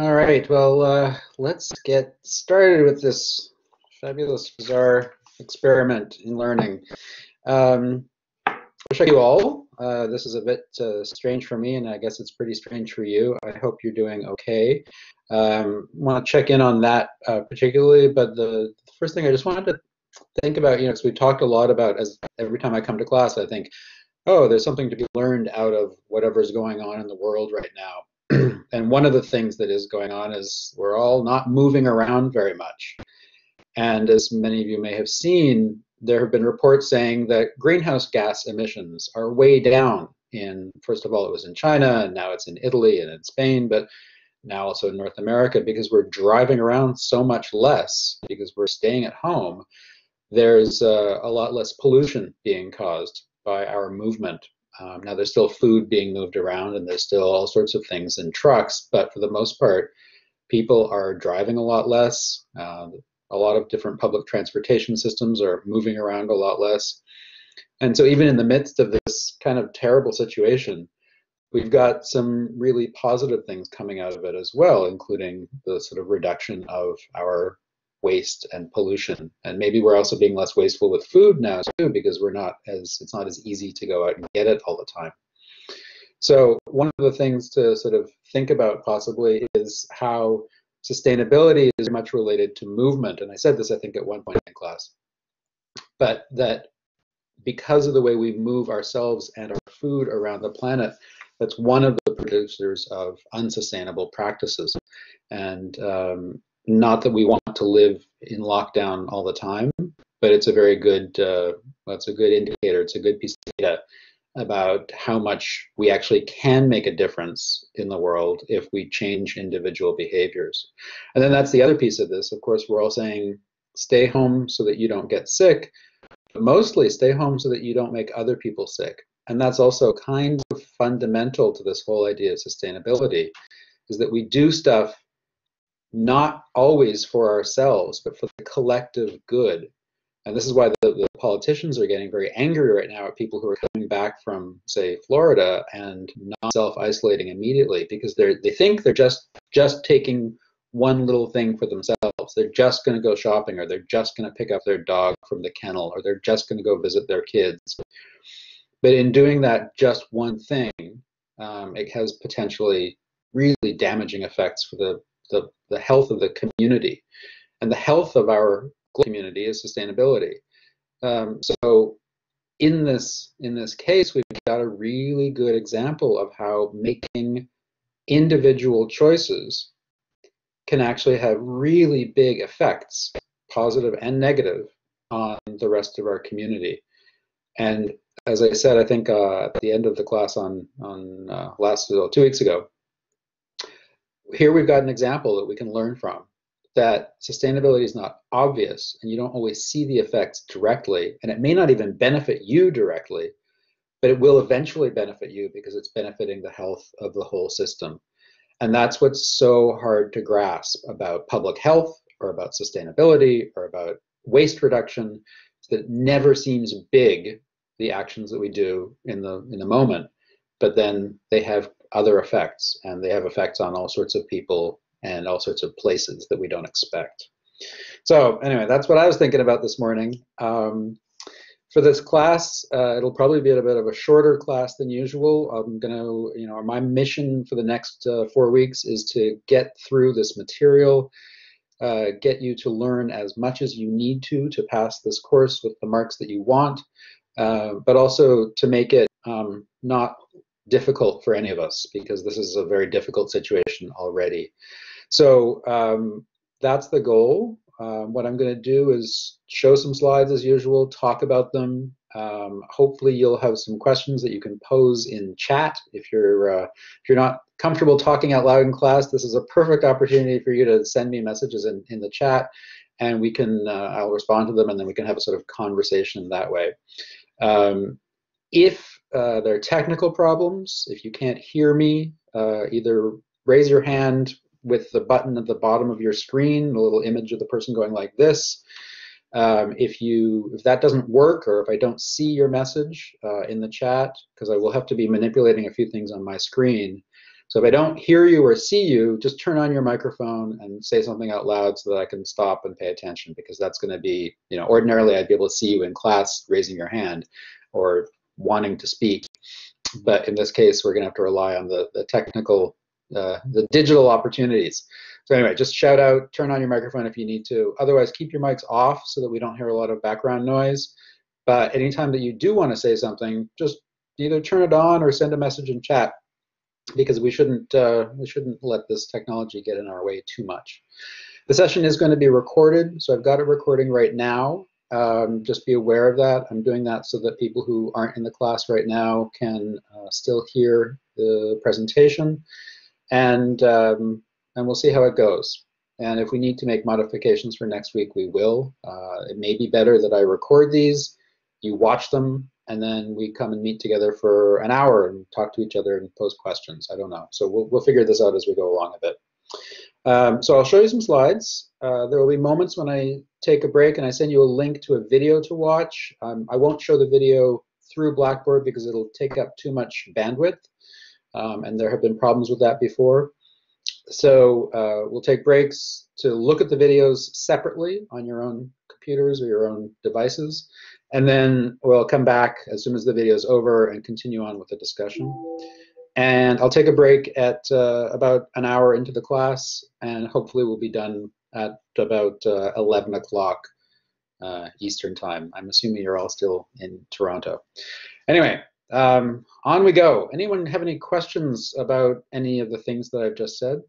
All right, well, uh, let's get started with this fabulous, bizarre experiment in learning. Um, wish I you all. Uh, this is a bit uh, strange for me, and I guess it's pretty strange for you. I hope you're doing okay. Um, want to check in on that uh, particularly, but the, the first thing I just wanted to think about, you know, because we've talked a lot about, as every time I come to class, I think, oh, there's something to be learned out of whatever's going on in the world right now and one of the things that is going on is we're all not moving around very much. And as many of you may have seen, there have been reports saying that greenhouse gas emissions are way down in, first of all, it was in China, and now it's in Italy and in Spain, but now also in North America because we're driving around so much less because we're staying at home. There's uh, a lot less pollution being caused by our movement um, now there's still food being moved around and there's still all sorts of things in trucks, but for the most part, people are driving a lot less. Uh, a lot of different public transportation systems are moving around a lot less. And so even in the midst of this kind of terrible situation, we've got some really positive things coming out of it as well, including the sort of reduction of our waste and pollution. And maybe we're also being less wasteful with food now too, because we're not as it's not as easy to go out and get it all the time. So one of the things to sort of think about possibly is how sustainability is much related to movement. And I said this, I think, at one point in class, but that because of the way we move ourselves and our food around the planet, that's one of the producers of unsustainable practices. And um, not that we want to live in lockdown all the time, but it's a very good, uh, that's a good indicator. It's a good piece of data about how much we actually can make a difference in the world if we change individual behaviors. And then that's the other piece of this. Of course, we're all saying stay home so that you don't get sick, but mostly stay home so that you don't make other people sick. And that's also kind of fundamental to this whole idea of sustainability, is that we do stuff not always for ourselves, but for the collective good. And this is why the, the, politicians are getting very angry right now at people who are coming back from, say, Florida and not self-isolating immediately because they they think they're just just taking one little thing for themselves. They're just going to go shopping, or they're just going to pick up their dog from the kennel, or they're just going to go visit their kids. But in doing that just one thing, um, it has potentially really damaging effects for the the, the health of the community. And the health of our community is sustainability. Um, so in this in this case, we've got a really good example of how making individual choices can actually have really big effects, positive and negative, on the rest of our community. And as I said, I think uh, at the end of the class on on uh, last two weeks ago, here we've got an example that we can learn from that sustainability is not obvious and you don't always see the effects directly and it may not even benefit you directly but it will eventually benefit you because it's benefiting the health of the whole system. And that's what's so hard to grasp about public health or about sustainability or about waste reduction. That it never seems big the actions that we do in the in the moment but then they have other effects, and they have effects on all sorts of people and all sorts of places that we don't expect. So anyway, that's what I was thinking about this morning. Um, for this class, uh, it'll probably be a bit of a shorter class than usual. I'm gonna, you know, my mission for the next uh, four weeks is to get through this material, uh, get you to learn as much as you need to to pass this course with the marks that you want, uh, but also to make it um, not difficult for any of us because this is a very difficult situation already. So um, that's the goal. Um, what I'm going to do is show some slides as usual, talk about them. Um, hopefully, you'll have some questions that you can pose in chat. If you're uh, if you're not comfortable talking out loud in class, this is a perfect opportunity for you to send me messages in, in the chat, and we can uh, I'll respond to them, and then we can have a sort of conversation that way. Um, if uh, there are technical problems, if you can't hear me, uh, either raise your hand with the button at the bottom of your screen, a little image of the person going like this. Um, if you if that doesn't work, or if I don't see your message uh, in the chat, because I will have to be manipulating a few things on my screen, So if I don't hear you or see you, just turn on your microphone and say something out loud so that I can stop and pay attention because that's going to be, you know, ordinarily I'd be able to see you in class raising your hand or wanting to speak. But in this case, we're going to have to rely on the, the technical, uh, the digital opportunities. So anyway, just shout out, turn on your microphone if you need to. Otherwise, keep your mics off so that we don't hear a lot of background noise. But anytime that you do want to say something, just either turn it on or send a message in chat because we shouldn't uh, we shouldn't let this technology get in our way too much. The session is going to be recorded, so I've got it recording right now. Um, just be aware of that. I'm doing that so that people who aren't in the class right now can uh, still hear the presentation, and um, and we'll see how it goes. And if we need to make modifications for next week, we will. Uh, it may be better that I record these, you watch them, and then we come and meet together for an hour and talk to each other and pose questions. I don't know. So we'll, we'll figure this out as we go along a bit. Um, so I'll show you some slides. Uh, there will be moments when I take a break and I send you a link to a video to watch. Um, I won't show the video through Blackboard because it'll take up too much bandwidth. Um, and there have been problems with that before. So uh, we'll take breaks to look at the videos separately on your own computers or your own devices. And then we'll come back as soon as the video is over and continue on with the discussion. And I'll take a break at uh, about an hour into the class, and hopefully we'll be done at about uh, 11 o'clock uh, Eastern time. I'm assuming you're all still in Toronto. Anyway, um, on we go. Anyone have any questions about any of the things that I've just said?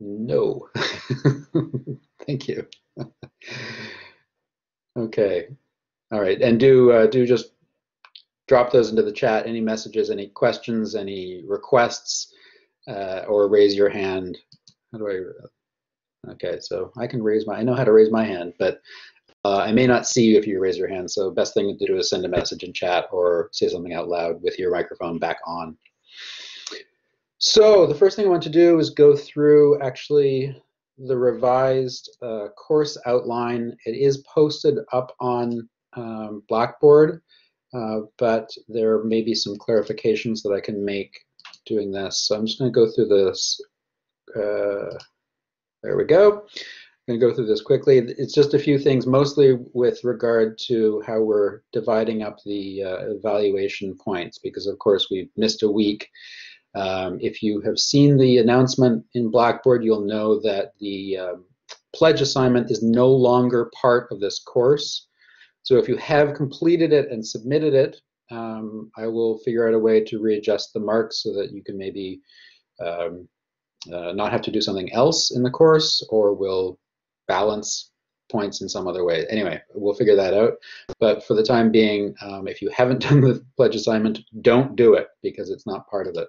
No. Thank you. okay. All right. And do uh, do just drop those into the chat. Any messages, any questions, any requests, uh, or raise your hand. How do I? Okay, so I can raise my. I know how to raise my hand, but uh, I may not see you if you raise your hand. So best thing to do is send a message in chat or say something out loud with your microphone back on. So the first thing I want to do is go through actually the revised uh, course outline. It is posted up on um, Blackboard, uh, but there may be some clarifications that I can make doing this. So I'm just going to go through this. Uh, there we go. I'm going to go through this quickly. It's just a few things, mostly with regard to how we're dividing up the uh, evaluation points, because of course we've missed a week um, if you have seen the announcement in Blackboard, you'll know that the um, pledge assignment is no longer part of this course. So if you have completed it and submitted it, um, I will figure out a way to readjust the marks so that you can maybe um, uh, not have to do something else in the course or we'll balance points in some other way. Anyway, we'll figure that out. But for the time being, um, if you haven't done the pledge assignment, don't do it because it's not part of it.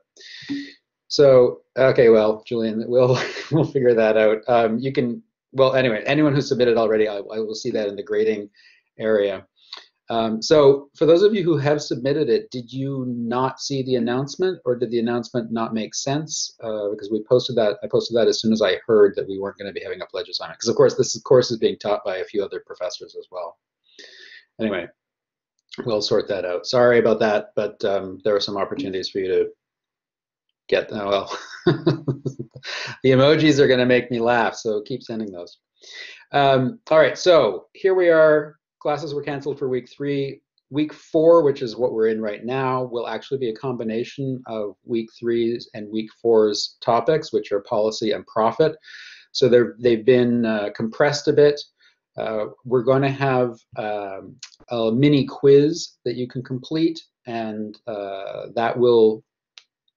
So, okay, well, Julian, we'll we'll figure that out. Um, you can, well, anyway, anyone who submitted already, I, I will see that in the grading area. Um, so for those of you who have submitted it, did you not see the announcement or did the announcement not make sense? Uh, because we posted that, I posted that as soon as I heard that we weren't going to be having a pledge assignment. Because of course this course is being taught by a few other professors as well. Anyway, we'll sort that out. Sorry about that, but um, there are some opportunities for you to get, oh, well, the emojis are going to make me laugh, so keep sending those. Um, all right, so here we are classes were canceled for week three. Week four, which is what we're in right now, will actually be a combination of week three's and week four's topics, which are policy and profit. So they've been uh, compressed a bit. Uh, we're going to have um, a mini quiz that you can complete, and uh, that will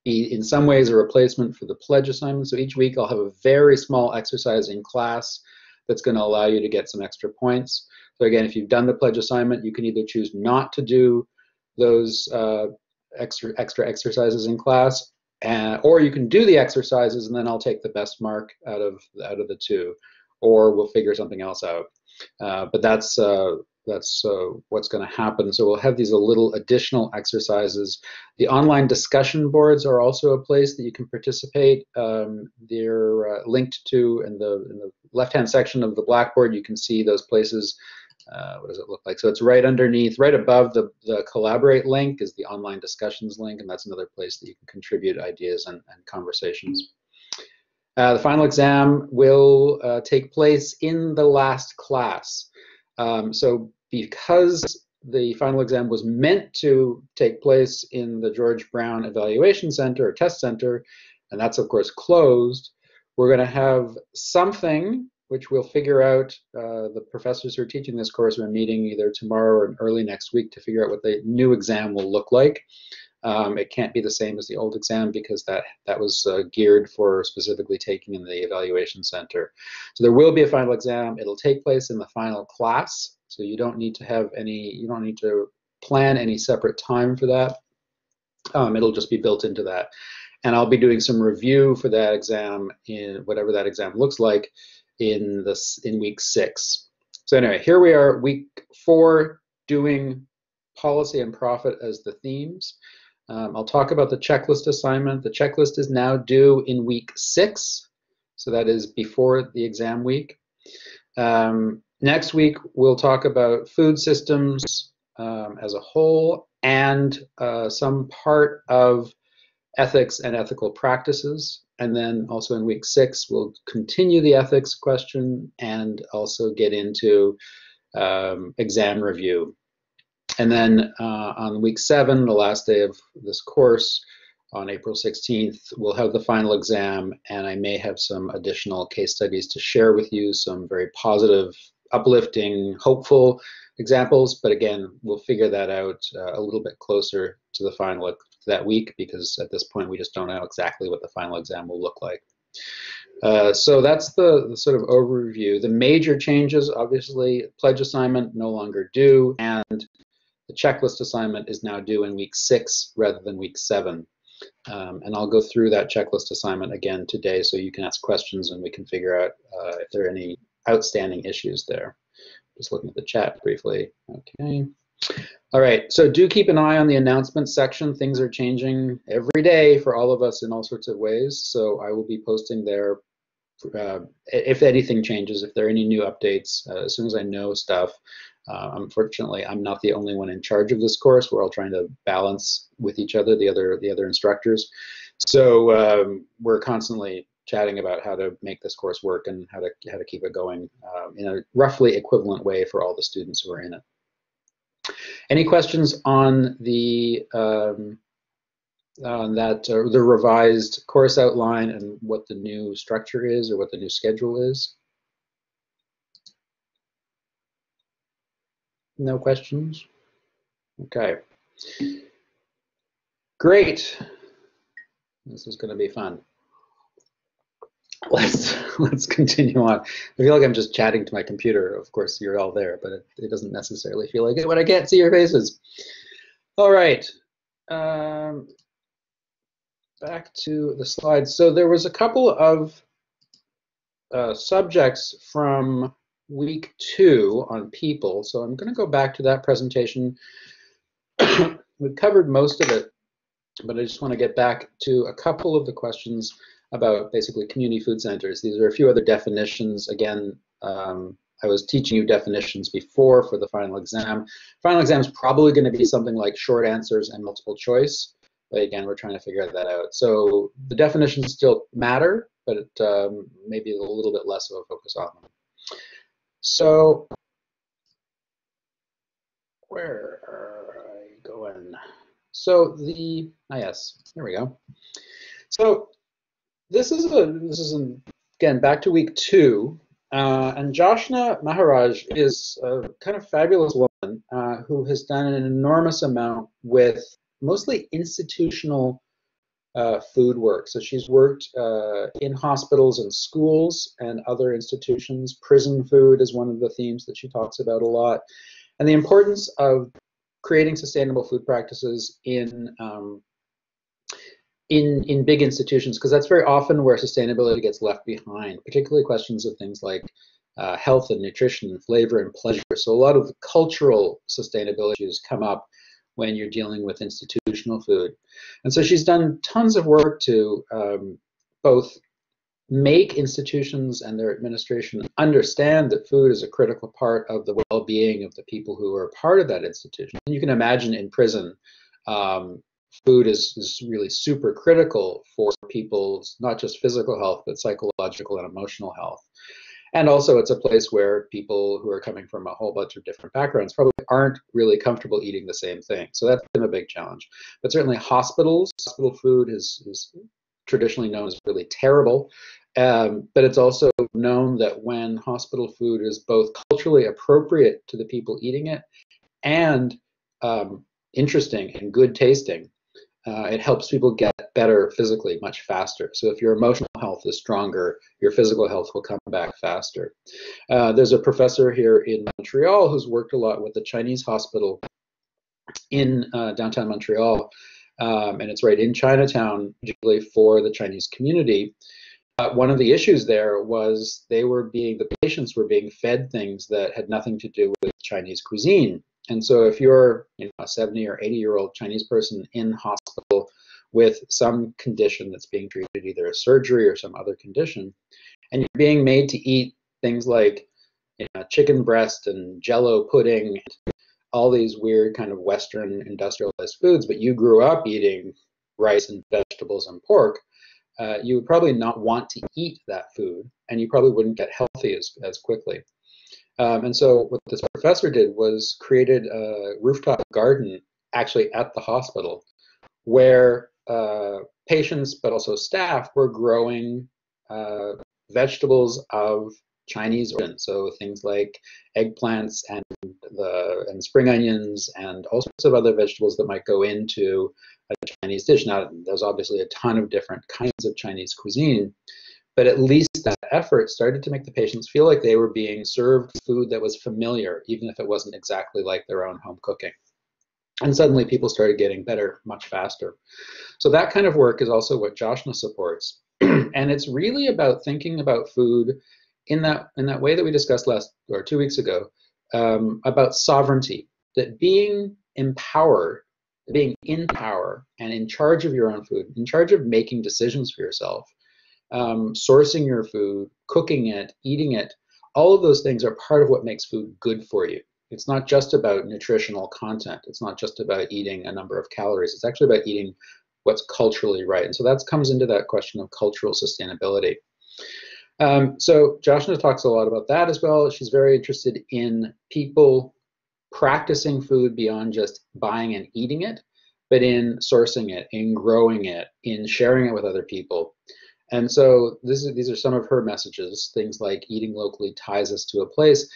be in some ways a replacement for the pledge assignment. So each week I'll have a very small exercise in class that's going to allow you to get some extra points. So again, if you've done the pledge assignment, you can either choose not to do those uh, extra extra exercises in class, and, or you can do the exercises and then I'll take the best mark out of out of the two, or we'll figure something else out. Uh, but that's uh, that's uh, what's going to happen. So we'll have these little additional exercises. The online discussion boards are also a place that you can participate. Um, they're uh, linked to in the in the left-hand section of the Blackboard. You can see those places uh, what does it look like? So it's right underneath, right above the, the collaborate link is the online discussions link, and that's another place that you can contribute ideas and, and conversations. Uh, the final exam will uh, take place in the last class. Um, so because the final exam was meant to take place in the George Brown Evaluation Center or Test Center, and that's of course closed, we're going to have something which we'll figure out. Uh, the professors who are teaching this course are meeting either tomorrow or early next week to figure out what the new exam will look like. Um, it can't be the same as the old exam because that, that was uh, geared for specifically taking in the evaluation center. So there will be a final exam. It'll take place in the final class. So you don't need to have any, you don't need to plan any separate time for that. Um, it'll just be built into that. And I'll be doing some review for that exam in whatever that exam looks like in this in week six. So anyway, here we are, week four, doing policy and profit as the themes. Um, I'll talk about the checklist assignment. The checklist is now due in week six, so that is before the exam week. Um, next week, we'll talk about food systems um, as a whole and uh, some part of ethics and ethical practices. And then also in week six, we'll continue the ethics question and also get into um, exam review. And then uh, on week seven, the last day of this course, on April 16th, we'll have the final exam, and I may have some additional case studies to share with you, some very positive, uplifting, hopeful examples. But again, we'll figure that out uh, a little bit closer to the final that week because at this point we just don't know exactly what the final exam will look like. Uh, so that's the, the, sort of overview. The major changes, obviously, pledge assignment no longer due, and the checklist assignment is now due in week six rather than week seven. Um, and I'll go through that checklist assignment again today so you can ask questions and we can figure out uh, if there are any outstanding issues there. Just looking at the chat briefly. Okay. All right, so do keep an eye on the announcements section. Things are changing every day for all of us in all sorts of ways. So I will be posting there uh, if anything changes, if there are any new updates, uh, as soon as I know stuff. Uh, unfortunately, I'm not the only one in charge of this course. We're all trying to balance with each other, the other the other instructors. So um, we're constantly chatting about how to make this course work and how to how to keep it going uh, in a roughly equivalent way for all the students who are in it. Any questions on the um, on that uh, the revised course outline and what the new structure is or what the new schedule is? No questions? Okay. Great. This is going to be fun let's let's continue on. I feel like I'm just chatting to my computer. Of course, you're all there, but it, it doesn't necessarily feel like it when I can't see your faces. All right. Um, back to the slides. So there was a couple of uh, subjects from week two on people. So I'm going to go back to that presentation. We've covered most of it, but I just want to get back to a couple of the questions about basically community food centers. These are a few other definitions. Again, um, I was teaching you definitions before for the final exam. Final exam is probably going to be something like short answers and multiple choice. But again, we're trying to figure that out. So the definitions still matter, but um, maybe a little bit less of a focus on them. So where are I going? So the, ah yes, here we go. So this is a this is an, again back to week two, uh, and Joshna Maharaj is a kind of fabulous woman uh, who has done an enormous amount with mostly institutional uh, food work. So she's worked uh, in hospitals and schools and other institutions. Prison food is one of the themes that she talks about a lot, and the importance of creating sustainable food practices in um, in in big institutions because that's very often where sustainability gets left behind, particularly questions of things like uh, health and nutrition and flavor and pleasure. So a lot of cultural sustainability issues come up when you're dealing with institutional food. And so she's done tons of work to um, both make institutions and their administration understand that food is a critical part of the well-being of the people who are part of that institution. And you can imagine in prison, um, food is, is really super critical for people's not just physical health, but psychological and emotional health. And also, it's a place where people who are coming from a whole bunch of different backgrounds probably aren't really comfortable eating the same thing. So that's been a big challenge. But certainly, hospitals, hospital food is, is traditionally known as really terrible. Um, but it's also known that when hospital food is both culturally appropriate to the people eating it and um, interesting and good tasting, uh, it helps people get better physically much faster. So if your emotional health is stronger, your physical health will come back faster. Uh, there's a professor here in Montreal who's worked a lot with the Chinese hospital in uh, downtown Montreal, um, and it's right in Chinatown, particularly for the Chinese community. One of the issues there was they were being the patients were being fed things that had nothing to do with Chinese cuisine. And so if you're you know, a 70 or 80 year old Chinese person in hospital with some condition that's being treated, either a surgery or some other condition, and you're being made to eat things like you know, chicken breast and jello pudding, all these weird kind of Western industrialized foods, but you grew up eating rice and vegetables and pork, uh, you would probably not want to eat that food, and you probably wouldn't get healthy as, as quickly. Um, and so what this professor did was created a rooftop garden actually at the hospital where uh, patients but also staff were growing uh, vegetables of Chinese origin. So things like eggplants and the and spring onions and all sorts of other vegetables that might go into a Chinese dish. Now there's obviously a ton of different kinds of Chinese cuisine, but at least that effort started to make the patients feel like they were being served food that was familiar, even if it wasn't exactly like their own home cooking. And suddenly people started getting better much faster. So that kind of work is also what Joshna supports. and it's really about thinking about food in that in that way that we discussed last or two weeks ago um, about sovereignty, that being empowered, being in power and in charge of your own food, in charge of making decisions for yourself, um, sourcing your food, cooking it, eating it, all of those things are part of what makes food good for you. It's not just about nutritional content. It's not just about eating a number of calories. It's actually about eating what's culturally right. And so that comes into that question of cultural sustainability. Um, so Joshna talks a lot about that as well. She's very interested in people practicing food beyond just buying and eating it, but in sourcing it, in growing it, in sharing it with other people. And so is, these are some of her messages. Things like eating locally ties us to a place,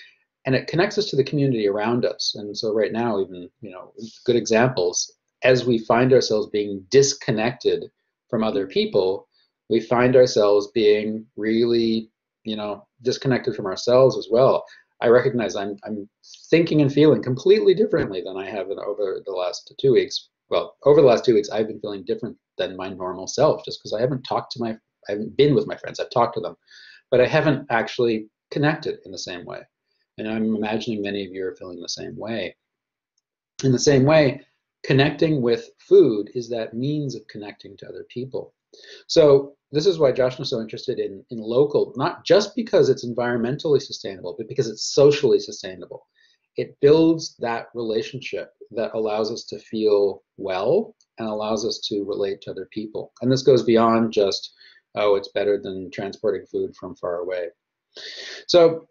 and it connects us to the community around us. And so right now, even you know, good examples as we find ourselves being disconnected from other people, we find ourselves being really, you know, disconnected from ourselves as well. I recognize I'm I'm thinking and feeling completely differently than I have over the last two weeks. Well, over the last two weeks, I've been feeling different than my normal self, just because I haven't talked to my I haven't been with my friends. I've talked to them, but I haven't actually connected in the same way. And I'm imagining many of you are feeling the same way. In the same way, connecting with food is that means of connecting to other people. So this is why Josh is so interested in, in local, not just because it's environmentally sustainable, but because it's socially sustainable. It builds that relationship that allows us to feel well and allows us to relate to other people. And this goes beyond just oh, it's better than transporting food from far away. So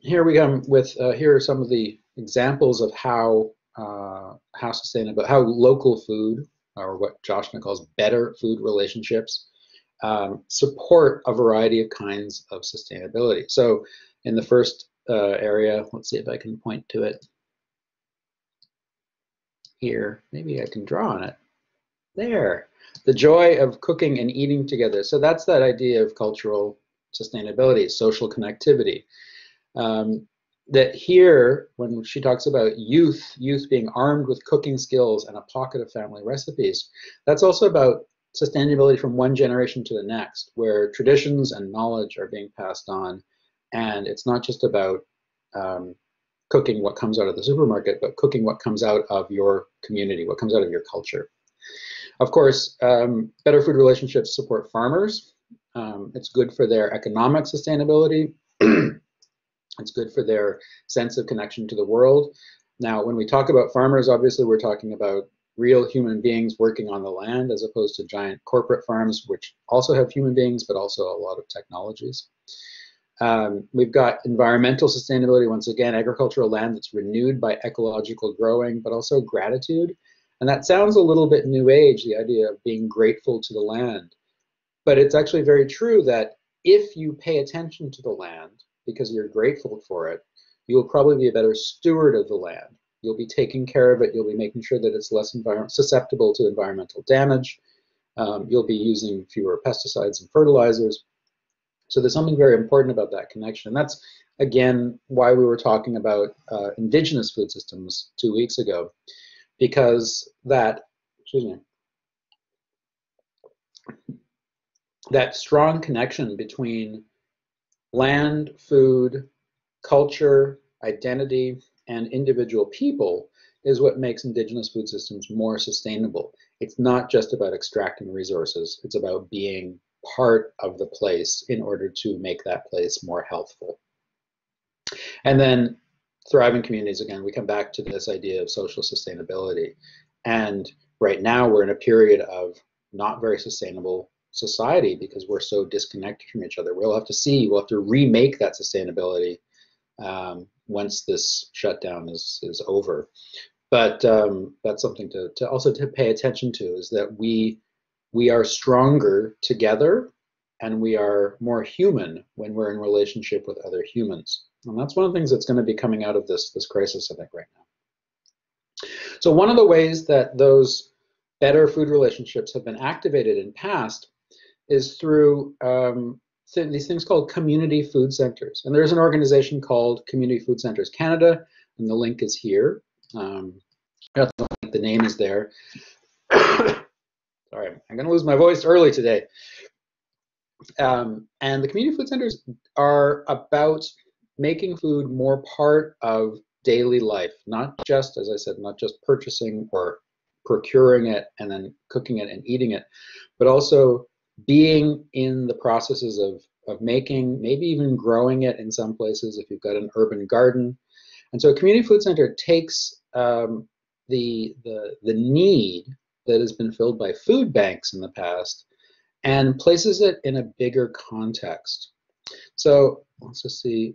here we come with, uh, here are some of the examples of how, uh, how sustainable, how local food, or what Joshna calls better food relationships, um, support a variety of kinds of sustainability. So in the first uh, area, let's see if I can point to it here. Maybe I can draw on it. There the joy of cooking and eating together. So that's that idea of cultural sustainability, social connectivity. Um, that here, when she talks about youth, youth being armed with cooking skills and a pocket of family recipes, that's also about sustainability from one generation to the next, where traditions and knowledge are being passed on. And it's not just about um, cooking what comes out of the supermarket, but cooking what comes out of your community, what comes out of your culture. Of course, um, better food relationships support farmers. Um, it's good for their economic sustainability. it's good for their sense of connection to the world. Now, when we talk about farmers, obviously we're talking about real human beings working on the land as opposed to giant corporate farms, which also have human beings, but also a lot of technologies. Um, we've got environmental sustainability, once again, agricultural land that's renewed by ecological growing, but also gratitude. And that sounds a little bit new age, the idea of being grateful to the land. But it's actually very true that if you pay attention to the land because you're grateful for it, you'll probably be a better steward of the land. You'll be taking care of it. You'll be making sure that it's less susceptible to environmental damage. Um, you'll be using fewer pesticides and fertilizers. So there's something very important about that connection. And that's, again, why we were talking about uh, indigenous food systems two weeks ago, because that, excuse me, that strong connection between land, food, culture, identity, and individual people is what makes indigenous food systems more sustainable. It's not just about extracting resources, it's about being part of the place in order to make that place more healthful. And then thriving communities, again, we come back to this idea of social sustainability. And right now we're in a period of not very sustainable society because we're so disconnected from each other. We'll have to see, we'll have to remake that sustainability um, once this shutdown is, is over. But um, that's something to, to also to pay attention to is that we we are stronger together and we are more human when we're in relationship with other humans. And that's one of the things that's going to be coming out of this, this crisis, I think, right now. So one of the ways that those better food relationships have been activated in past is through um, th these things called community food centers. And there's an organization called Community Food Centers Canada, and the link is here. Um, the name is there. Sorry, I'm going to lose my voice early today. Um, and the community food centers are about making food more part of daily life, not just, as I said, not just purchasing or procuring it and then cooking it and eating it, but also being in the processes of, of making, maybe even growing it in some places if you've got an urban garden. And so a community food center takes um, the, the, the need that has been filled by food banks in the past and places it in a bigger context. So let's just see.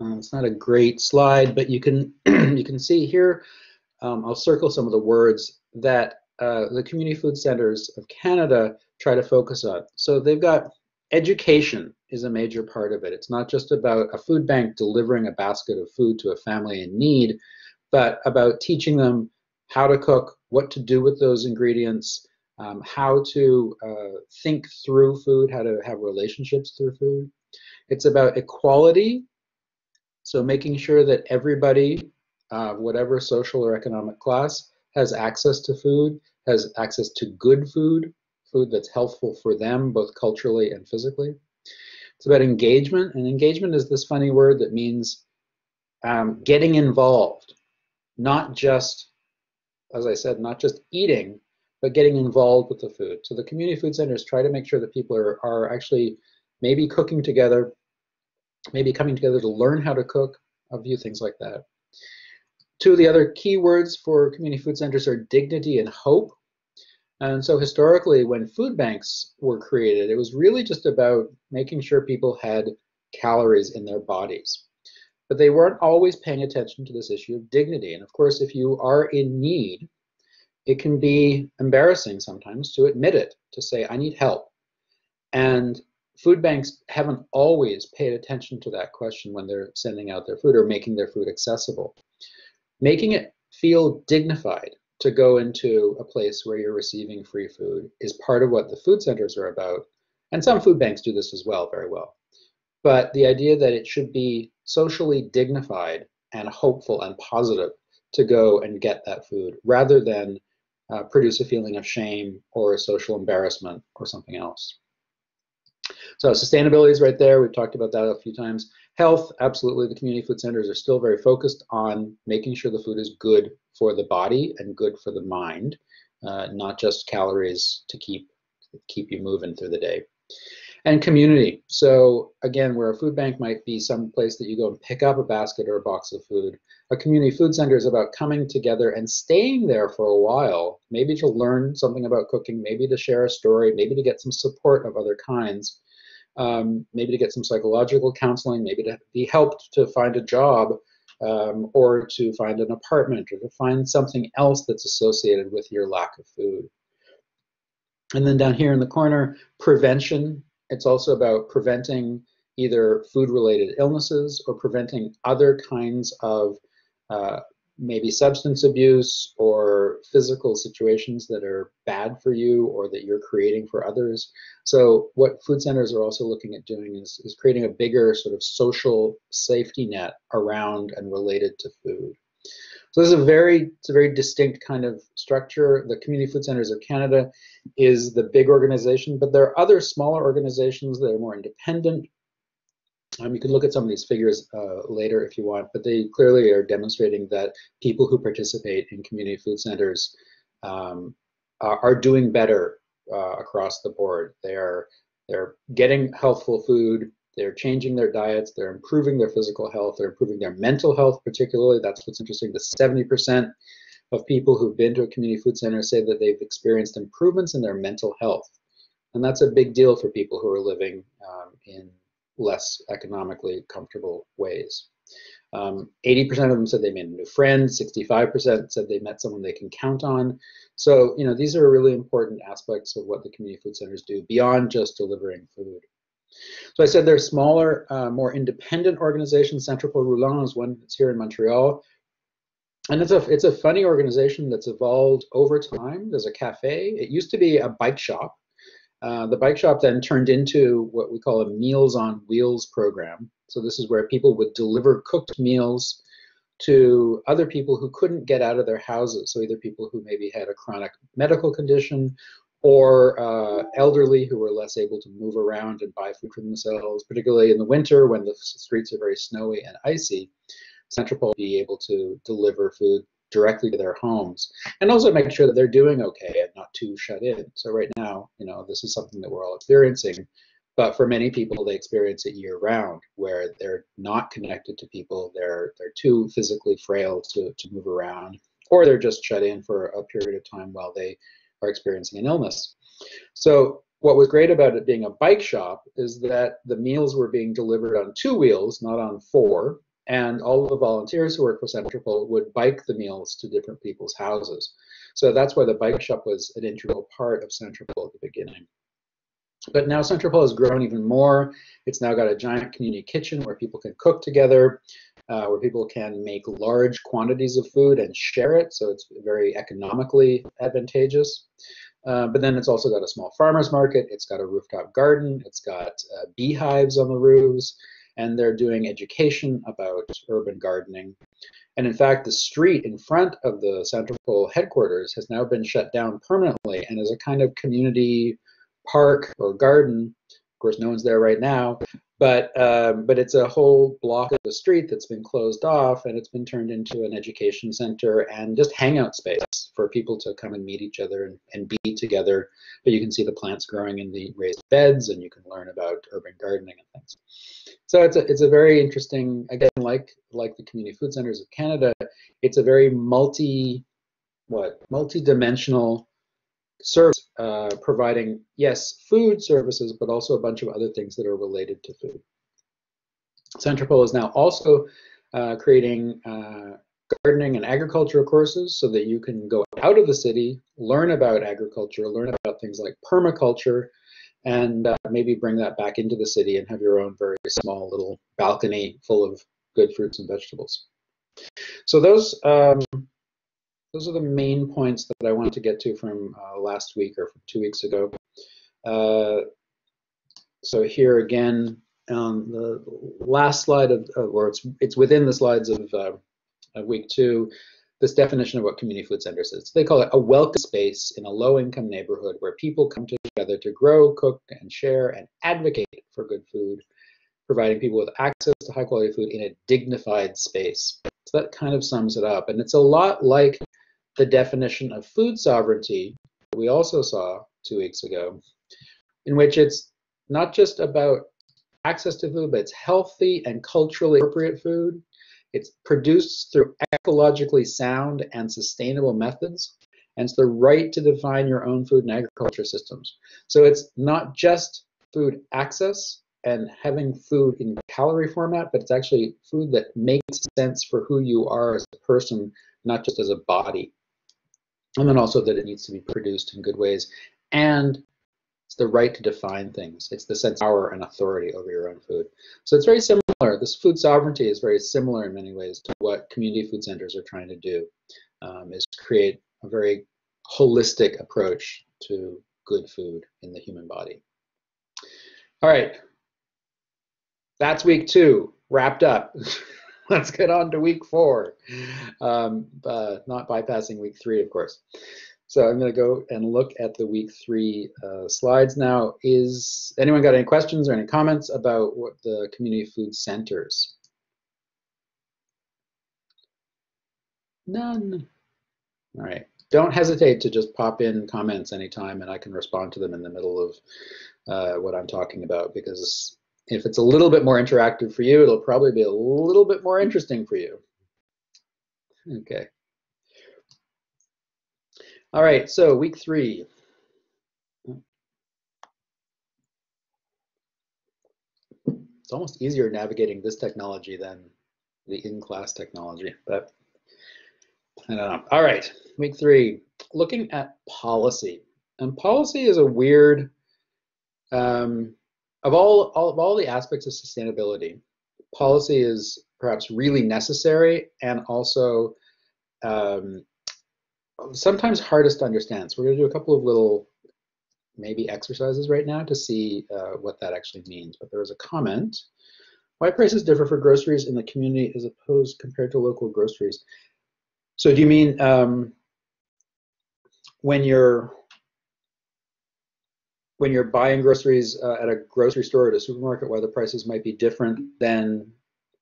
Uh, it's not a great slide, but you can you can see here. Um, I'll circle some of the words that uh, the community food centers of Canada try to focus on. So they've got education is a major part of it. It's not just about a food bank delivering a basket of food to a family in need, but about teaching them how to cook, what to do with those ingredients, um, how to uh, think through food, how to have relationships through food. It's about equality, so making sure that everybody, uh, whatever social or economic class, has access to food, has access to good food, food that's healthful for them, both culturally and physically. It's about engagement, and engagement is this funny word that means um, getting involved, not just as I said, not just eating, but getting involved with the food. So the community food centers try to make sure that people are, are actually maybe cooking together, maybe coming together to learn how to cook, a few things like that. Two of the other key words for community food centers are dignity and hope. And so historically, when food banks were created, it was really just about making sure people had calories in their bodies but they weren't always paying attention to this issue of dignity. And of course, if you are in need, it can be embarrassing sometimes to admit it, to say, I need help. And food banks haven't always paid attention to that question when they're sending out their food or making their food accessible. Making it feel dignified to go into a place where you're receiving free food is part of what the food centers are about. And some food banks do this as well, very well. But the idea that it should be socially dignified and hopeful and positive to go and get that food rather than uh, produce a feeling of shame or a social embarrassment or something else. So sustainability is right there. We've talked about that a few times. Health, absolutely. The community food centers are still very focused on making sure the food is good for the body and good for the mind, uh, not just calories to keep keep you moving through the day. And community. So again, where a food bank might be some place that you go and pick up a basket or a box of food, a community food center is about coming together and staying there for a while, maybe to learn something about cooking, maybe to share a story, maybe to get some support of other kinds, um, maybe to get some psychological counseling, maybe to be helped to find a job um, or to find an apartment or to find something else that's associated with your lack of food. And then down here in the corner, prevention. It's also about preventing either food-related illnesses or preventing other kinds of uh, maybe substance abuse or physical situations that are bad for you or that you're creating for others. So what food centers are also looking at doing is, is creating a bigger sort of social safety net around and related to food. So this is a very, it's a very distinct kind of structure. The Community Food Centers of Canada is the big organization, but there are other smaller organizations that are more independent um, you can look at some of these figures uh, later if you want, but they clearly are demonstrating that people who participate in community food centers um, are, are, doing better uh, across the board. They are they're getting healthful food. They're changing their diets. They're improving their physical health. They're improving their mental health, particularly. That's what's interesting. The 70% of people who've been to a community food center say that they've experienced improvements in their mental health, and that's a big deal for people who are living um, in less economically comfortable ways. 80% um, of them said they made a new friend, 65% said they met someone they can count on. So, you know, these are really important aspects of what the community food centers do beyond just delivering food. So I said they're smaller, uh, more independent organizations. Santropol Roulant is one that's here in Montreal. And it's a, it's a funny organization that's evolved over time. There's a cafe. It used to be a bike shop. Uh, the bike shop then turned into what we call a Meals on Wheels program. So this is where people would deliver cooked meals to other people who couldn't get out of their houses. So either people who maybe had a chronic medical condition or uh, elderly who were less able to move around and buy food for themselves, particularly in the winter when the streets are very snowy and icy. Santropol would be able to deliver food directly to their homes and also make sure that they're doing okay and not too shut in. So right now, you know, this is something that we're all experiencing, but for many people, they experience it year round where they're not connected to people. They're, they're too physically frail to, to move around or they're just shut in for a period of time while they are experiencing an illness. So what was great about it being a bike shop is that the meals were being delivered on two wheels, not on four, and all the volunteers who work for Santropol would bike the meals to different people's houses. So that's why the bike shop was an integral part of Santropol at the beginning. But now Santropol has grown even more. It's now got a giant community kitchen where people can cook together, uh, where people can make large quantities of food and share it, so it's very economically advantageous. Uh, but then it's also got a small farmer's market, it's got a rooftop garden, it's got uh, beehives on the roofs, and they're doing education about urban gardening. And in fact, the street in front of the Santropol headquarters has now been shut down permanently and is a kind of community park or garden. Of course, no one's there right now, but um, but it's a whole block of the street that's been closed off, and it's been turned into an education center and just hangout space for people to come and meet each other and, and be together. But you can see the plants growing in the raised beds, and you can learn about urban gardening and things. So it's a it's a very interesting again like like the community food centers of Canada. It's a very multi what multi-dimensional service uh, providing yes food services, but also a bunch of other things that are related to food. Santropol is now also uh, creating uh, gardening and agricultural courses so that you can go out of the city, learn about agriculture, learn about things like permaculture, and uh, maybe bring that back into the city and have your own very small little balcony full of good fruits and vegetables. So those um, those are the main points that I wanted to get to from uh, last week or two weeks ago. Uh, so here again, um, the last slide of, or it's it's within the slides of, uh, of week two, this definition of what community food centers is. They call it a welcome space in a low-income neighborhood where people come together to grow, cook, and share and advocate for good food, providing people with access to high-quality food in a dignified space. So that kind of sums it up. And it's a lot like the definition of food sovereignty we also saw two weeks ago, in which it's not just about access to food, but it's healthy and culturally appropriate food. It's produced through ecologically sound and sustainable methods. And it's the right to define your own food and agriculture systems. So it's not just food access and having food in calorie format, but it's actually food that makes sense for who you are as a person, not just as a body. And then also that it needs to be produced in good ways. And it's the right to define things. It's the sense of power and authority over your own food. So it's very similar. This food sovereignty is very similar in many ways to what community food centers are trying to do, um, is create a very holistic approach to good food in the human body. All right, that's week two wrapped up. Let's get on to week four, um, uh, not bypassing week three, of course. So I'm going to go and look at the week three uh, slides now. Is anyone got any questions or any comments about what the community food centers? None. All right. Don't hesitate to just pop in comments anytime and I can respond to them in the middle of uh, what I'm talking about because if it's a little bit more interactive for you, it'll probably be a little bit more interesting for you. Okay. All right, so week three. It's almost easier navigating this technology than the in-class technology, but I don't know. All right, week three, looking at policy. And policy is a weird, um, of all, all, of all the aspects of sustainability, policy is perhaps really necessary and also um, sometimes hardest to understand. So we're going to do a couple of little maybe exercises right now to see uh, what that actually means. But there was a comment. Why prices differ for groceries in the community as opposed compared to local groceries? So do you mean um, when you're when you're buying groceries uh, at a grocery store or at a supermarket, why the prices might be different than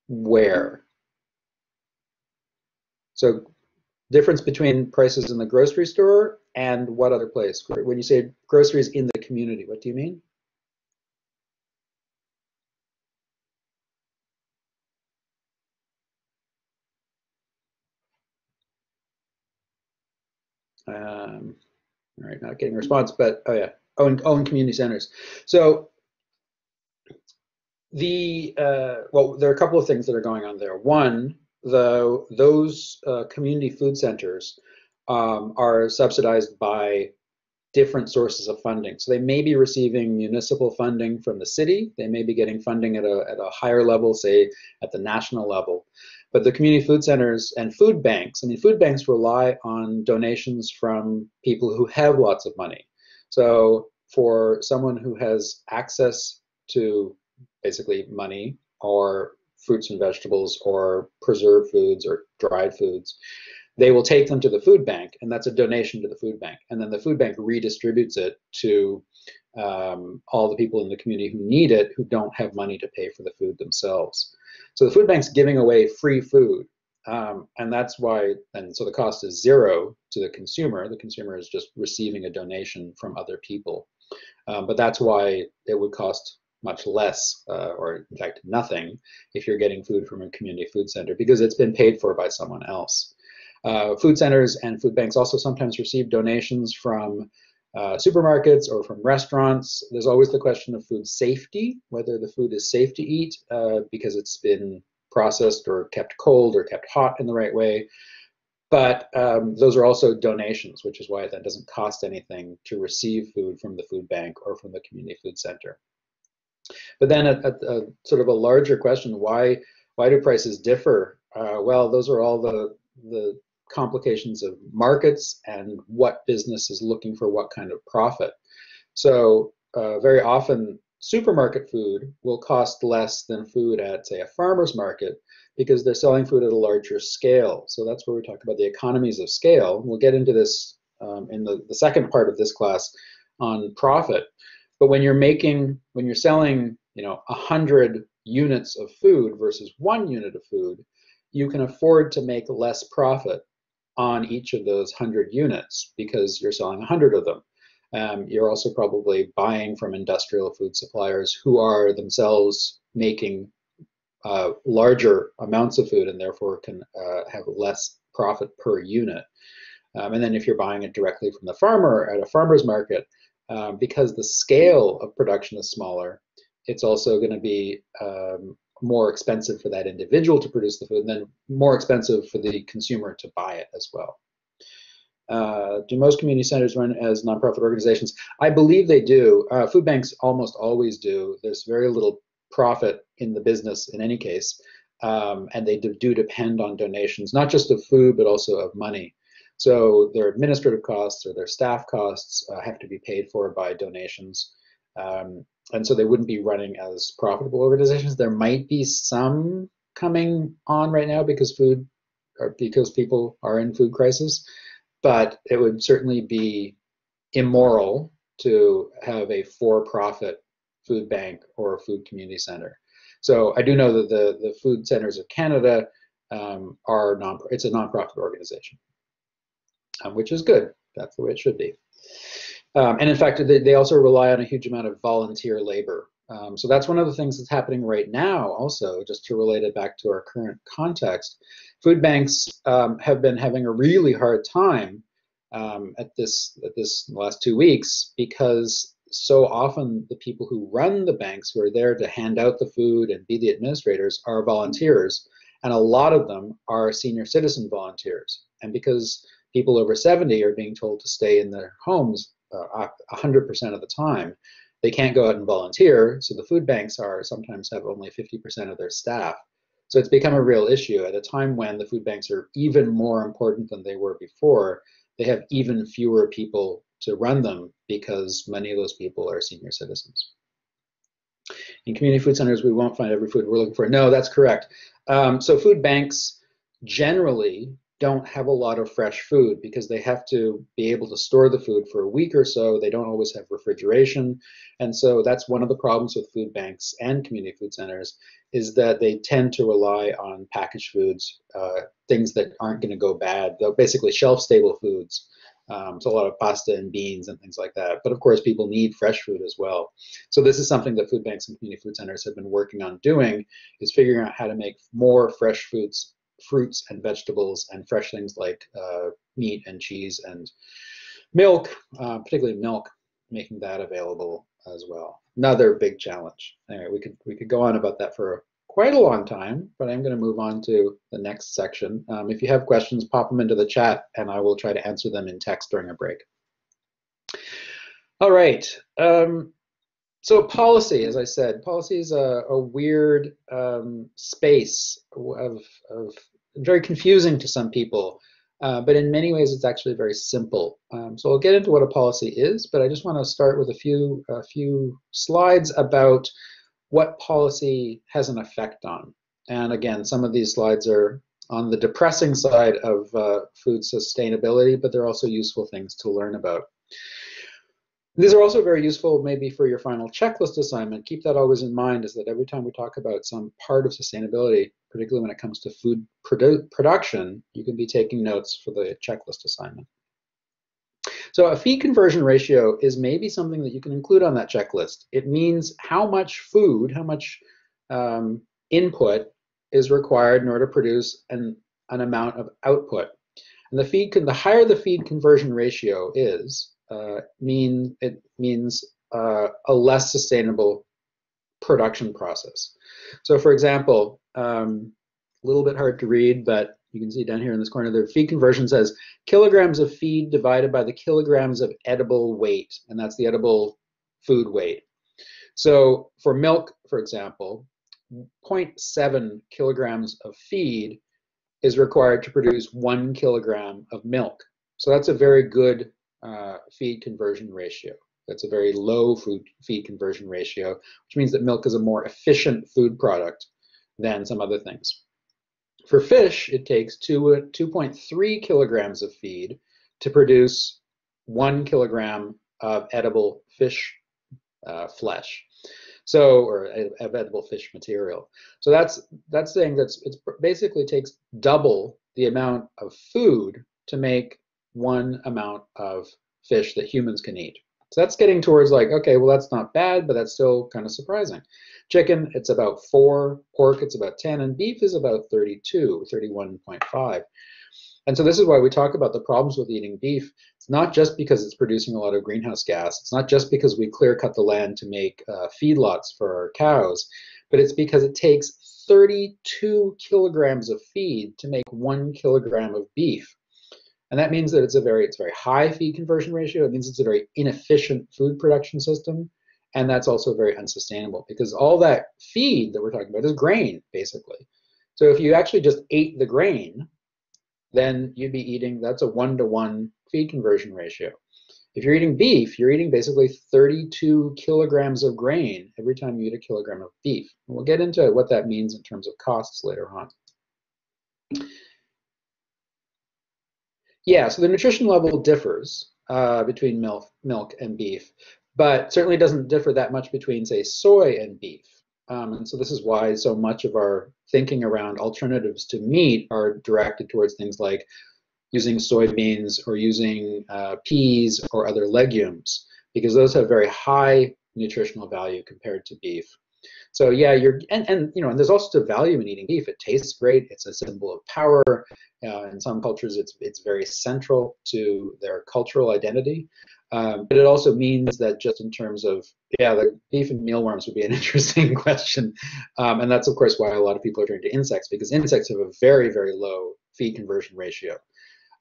where? So difference between prices in the grocery store and what other place? When you say groceries in the community, what do you mean? Um, all right, not getting a response, but oh yeah, own own community centers. So the uh, well, there are a couple of things that are going on there. One, the those uh, community food centers um, are subsidized by different sources of funding. So they may be receiving municipal funding from the city. They may be getting funding at a, at a higher level, say at the national level. But the community food centers and food banks, I mean, food banks rely on donations from people who have lots of money. So for someone who has access to basically money or fruits and vegetables or preserved foods or dried foods, they will take them to the food bank, and that's a donation to the food bank. And then the food bank redistributes it to um, all the people in the community who need it, who don't have money to pay for the food themselves. So the food bank's giving away free food. Um, and that's why, and so the cost is zero to the consumer. The consumer is just receiving a donation from other people. Um, but that's why it would cost much less, uh, or in fact nothing, if you're getting food from a community food center because it's been paid for by someone else. Uh, food centers and food banks also sometimes receive donations from uh, supermarkets or from restaurants. There's always the question of food safety, whether the food is safe to eat uh, because it's been processed or kept cold or kept hot in the right way. But um, those are also donations, which is why that doesn't cost anything to receive food from the food bank or from the community food center. But then a, a, a sort of a larger question, why, why do prices differ? Uh, well, those are all the, the complications of markets and what business is looking for what kind of profit. So uh, very often supermarket food will cost less than food at say a farmer's market because they're selling food at a larger scale. So that's where we talk about the economies of scale. We'll get into this um, in the, the second part of this class on profit. But when you're making, when you're selling, you know, a hundred units of food versus one unit of food, you can afford to make less profit on each of those hundred units because you're selling a hundred of them. Um, you're also probably buying from industrial food suppliers who are themselves making uh, larger amounts of food and therefore can uh, have less profit per unit. Um, and then if you're buying it directly from the farmer at a farmer's market, um, because the scale of production is smaller, it's also going to be um, more expensive for that individual to produce the food and then more expensive for the consumer to buy it as well. Uh, do most community centers run as nonprofit organizations? I believe they do. Uh, food banks almost always do. There's very little profit in the business in any case, um, and they do, do, depend on donations, not just of food, but also of money. So their administrative costs or their staff costs uh, have to be paid for by donations. Um, and so they wouldn't be running as profitable organizations. There might be some coming on right now because food or because people are in food crisis, but it would certainly be immoral to have a for-profit food bank or a food community center. So I do know that the, the Food Centers of Canada um, are non it's a nonprofit organization, um, which is good. That's the way it should be. Um, and in fact, they, they, also rely on a huge amount of volunteer labor. Um, so that's one of the things that's happening right now also, just to relate it back to our current context. Food banks um, have been having a really hard time um, at this at this last two weeks because so often the people who run the banks who are there to hand out the food and be the administrators are volunteers. And a lot of them are senior citizen volunteers. And because people over 70 are being told to stay in their homes uh, 100% of the time they can't go out and volunteer. So the food banks are sometimes have only 50% of their staff so it's become a real issue at a time when the food banks are even more important than they were before they have even fewer people to run them because many of those people are senior citizens. In community food centers, we won't find every food we're looking for. No, that's correct. Um, so food banks generally don't have a lot of fresh food because they have to be able to store the food for a week or so. They don't always have refrigeration. And so that's one of the problems with food banks and community food centers is that they tend to rely on packaged foods, uh, things that aren't going to go bad, basically shelf stable foods. Um, so a lot of pasta and beans and things like that. But of course, people need fresh food as well. So this is something that food banks and community food centers have been working on doing, is figuring out how to make more fresh foods, fruits and vegetables, and fresh things like uh, meat and cheese and milk, uh, particularly milk, making that available as well. Another big challenge. Anyway, we could we could go on about that for quite a long time, but I'm going to move on to the next section. Um, if you have questions, pop them into the chat and I will try to answer them in text during a break. All right. Um, so policy, as I said, policy is a, a weird um, space of, of, very confusing to some people, uh, but in many ways it's actually very simple. Um, so I'll get into what a policy is, but I just want to start with a few, a few slides about what policy has an effect on. And again, some of these slides are on the depressing side of uh, food sustainability, but they're also useful things to learn about. These are also very useful maybe for your final checklist assignment. Keep that always in mind is that every time we talk about some part of sustainability, particularly when it comes to food produ production, you can be taking notes for the checklist assignment. So a feed conversion ratio is maybe something that you can include on that checklist. It means how much food, how much um, input is required in order to produce an, an amount of output. And the feed, can, the higher the feed conversion ratio is, mean it means uh, a less sustainable production process. So for example, um, a little bit hard to read, but you can see down here in this corner, the feed conversion says kilograms of feed divided by the kilograms of edible weight, and that's the edible food weight. So for milk, for example, 0.7 kilograms of feed is required to produce one kilogram of milk. So that's a very good uh, feed conversion ratio. That's a very low food feed conversion ratio, which means that milk is a more efficient food product than some other things. For fish, it takes 2.3 kilograms of feed to produce one kilogram of edible fish uh, flesh. So, or of edible fish material. So that's that's saying that it basically takes double the amount of food to make one amount of fish that humans can eat. So that's getting towards like, okay, well, that's not bad, but that's still kind of surprising. Chicken, it's about four. Pork, it's about 10. And beef is about 32, 31.5. And so this is why we talk about the problems with eating beef. It's not just because it's producing a lot of greenhouse gas. It's not just because we clear cut the land to make uh, feedlots for our cows, but it's because it takes 32 kilograms of feed to make one kilogram of beef. And that means that it's a very it's a very high feed conversion ratio. It means it's a very inefficient food production system. And that's also very unsustainable because all that feed that we're talking about is grain, basically. So if you actually just ate the grain, then you'd be eating, that's a one to one feed conversion ratio. If you're eating beef, you're eating basically 32 kilograms of grain every time you eat a kilogram of beef. And we'll get into what that means in terms of costs later on. Yeah, so the nutrition level differs uh, between milk, milk and beef, but certainly doesn't differ that much between, say, soy and beef. Um, and so this is why so much of our thinking around alternatives to meat are directed towards things like using soybeans or using uh, peas or other legumes, because those have very high nutritional value compared to beef. So yeah, you're and, and you know, and there's also the value in eating beef. It tastes great. It's a symbol of power. Uh, in some cultures, it's it's very central to their cultural identity. Um, but it also means that just in terms of, yeah, the beef and mealworms would be an interesting question. Um, and that's, of course, why a lot of people are turning to insects, because insects have a very, very low feed conversion ratio.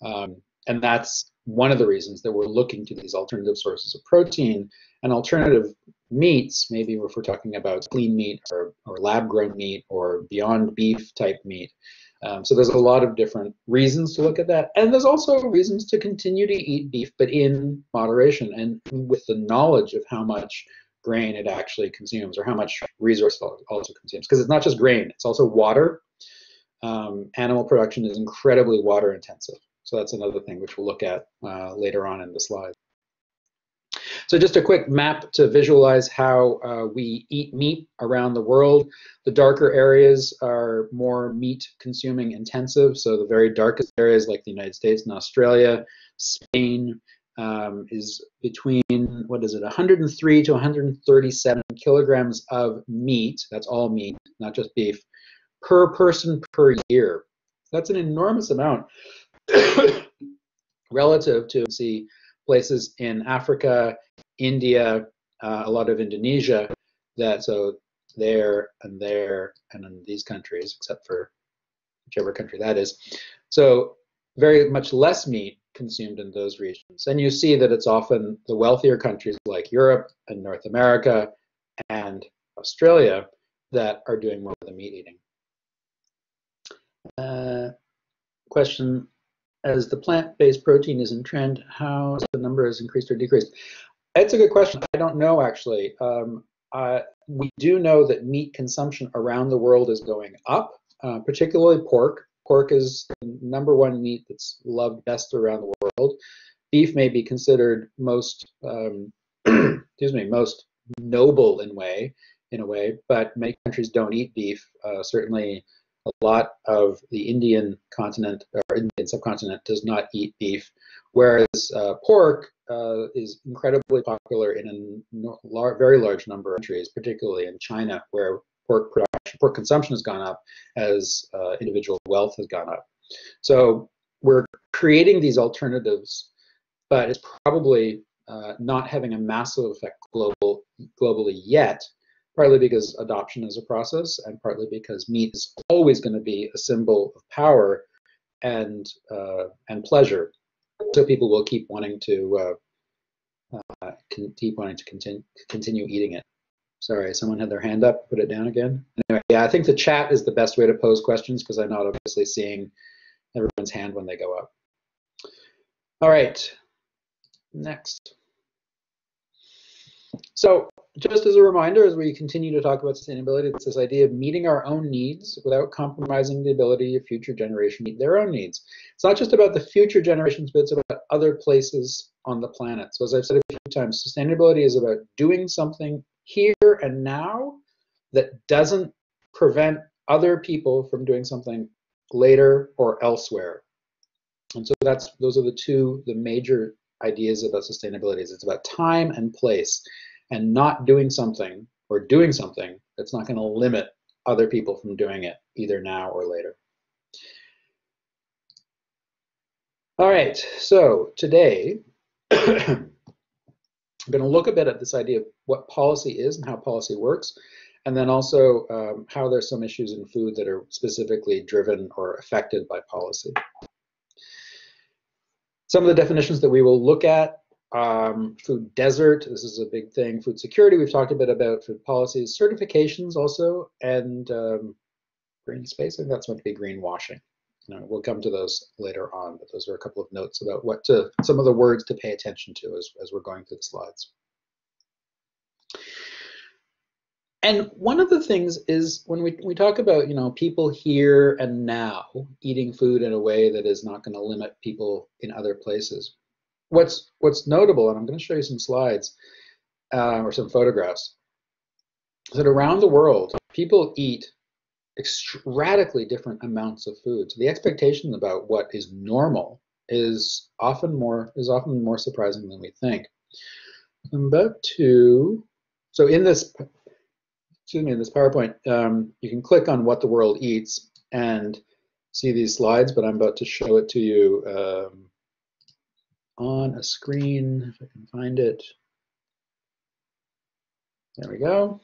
Um, and that's one of the reasons that we're looking to these alternative sources of protein and alternative meats, maybe if we're talking about clean meat or, or lab grown meat or beyond beef type meat, um, so there's a lot of different reasons to look at that. And there's also reasons to continue to eat beef, but in moderation and with the knowledge of how much grain it actually consumes or how much resource it also consumes. Because it's not just grain, it's also water. Um, animal production is incredibly water intensive. So that's another thing which we'll look at uh, later on in the slide. So just a quick map to visualize how uh, we eat meat around the world. The darker areas are more meat consuming intensive. So the very darkest areas like the United States and Australia, Spain, um, is between, what is it, 103 to 137 kilograms of meat, that's all meat, not just beef, per person per year. That's an enormous amount relative to see places in Africa, India, uh, a lot of Indonesia, that so there and there and in these countries, except for whichever country that is. So very much less meat consumed in those regions. And you see that it's often the wealthier countries like Europe and North America and Australia that are doing more of the meat eating. Uh, question as the plant-based protein is in trend, how the number has increased or decreased? It's a good question. I don't know actually. Um, uh, we do know that meat consumption around the world is going up, uh, particularly pork. Pork is the number one meat that's loved best around the world. Beef may be considered most, um, excuse me, most noble in way, in a way, but many countries don't eat beef. Uh, certainly, a lot of the Indian continent or Indian subcontinent does not eat beef, whereas uh, pork uh, is incredibly popular in a lar very large number of countries, particularly in China, where pork production, pork consumption has gone up as uh, individual wealth has gone up. So we're creating these alternatives, but it's probably uh, not having a massive effect global, globally yet partly because adoption is a process, and partly because meat is always going to be a symbol of power and uh, and pleasure. So people will keep wanting to uh, uh, keep wanting to continue continue eating it. Sorry, someone had their hand up. Put it down again. Anyway, yeah, I think the chat is the best way to pose questions because I'm not obviously seeing everyone's hand when they go up. All right, next. So just as a reminder, as we continue to talk about sustainability, it's this idea of meeting our own needs without compromising the ability of future generations to meet their own needs. It's not just about the future generations, but it's about other places on the planet. So as I've said a few times, sustainability is about doing something here and now that doesn't prevent other people from doing something later or elsewhere. And so that's those are the two, the major ideas about sustainability it's about time and place and not doing something or doing something that's not going to limit other people from doing it either now or later. All right, so today I'm going to look a bit at this idea of what policy is and how policy works, and then also um, how there's some issues in food that are specifically driven or affected by policy. Some of the definitions that we will look at, um, food desert, this is a big thing, food security, we've talked a bit about food policies, certifications also, and um, green space, think that's meant to be greenwashing. You know, we'll come to those later on, but those are a couple of notes about what to, some of the words to pay attention to as, as we're going through the slides. And one of the things is when we, we talk about, you know, people here and now eating food in a way that is not going to limit people in other places. What's, what's notable, and I'm going to show you some slides uh, or some photographs, is that around the world, people eat radically different amounts of food. So the expectation about what is normal is often more is often more surprising than we think. I'm about to, so in this excuse me, in this PowerPoint, um, you can click on what the world eats and see these slides, but I'm about to show it to you um, on a screen, if I can find it. There we go.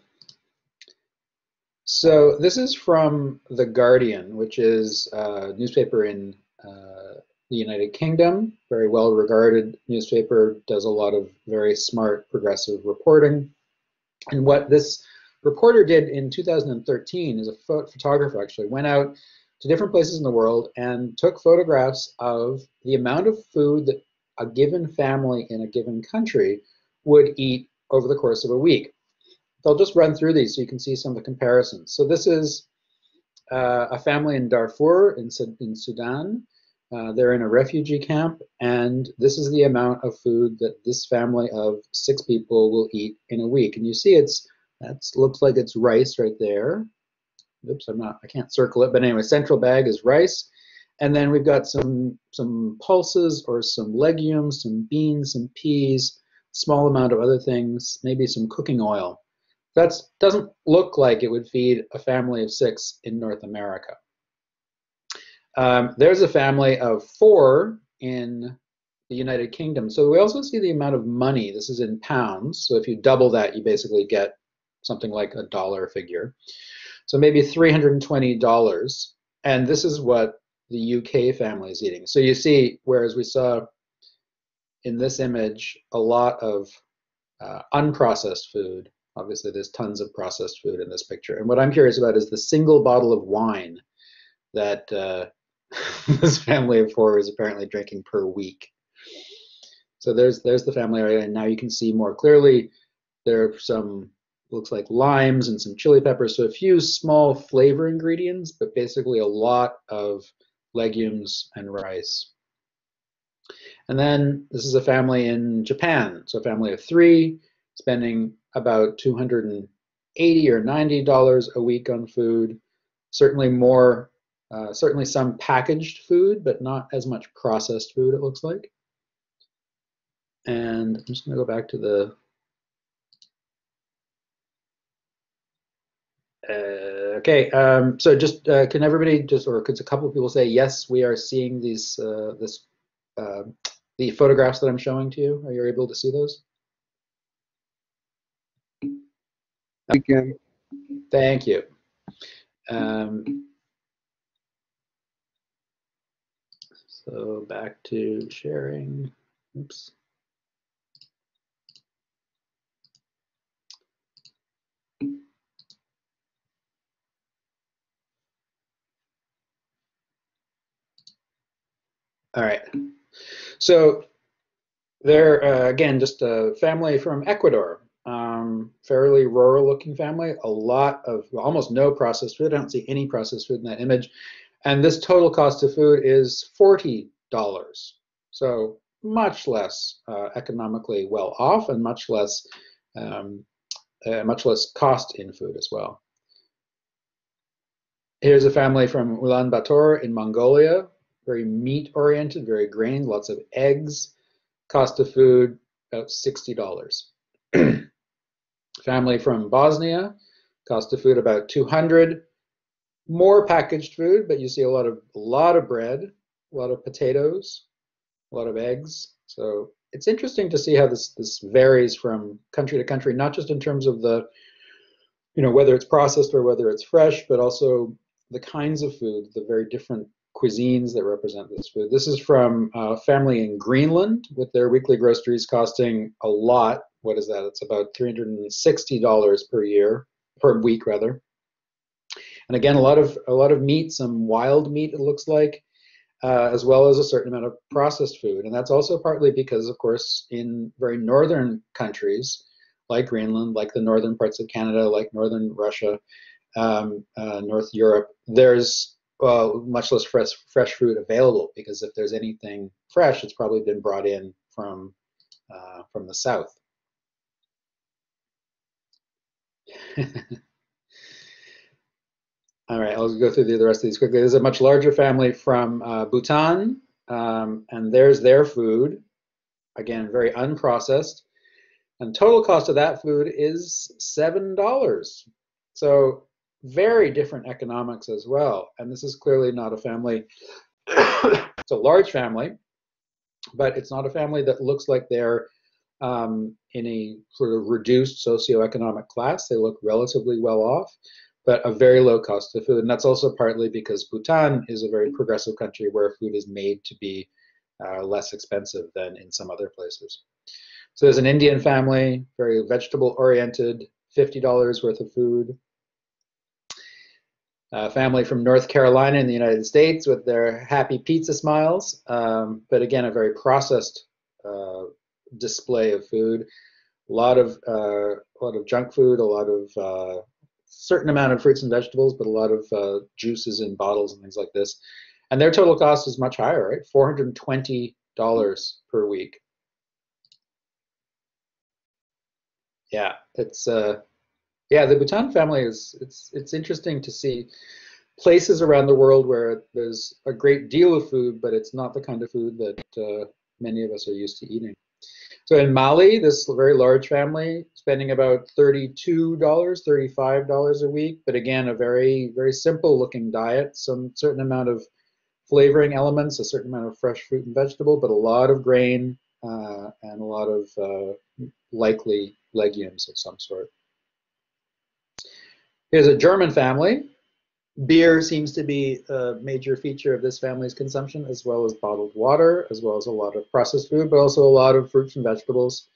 So this is from The Guardian, which is a newspaper in uh, the United Kingdom, very well regarded newspaper, does a lot of very smart progressive reporting. And what this reporter did in 2013 is a photographer actually went out to different places in the world and took photographs of the amount of food that a given family in a given country would eat over the course of a week. I'll just run through these so you can see some of the comparisons. So this is uh, a family in Darfur in, in Sudan. Uh, they're in a refugee camp, and this is the amount of food that this family of six people will eat in a week. And you see it's that looks like it's rice right there. Oops, I'm not, I can't circle it, but anyway, central bag is rice. And then we've got some, some pulses or some legumes, some beans, some peas, small amount of other things, maybe some cooking oil. That doesn't look like it would feed a family of six in North America. Um, there's a family of four in the United Kingdom. So we also see the amount of money. This is in pounds. So if you double that, you basically get something like a dollar figure. So maybe $320. And this is what the UK family is eating. So you see, whereas we saw in this image a lot of uh, unprocessed food, obviously there's tons of processed food in this picture. And what I'm curious about is the single bottle of wine that uh, this family of four is apparently drinking per week. So there's there's the family area, and now you can see more clearly there are some looks like limes and some chili peppers. So a few small flavor ingredients, but basically a lot of legumes and rice. And then this is a family in Japan. So a family of three, spending about 280 or 90 dollars a week on food. Certainly more, uh, certainly some packaged food, but not as much processed food. It looks like. And I'm just going to go back to the Uh, okay, um, so just uh, can everybody just, or could a couple of people say yes? We are seeing these, uh, this, uh, the photographs that I'm showing to you. Are you able to see those? We can. Thank you. Um, so back to sharing. Oops. All right. So they're, uh, again, just a family from Ecuador. Um, fairly rural looking family, a lot of, almost no processed food. I don't see any processed food in that image. And this total cost of food is $40. So much less uh, economically well off and much less, um, uh, much less cost in food as well. Here's a family from Ulaanbaatar in Mongolia very meat oriented, very grain, lots of eggs, Cost of food, about $60. Family from Bosnia, cost of food about 200 More packaged food, but you see a lot of a lot of bread, a lot of potatoes, a lot of eggs. So it's interesting to see how this this varies from country to country, not just in terms of the you know whether it's processed or whether it's fresh, but also the kinds of food, the very different cuisines that represent this food. This is from a family in Greenland with their weekly groceries costing a lot. What is that? It's about $360 per year, per week rather. And again, a lot of a lot of meat, some wild meat it looks like, uh, as well as a certain amount of processed food. And that's also partly because, of course, in very northern countries like Greenland, like the northern parts of Canada, like northern Russia, um, uh, North Europe, there's uh, much less fresh, fresh fruit available because if there's anything fresh, it's probably been brought in from uh, from the south. All right, I'll go through the, rest of these quickly. There's a much larger family from uh, Bhutan, um, and there's their food. Again, very unprocessed. And total cost of that food is $7. So very different economics as well. And this is clearly not a family, it's a large family, but it's not a family that looks like they're um, in a sort of reduced socioeconomic class. They look relatively well off, but a very low cost of food. And that's also partly because Bhutan is a very progressive country where food is made to be uh, less expensive than in some other places. So there's an Indian family, very vegetable oriented, $50 worth of food a family from North Carolina in the United States with their happy pizza smiles, um, but again, a very processed uh, display of food. A lot of uh, a lot of junk food, a lot of uh, certain amount of fruits and vegetables, but a lot of uh, juices in bottles and things like this. And their total cost is much higher, right? Four hundred and twenty dollars per week. Yeah, it's uh, yeah, the Bhutan family is it's it's interesting to see places around the world where there's a great deal of food, but it's not the kind of food that uh, many of us are used to eating. So in Mali, this very large family spending about $32, $35 a week, but again, a very, very simple looking diet, some certain amount of flavoring elements, a certain amount of fresh fruit and vegetable, but a lot of grain uh, and a lot of uh, likely legumes of some sort. Here's a German family. Beer seems to be a major feature of this family's consumption, as well as bottled water, as well as a lot of processed food, but also a lot of fruits and vegetables.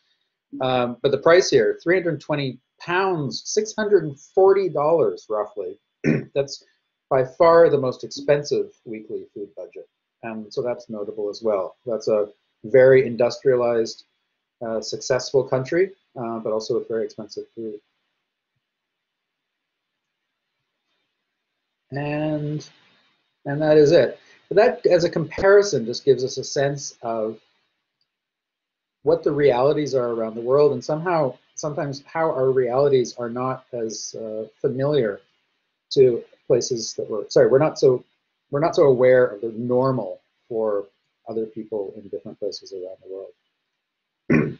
Um, but the price here, 320 pounds, $640 roughly. that's by far the most expensive weekly food budget. And so that's notable as well. That's a very industrialized, uh, successful country, uh, but also with very expensive food. And and that is it. But that, as a comparison, just gives us a sense of what the realities are around the world, and somehow, sometimes how our realities are not as uh, familiar to places that we're sorry, we're not so we're not so aware of the normal for other people in different places around the world.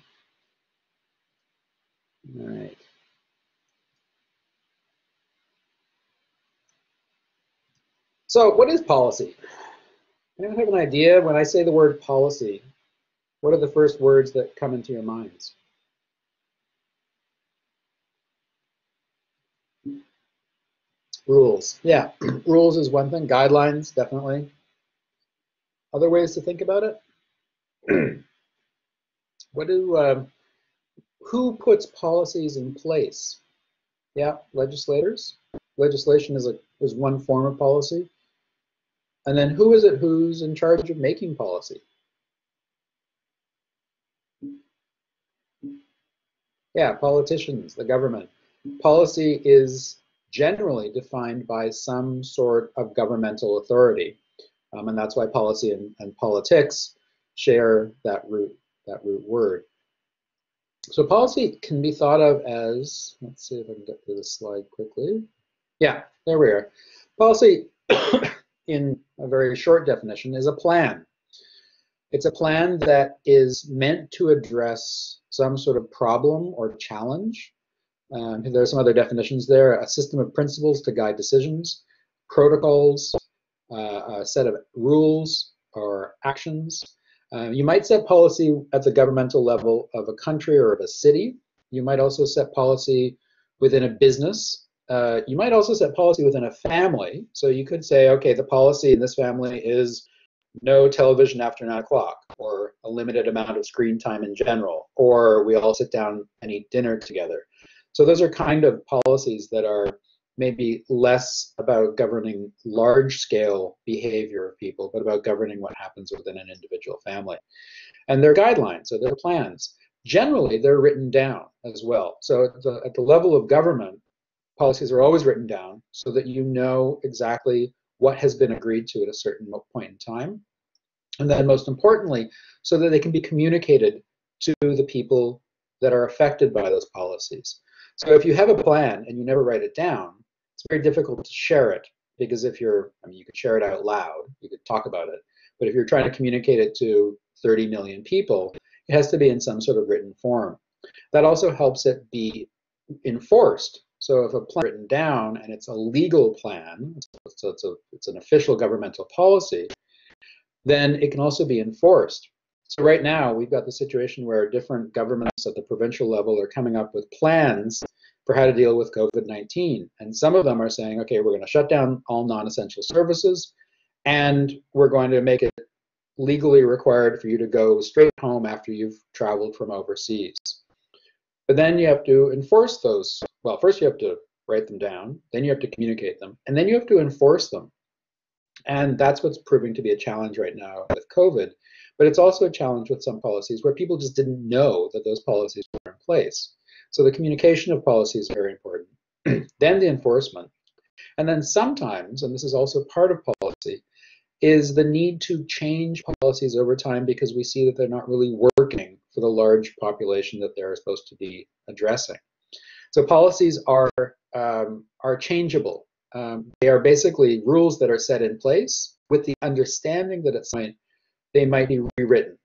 All right. So what is policy? Anyone have an idea? When I say the word policy, what are the first words that come into your minds? Rules. Yeah, rules is one thing. Guidelines, definitely. Other ways to think about it? what do, uh, who puts policies in place? Yeah, legislators. Legislation is, a, is one form of policy. And then who is it who's in charge of making policy? Yeah, politicians, the government. Policy is generally defined by some sort of governmental authority. Um, and that's why policy and, and politics share that root, that root word. So policy can be thought of as, let's see if I can get through this slide quickly. Yeah, there we are. Policy in a very short definition, is a plan. It's a plan that is meant to address some sort of problem or challenge. Um, there are some other definitions there a system of principles to guide decisions, protocols, uh, a set of rules or actions. Uh, you might set policy at the governmental level of a country or of a city. You might also set policy within a business. Uh, you might also set policy within a family. So you could say, okay, the policy in this family is no television after nine o'clock, or a limited amount of screen time in general, or we all sit down and eat dinner together. So those are kind of policies that are maybe less about governing large scale behavior of people, but about governing what happens within an individual family. And they're guidelines, so they're plans. Generally, they're written down as well. So at the, at the level of government, policies are always written down so that you know exactly what has been agreed to at a certain point in time. And then most importantly, so that they can be communicated to the people that are affected by those policies. So if you have a plan and you never write it down, it's very difficult to share it because if you're, I mean, you could share it out loud, you could talk about it, but if you're trying to communicate it to 30 million people, it has to be in some sort of written form. That also helps it be enforced. So if a plan written down and it's a legal plan, so it's, a, it's an official governmental policy, then it can also be enforced. So right now we've got the situation where different governments at the provincial level are coming up with plans for how to deal with COVID-19. And some of them are saying, okay, we're going to shut down all non-essential services and we're going to make it legally required for you to go straight home after you've traveled from overseas. But then you have to enforce those. Well, first you have to write them down, then you have to communicate them, and then you have to enforce them. And that's what's proving to be a challenge right now with COVID. But it's also a challenge with some policies where people just didn't know that those policies were in place. So the communication of policy is very important. then the enforcement. And then sometimes, and this is also part of policy, is the need to change policies over time because we see that they're not really working for the large population that they're supposed to be addressing. So policies are, um, are changeable. Um, they are basically rules that are set in place with the understanding that at some point they might be rewritten.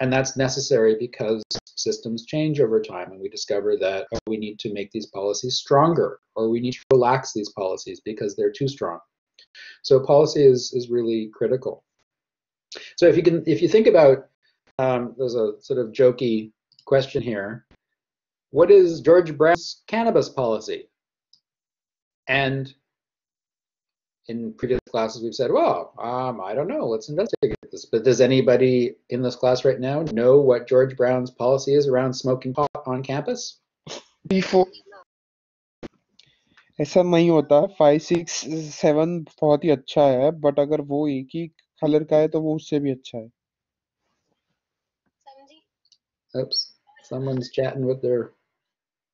And that's necessary because systems change over time and we discover that oh, we need to make these policies stronger or we need to relax these policies because they're too strong. So policy is, is really critical. So if you can, if you think about, um, there's a sort of jokey question here What is George Brown's cannabis policy? And in previous classes we've said, well, um, I don't know, let's investigate this. But does anybody in this class right now know what George Brown's policy is around smoking pot on campus? Before ऐसा नहीं होता five six seven बहुत ही अच्छा है but अगर वो एक ही colour का है तो वो उससे भी अच्छा है Oops, someone's chatting with their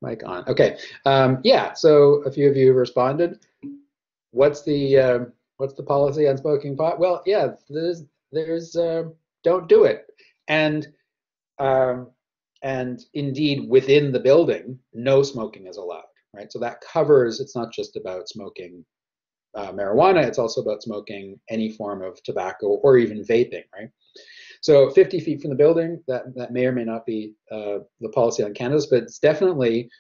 mic on. Okay, um, yeah. So a few of you have responded. What's the uh, what's the policy on smoking pot? Well, yeah, there's there's uh, don't do it, and um, and indeed within the building, no smoking is allowed right? So that covers, it's not just about smoking uh, marijuana, it's also about smoking any form of tobacco or even vaping, right? So 50 feet from the building, that, that may or may not be uh, the policy on cannabis, but it's definitely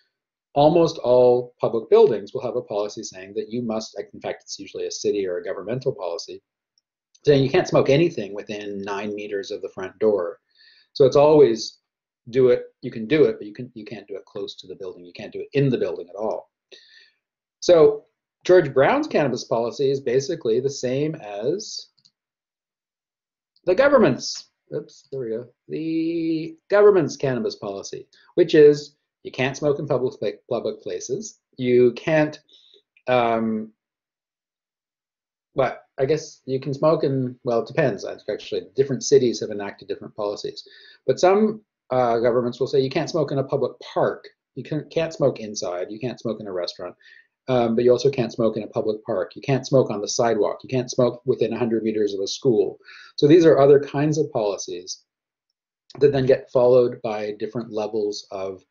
almost all public buildings will have a policy saying that you must, in fact, it's usually a city or a governmental policy, saying you can't smoke anything within nine meters of the front door. So it's always do it, you can do it, but you can you can't do it close to the building. You can't do it in the building at all. So George Brown's cannabis policy is basically the same as the government's. Oops, there we go. The government's cannabis policy, which is you can't smoke in public public places. You can't. Um, but I guess you can smoke in. Well, it depends. Actually, different cities have enacted different policies, but some uh, governments will say you can't smoke in a public park. You can, can't smoke inside. You can't smoke in a restaurant. Um, but you also can't smoke in a public park. You can't smoke on the sidewalk. You can't smoke within 100 meters of a school. So these are other kinds of policies that then get followed by different levels of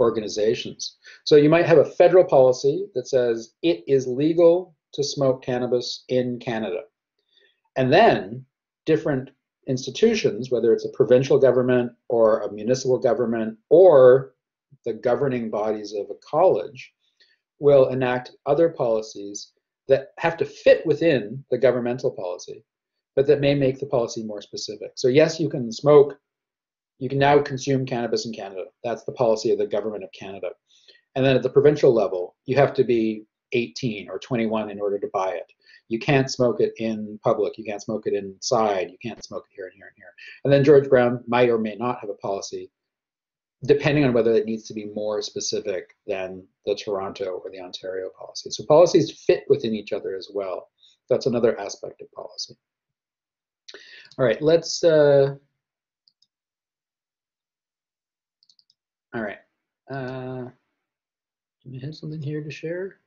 organizations. So you might have a federal policy that says it is legal to smoke cannabis in Canada. And then different institutions, whether it's a provincial government or a municipal government or the governing bodies of a college, will enact other policies that have to fit within the governmental policy, but that may make the policy more specific. So yes, you can smoke, you can now consume cannabis in Canada. That's the policy of the government of Canada. And then at the provincial level, you have to be 18 or 21 in order to buy it. You can't smoke it in public. You can't smoke it inside. You can't smoke it here and here and here. And then George Brown might or may not have a policy, depending on whether it needs to be more specific than the Toronto or the Ontario policy. So policies fit within each other as well. That's another aspect of policy. All right, let's. Uh, all right. Uh, do I have something here to share?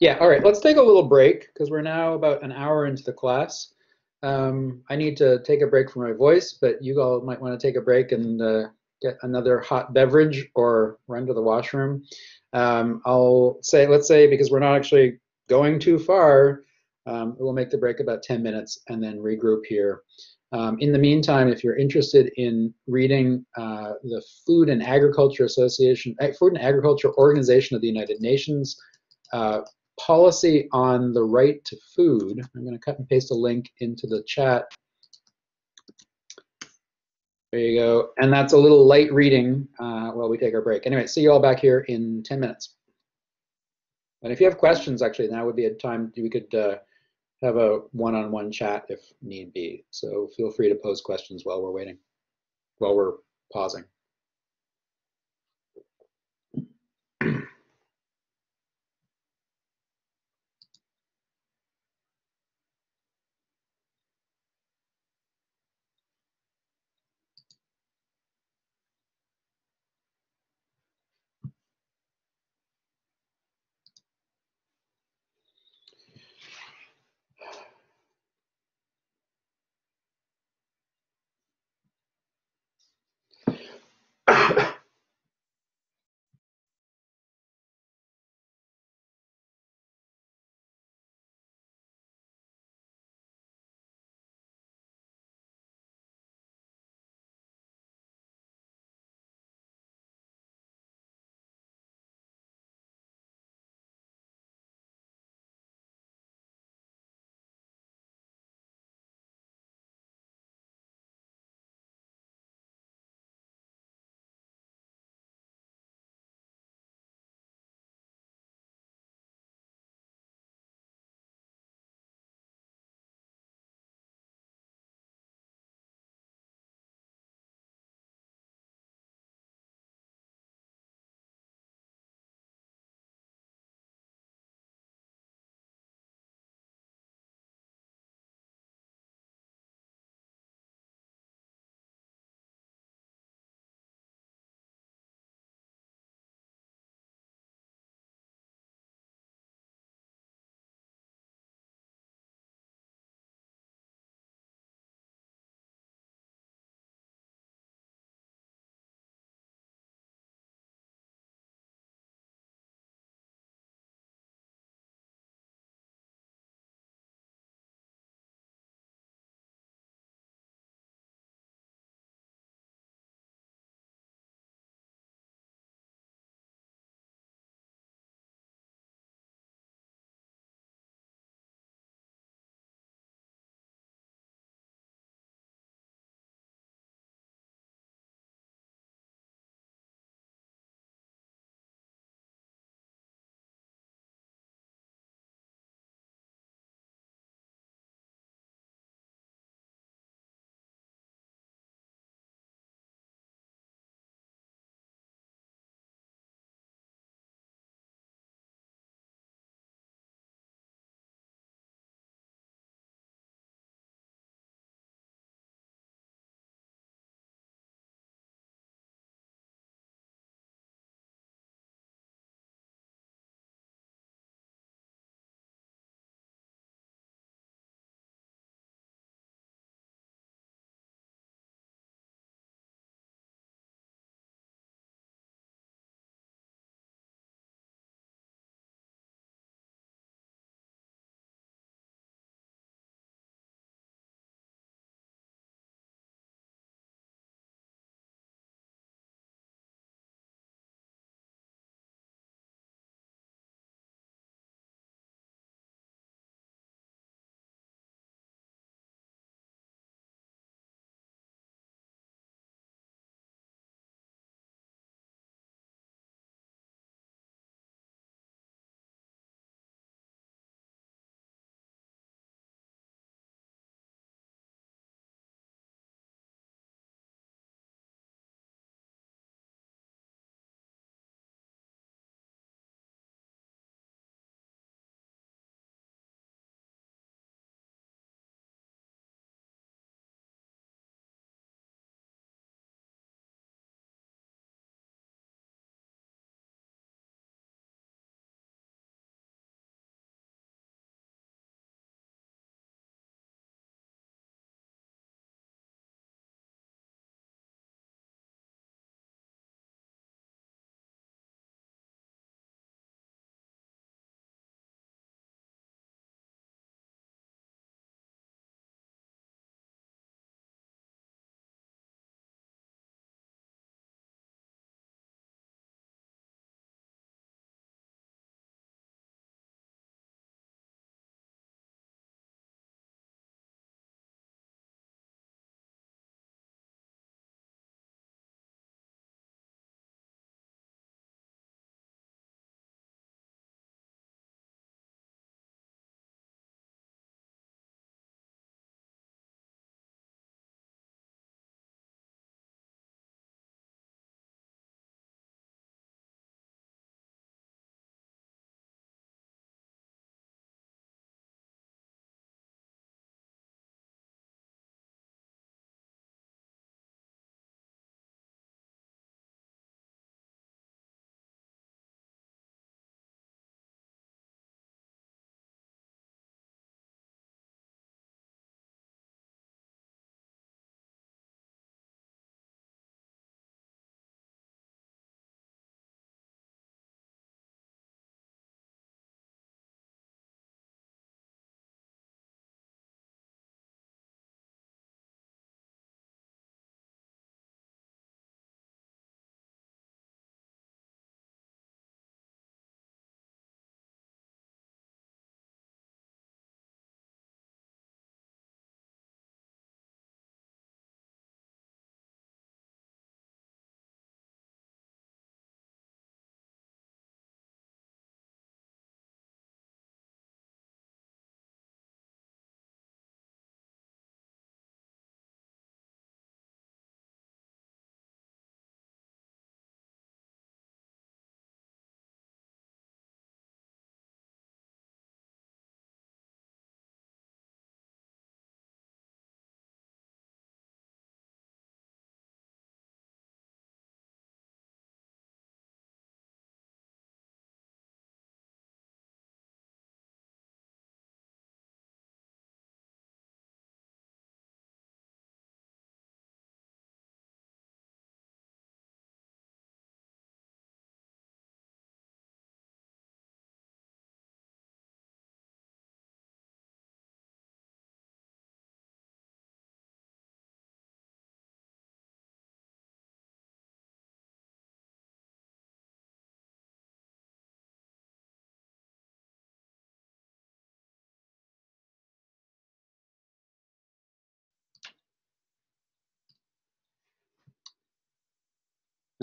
Yeah, all right, let's take a little break because we're now about an hour into the class. Um, I need to take a break from my voice, but you all might want to take a break and uh, get another hot beverage or run to the washroom. Um, I'll say, let's say, because we're not actually going too far, um, we'll make the break about 10 minutes and then regroup here. Um, in the meantime, if you're interested in reading uh, the Food and Agriculture Association, uh, Food and Agriculture Organization of the United Nations uh, policy on the right to food. I'm going to cut and paste a link into the chat. There you go. And that's a little light reading uh, while we take our break. Anyway, see you all back here in 10 minutes. And if you have questions, actually, now would be a time we could uh, have a one-on-one -on -one chat if need be. So feel free to pose questions while we're waiting, while we're pausing.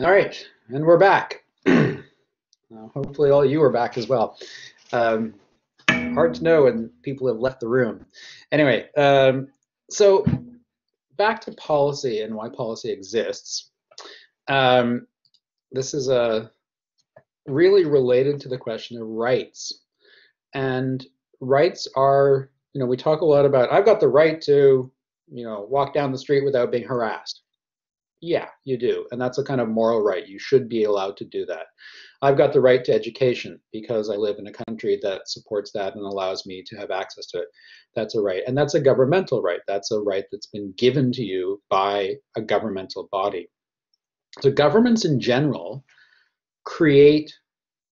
All right, and we're back. uh, hopefully, all you are back as well. Um, hard to know when people have left the room. Anyway, um, so back to policy and why policy exists. Um, this is a really related to the question of rights, and rights are, you know, we talk a lot about. I've got the right to, you know, walk down the street without being harassed. Yeah, you do. And that's a kind of moral right. You should be allowed to do that. I've got the right to education because I live in a country that supports that and allows me to have access to it. That's a right. And that's a governmental right. That's a right that's been given to you by a governmental body. So governments in general create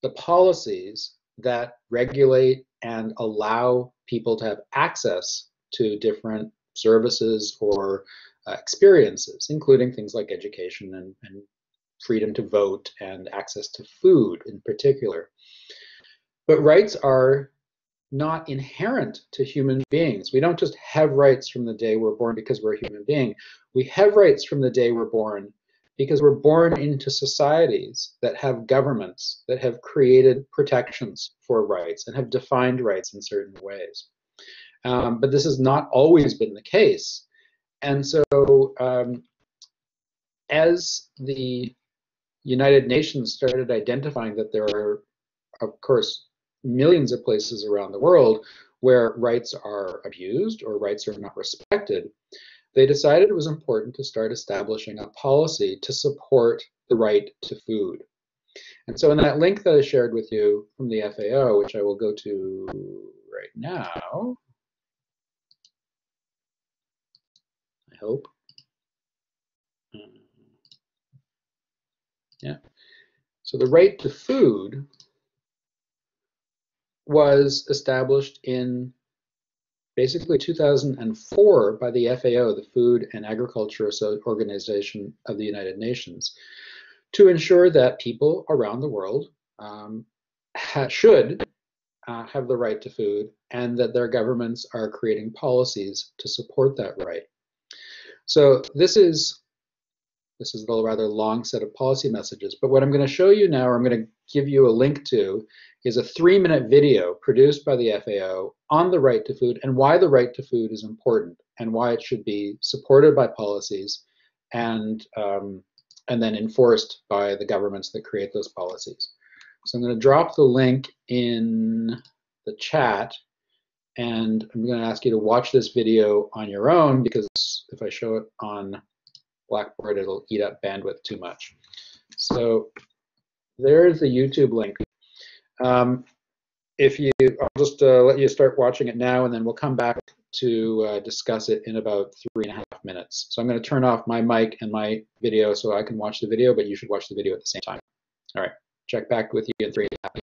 the policies that regulate and allow people to have access to different services or experiences, including things like education and, and freedom to vote and access to food in particular. But rights are not inherent to human beings. We don't just have rights from the day we're born because we're a human being. We have rights from the day we're born because we're born into societies that have governments that have created protections for rights and have defined rights in certain ways. Um, but this has not always been the case. And so, um, as the United Nations started identifying that there are, of course, millions of places around the world where rights are abused or rights are not respected, they decided it was important to start establishing a policy to support the right to food. And so in that link that I shared with you from the FAO, which I will go to right now, I hope. Yeah. So the right to food was established in basically 2004 by the FAO, the Food and Agriculture Organization of the United Nations, to ensure that people around the world um, should uh, have the right to food and that their governments are creating policies to support that right. So this is this is a rather long set of policy messages, but what I'm going to show you now, or I'm going to give you a link to, is a three minute video produced by the FAO on the right to food and why the right to food is important and why it should be supported by policies and, um, and then enforced by the governments that create those policies. So I'm going to drop the link in the chat and I'm going to ask you to watch this video on your own because if I show it on Blackboard, it'll eat up bandwidth too much. So there's the YouTube link. Um, if you, I'll just uh, let you start watching it now, and then we'll come back to uh, discuss it in about three and a half minutes. So I'm going to turn off my mic and my video so I can watch the video, but you should watch the video at the same time. All right, check back with you in three and a half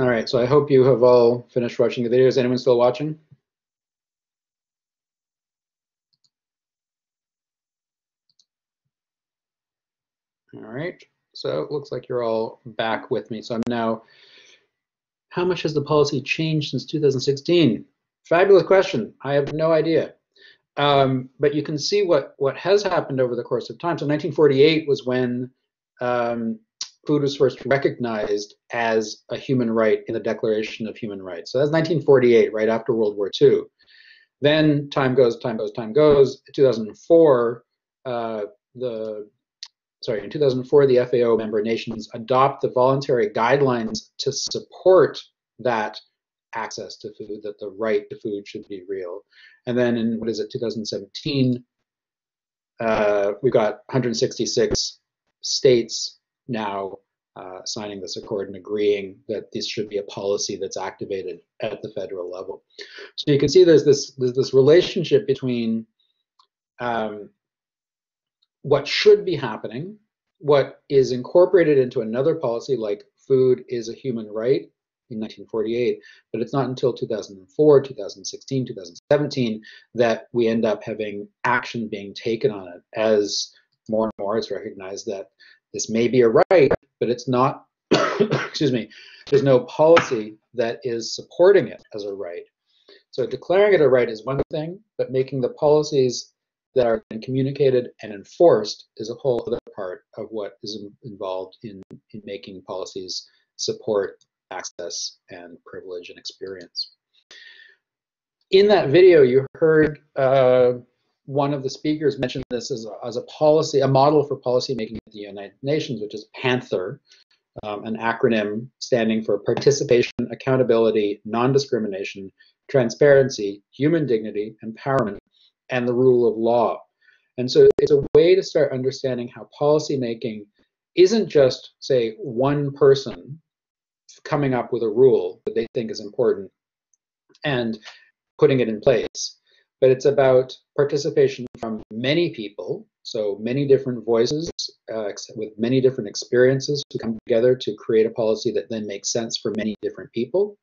All right, so I hope you have all finished watching the video. Is anyone still watching? All right, so it looks like you're all back with me. So I'm now, how much has the policy changed since 2016? Fabulous question. I have no idea. Um, but you can see what, what has happened over the course of time. So 1948 was when um, food was first recognized as a human right in the Declaration of Human Rights. So that's 1948, right after World War II. Then time goes, time goes, time goes. 2004, uh, the sorry, in 2004, the FAO member nations adopt the voluntary guidelines to support that access to food, that the right to food should be real. And then in, what is it, 2017, uh, we've got 166 states now uh, signing this accord and agreeing that this should be a policy that's activated at the federal level. So you can see there's this, there's this relationship between um, what should be happening, what is incorporated into another policy like food is a human right in 1948, but it's not until 2004, 2016, 2017 that we end up having action being taken on it as more and more it's recognized that this may be a right, but it's not, excuse me, there's no policy that is supporting it as a right. So declaring it a right is one thing, but making the policies that are communicated and enforced is a whole other part of what is involved in, in making policies support access and privilege and experience. In that video, you heard uh, one of the speakers mentioned this as a, as a policy, a model for policymaking at the United Nations, which is PANTHER, um, an acronym standing for Participation, Accountability, Non-Discrimination, Transparency, Human Dignity, Empowerment, and the Rule of Law. And so it's a way to start understanding how policymaking isn't just, say, one person coming up with a rule that they think is important and putting it in place but it's about participation from many people, so many different voices uh, with many different experiences to come together to create a policy that then makes sense for many different people.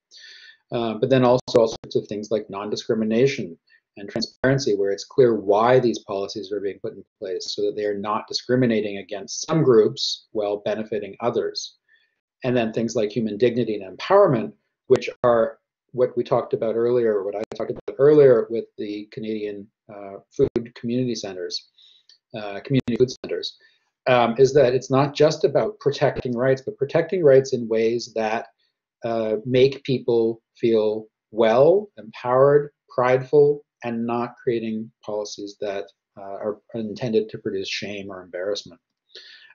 Um, but then also all sorts of things like non-discrimination and transparency, where it's clear why these policies are being put in place so that they are not discriminating against some groups while benefiting others. And then things like human dignity and empowerment, which are what we talked about earlier, what I talked about earlier with the Canadian uh, food community centers, uh, community food centers, um, is that it's not just about protecting rights, but protecting rights in ways that uh, make people feel well, empowered, prideful, and not creating policies that uh, are intended to produce shame or embarrassment.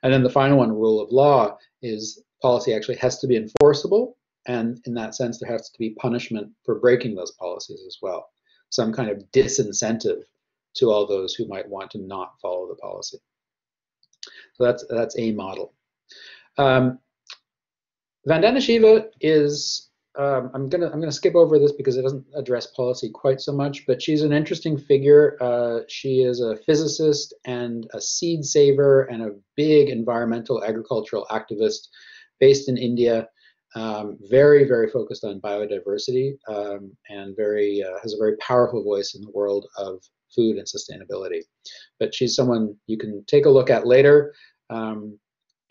And then the final one, rule of law, is policy actually has to be enforceable and in that sense, there has to be punishment for breaking those policies as well. Some kind of disincentive to all those who might want to not follow the policy. So that's that's a model. Um, Vandana Shiva is um, I'm gonna I'm gonna skip over this because it doesn't address policy quite so much, but she's an interesting figure. Uh, she is a physicist and a seed saver and a big environmental agricultural activist based in India um, very, very focused on biodiversity um, and very uh, has a very powerful voice in the world of food and sustainability. But she's someone you can take a look at later. Um,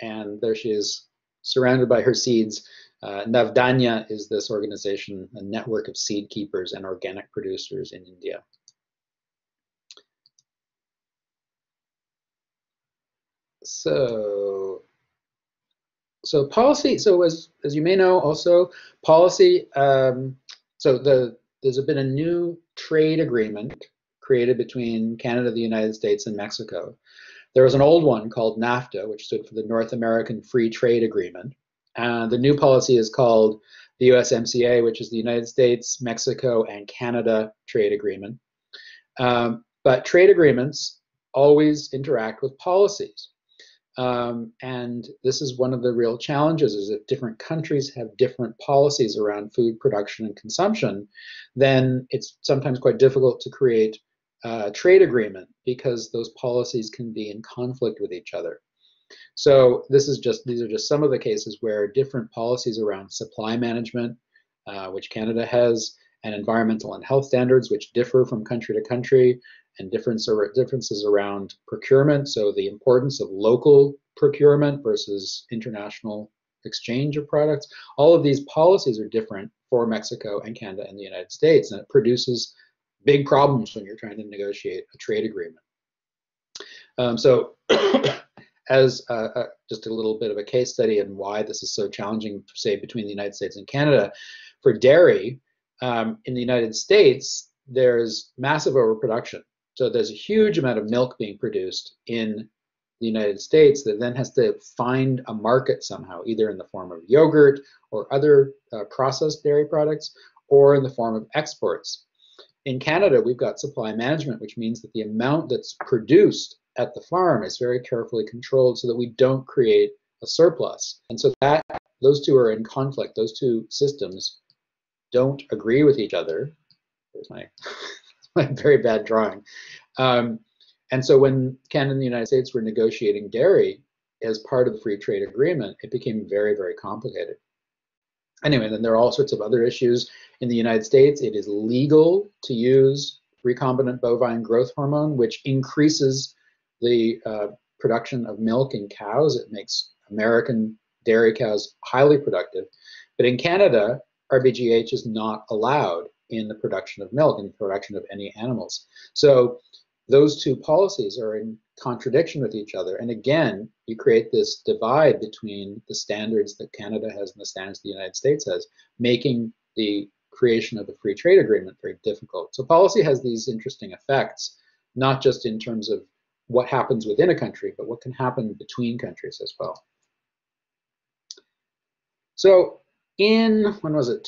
and there she is, surrounded by her seeds. Uh, Navdanya is this organization, a network of seed keepers and organic producers in India. So so policy, so as, as you may know also, policy, um, so the there's been a new trade agreement created between Canada, the United States, and Mexico. There was an old one called NAFTA, which stood for the North American Free Trade Agreement. And the new policy is called the USMCA, which is the United States, Mexico, and Canada Trade Agreement. Um, but trade agreements always interact with policies. Um, and this is one of the real challenges is if different countries have different policies around food production and consumption, then it's sometimes quite difficult to create a trade agreement because those policies can be in conflict with each other. So this is just these are just some of the cases where different policies around supply management, uh, which Canada has, and environmental and health standards, which differ from country to country, and differences around procurement. So the importance of local procurement versus international exchange of products. All of these policies are different for Mexico and Canada and the United States, and it produces big problems when you're trying to negotiate a trade agreement. Um, so as just a little bit of a case study and why this is so challenging, say, between the United States and Canada, for dairy, um, in the United States, there's massive overproduction. So there's a huge amount of milk being produced in the United States that then has to find a market somehow, either in the form of yogurt or other uh, processed dairy products, or in the form of exports. In Canada, we've got supply management, which means that the amount that's produced at the farm is very carefully controlled so that we don't create a surplus. And so that those two are in conflict. Those two systems don't agree with each other. There's my, very bad drawing. Um, and so when Canada and the United States were negotiating dairy as part of the free trade agreement, it became very, very complicated. Anyway, then there are all sorts of other issues. In the United States, it is legal to use recombinant bovine growth hormone, which increases the uh, production of milk in cows. It makes American dairy cows highly productive. But in Canada, RBGH is not allowed in the production of milk, in the production of any animals. So those two policies are in contradiction with each other. And again, you create this divide between the standards that Canada has and the standards the United States has, making the creation of a free trade agreement very difficult. So policy has these interesting effects, not just in terms of what happens within a country, but what can happen between countries as well. So in, when was it,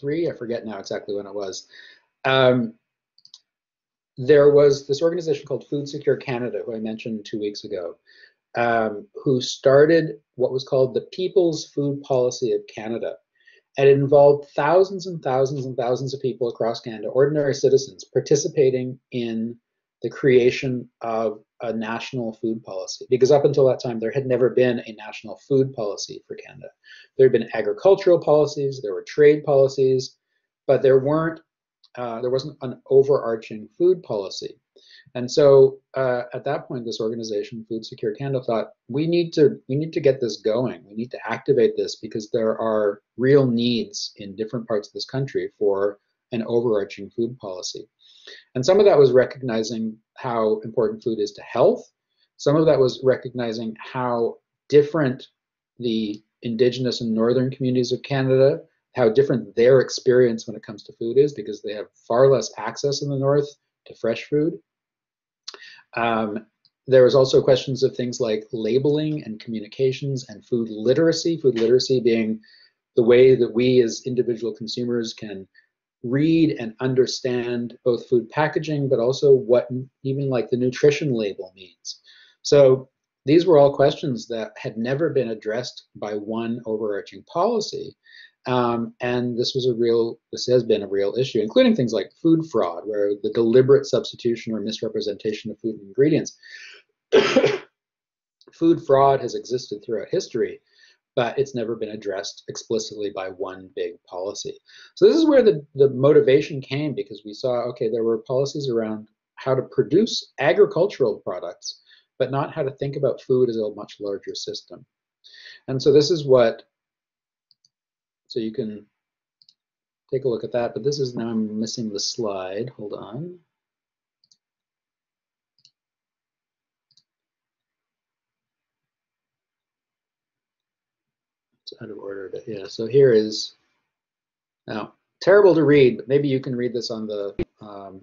2003? I forget now exactly when it was. Um, there was this organization called Food Secure Canada, who I mentioned two weeks ago, um, who started what was called the People's Food Policy of Canada. And it involved thousands and thousands and thousands of people across Canada, ordinary citizens, participating in the creation of a national food policy. Because up until that time, there had never been a national food policy for Canada. There had been agricultural policies, there were trade policies, but there weren't uh, there wasn't an overarching food policy. And so uh, at that point, this organization, Food Secure Canada, thought we need to we need to get this going. We need to activate this because there are real needs in different parts of this country for an overarching food policy. And some of that was recognizing how important food is to health. Some of that was recognizing how different the indigenous and northern communities of Canada how different their experience when it comes to food is because they have far less access in the north to fresh food. Um, there was also questions of things like labeling and communications and food literacy. Food literacy being the way that we as individual consumers can read and understand both food packaging, but also what even like the nutrition label means. So these were all questions that had never been addressed by one overarching policy. Um, and this was a real, this has been a real issue, including things like food fraud, where the deliberate substitution or misrepresentation of food ingredients. food fraud has existed throughout history, but it's never been addressed explicitly by one big policy. So this is where the, the motivation came because we saw, okay, there were policies around how to produce agricultural products, but not how to think about food as a much larger system. And so this is what so you can take a look at that, but this is now I'm missing the slide. Hold on. It's out of order, but yeah, so here is, now, terrible to read, but maybe you can read this on the, um,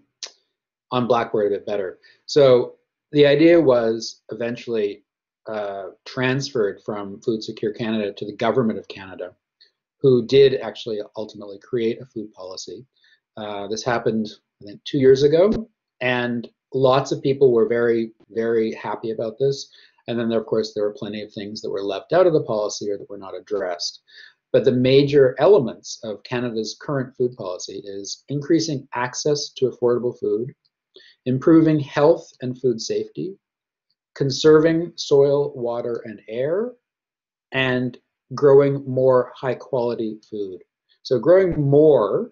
on Blackboard a bit better. So the idea was eventually uh, transferred from Food Secure Canada to the Government of Canada who did actually ultimately create a food policy. Uh, this happened, I think, two years ago, and lots of people were very, very happy about this. And then, there, of course, there were plenty of things that were left out of the policy or that were not addressed. But the major elements of Canada's current food policy is increasing access to affordable food, improving health and food safety, conserving soil, water, and air, and growing more high quality food. So growing more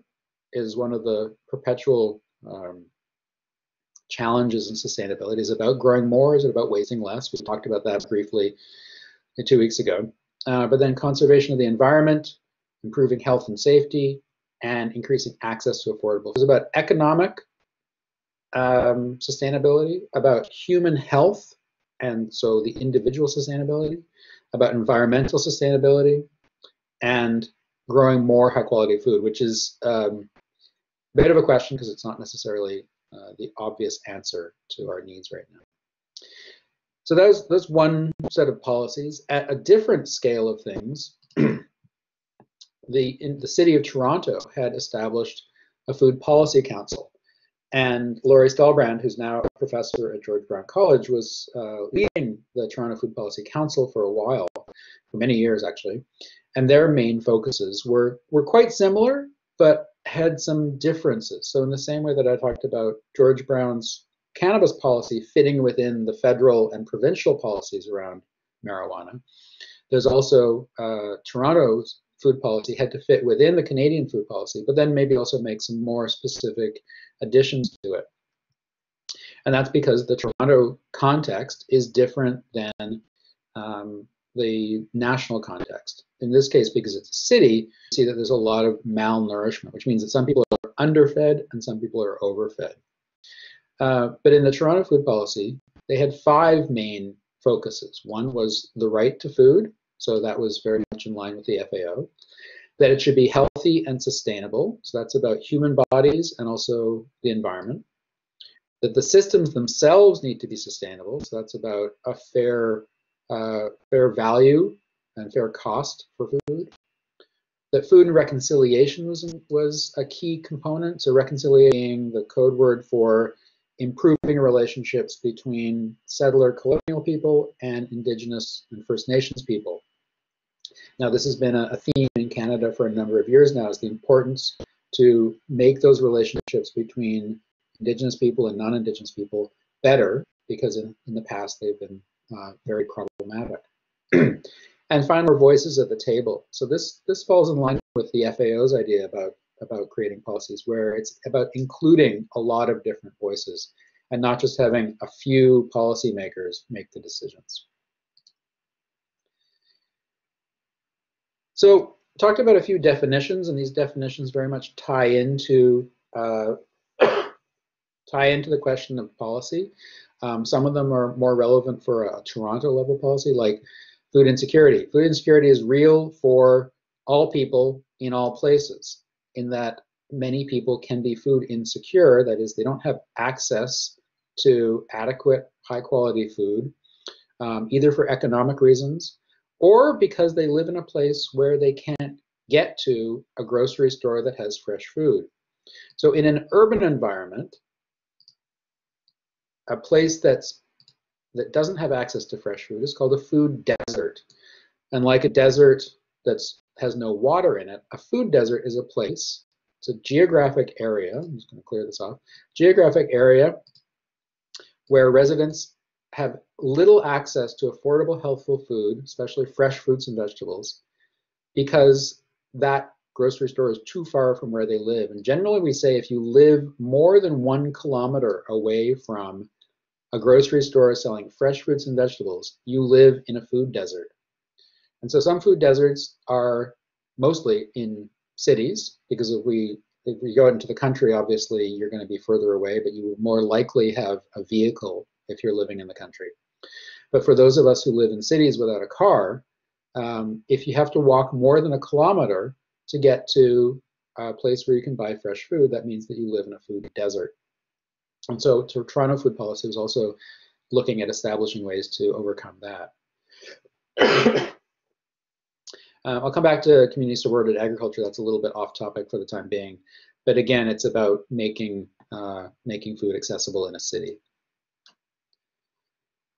is one of the perpetual um, challenges in sustainability. Is it about growing more? Is it about wasting less? We talked about that briefly two weeks ago. Uh, but then conservation of the environment, improving health and safety, and increasing access to affordable. It's about economic um, sustainability, about human health, and so the individual sustainability, about environmental sustainability, and growing more high quality food, which is um, a bit of a question because it's not necessarily uh, the obvious answer to our needs right now. So that's that's one set of policies. At a different scale of things, the in the city of Toronto had established a food policy council, and Lori Stahlbrand, who's now a professor at George Brown College, was uh, leading the Toronto Food Policy Council for a while, for many years actually, and their main focuses were were quite similar, but had some differences. So in the same way that I talked about George Brown's cannabis policy fitting within the federal and provincial policies around marijuana. There's also uh, Toronto's food policy had to fit within the Canadian food policy, but then maybe also make some more specific additions to it. And that's because the Toronto context is different than um, the national context. In this case, because it's a city, you see that there's a lot of malnourishment, which means that some people are underfed and some people are overfed. Uh, but in the Toronto food policy, they had five main focuses. One was the right to food, so that was very much in line with the FAO. That it should be healthy and sustainable, so that's about human bodies and also the environment. That the systems themselves need to be sustainable, so that's about a fair, uh, fair value and fair cost for food. That food and reconciliation was was a key component. So reconciliating the code word for improving relationships between settler colonial people and Indigenous and First Nations people. Now, this has been a, theme in Canada for a number of years now, is the importance to make those relationships between Indigenous people and non-Indigenous people better, because in, in the past they've been uh, very problematic. and finally, voices at the table. So this this falls in line with the FAO's idea about about creating policies where it's about including a lot of different voices and not just having a few policymakers make the decisions. So talked about a few definitions and these definitions very much tie into uh, tie into the question of policy. Um, some of them are more relevant for a Toronto level policy like food insecurity. Food insecurity is real for all people in all places in that many people can be food insecure. That is, they don't have access to adequate, high quality food, um, either for economic reasons or because they live in a place where they can't get to a grocery store that has fresh food. So, in an urban environment, a place that's that doesn't have access to fresh food is called a food desert. And like a desert that has no water in it. A food desert is a place, it's a geographic area, I'm just going to clear this off, geographic area where residents have little access to affordable, healthful food, especially fresh fruits and vegetables, because that grocery store is too far from where they live. And generally, we say if you live more than one kilometer away from a grocery store selling fresh fruits and vegetables, you live in a food desert. And so some food deserts are mostly in cities because if we if we go into the country, obviously you're going to be further away, but you will more likely have a vehicle if you're living in the country. But for those of us who live in cities without a car, um, if you have to walk more than a kilometer to get to a place where you can buy fresh food, that means that you live in a food desert. And so, Toronto Food Policy was also looking at establishing ways to overcome that. Uh, I'll come back to community supported agriculture. That's a little bit off topic for the time being, but again, it's about making uh, making food accessible in a city.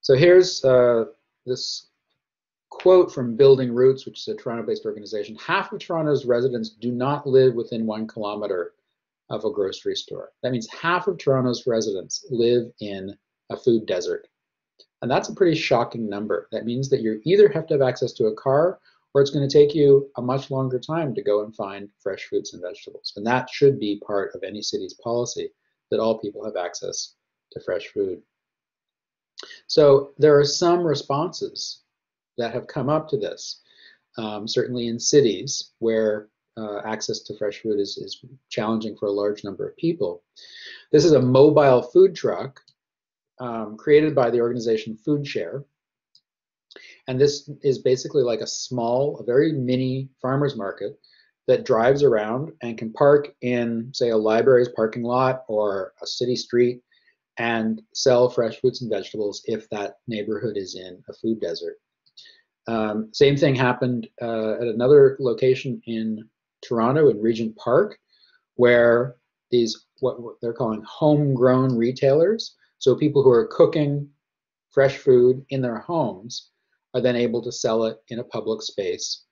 So here's uh, this quote from Building Roots, which is a Toronto-based organization. Half of Toronto's residents do not live within one kilometer of a grocery store. That means half of Toronto's residents live in a food desert. And that's a pretty shocking number. That means that you either have to have access to a car or it's going to take you a much longer time to go and find fresh fruits and vegetables. And that should be part of any city's policy that all people have access to fresh food. So there are some responses that have come up to this, um, certainly in cities where uh, access to fresh food is, is challenging for a large number of people. This is a mobile food truck um, created by the organization Food Share. And this is basically like a small, a very mini farmer's market that drives around and can park in, say, a library's parking lot or a city street and sell fresh fruits and vegetables if that neighborhood is in a food desert. Um, same thing happened uh, at another location in Toronto in Regent Park, where these what they're calling homegrown retailers, so people who are cooking fresh food in their homes are then able to sell it in a public space,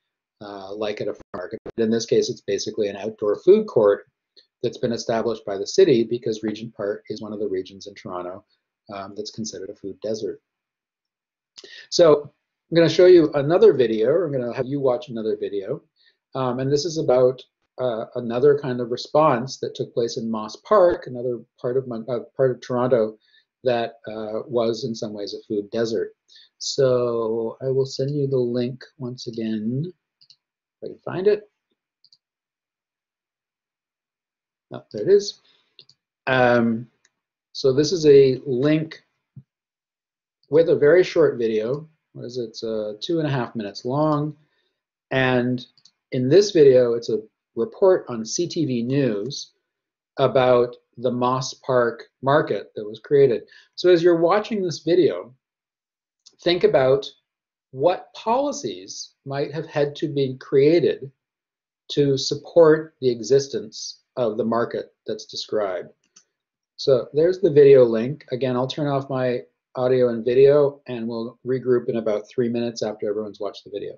uh, like at a market. But in this case, it's basically an outdoor food court that's been established by the city because Regent Park is one of the regions in Toronto um, that's considered a food desert. So I'm going to show you another video. I'm going to have you watch another video. Um, and this is about uh, another kind of response that took place in Moss Park, another part of, uh, part of Toronto that uh, was in some ways a food desert. So I will send you the link once again, if I can find it. Oh, there it is. Um, so this is a link with a very short video. What is it? It's uh, two and a half minutes long. And in this video, it's a report on CTV News about the Moss Park market that was created. So as you're watching this video, think about what policies might have had to be created to support the existence of the market that's described. So there's the video link. Again, I'll turn off my audio and video and we'll regroup in about three minutes after everyone's watched the video.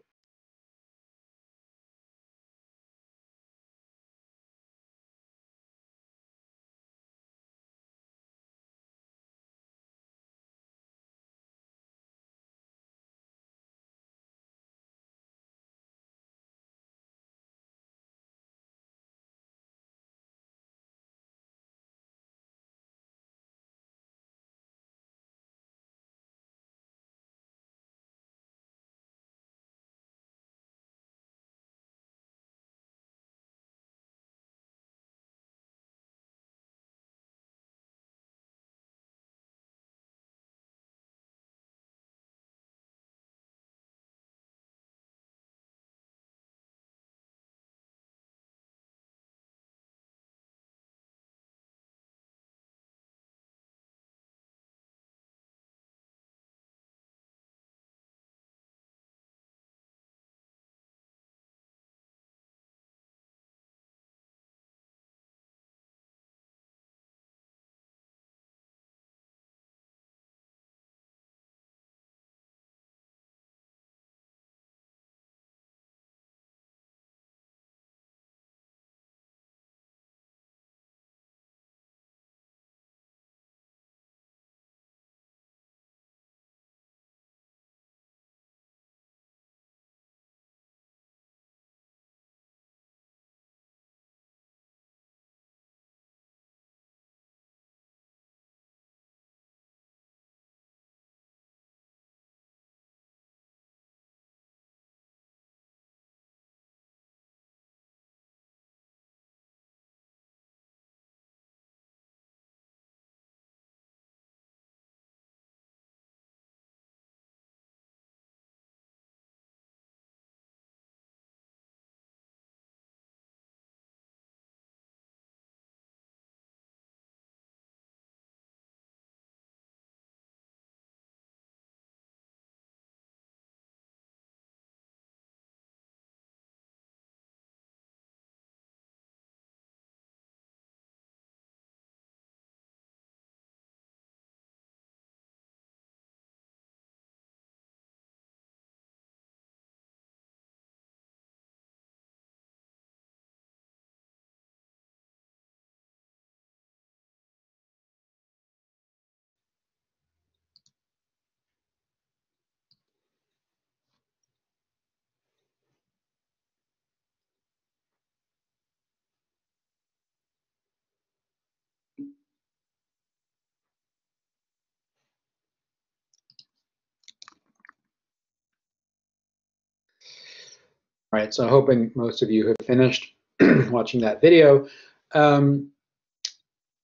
Right, so hoping most of you have finished watching that video. Um,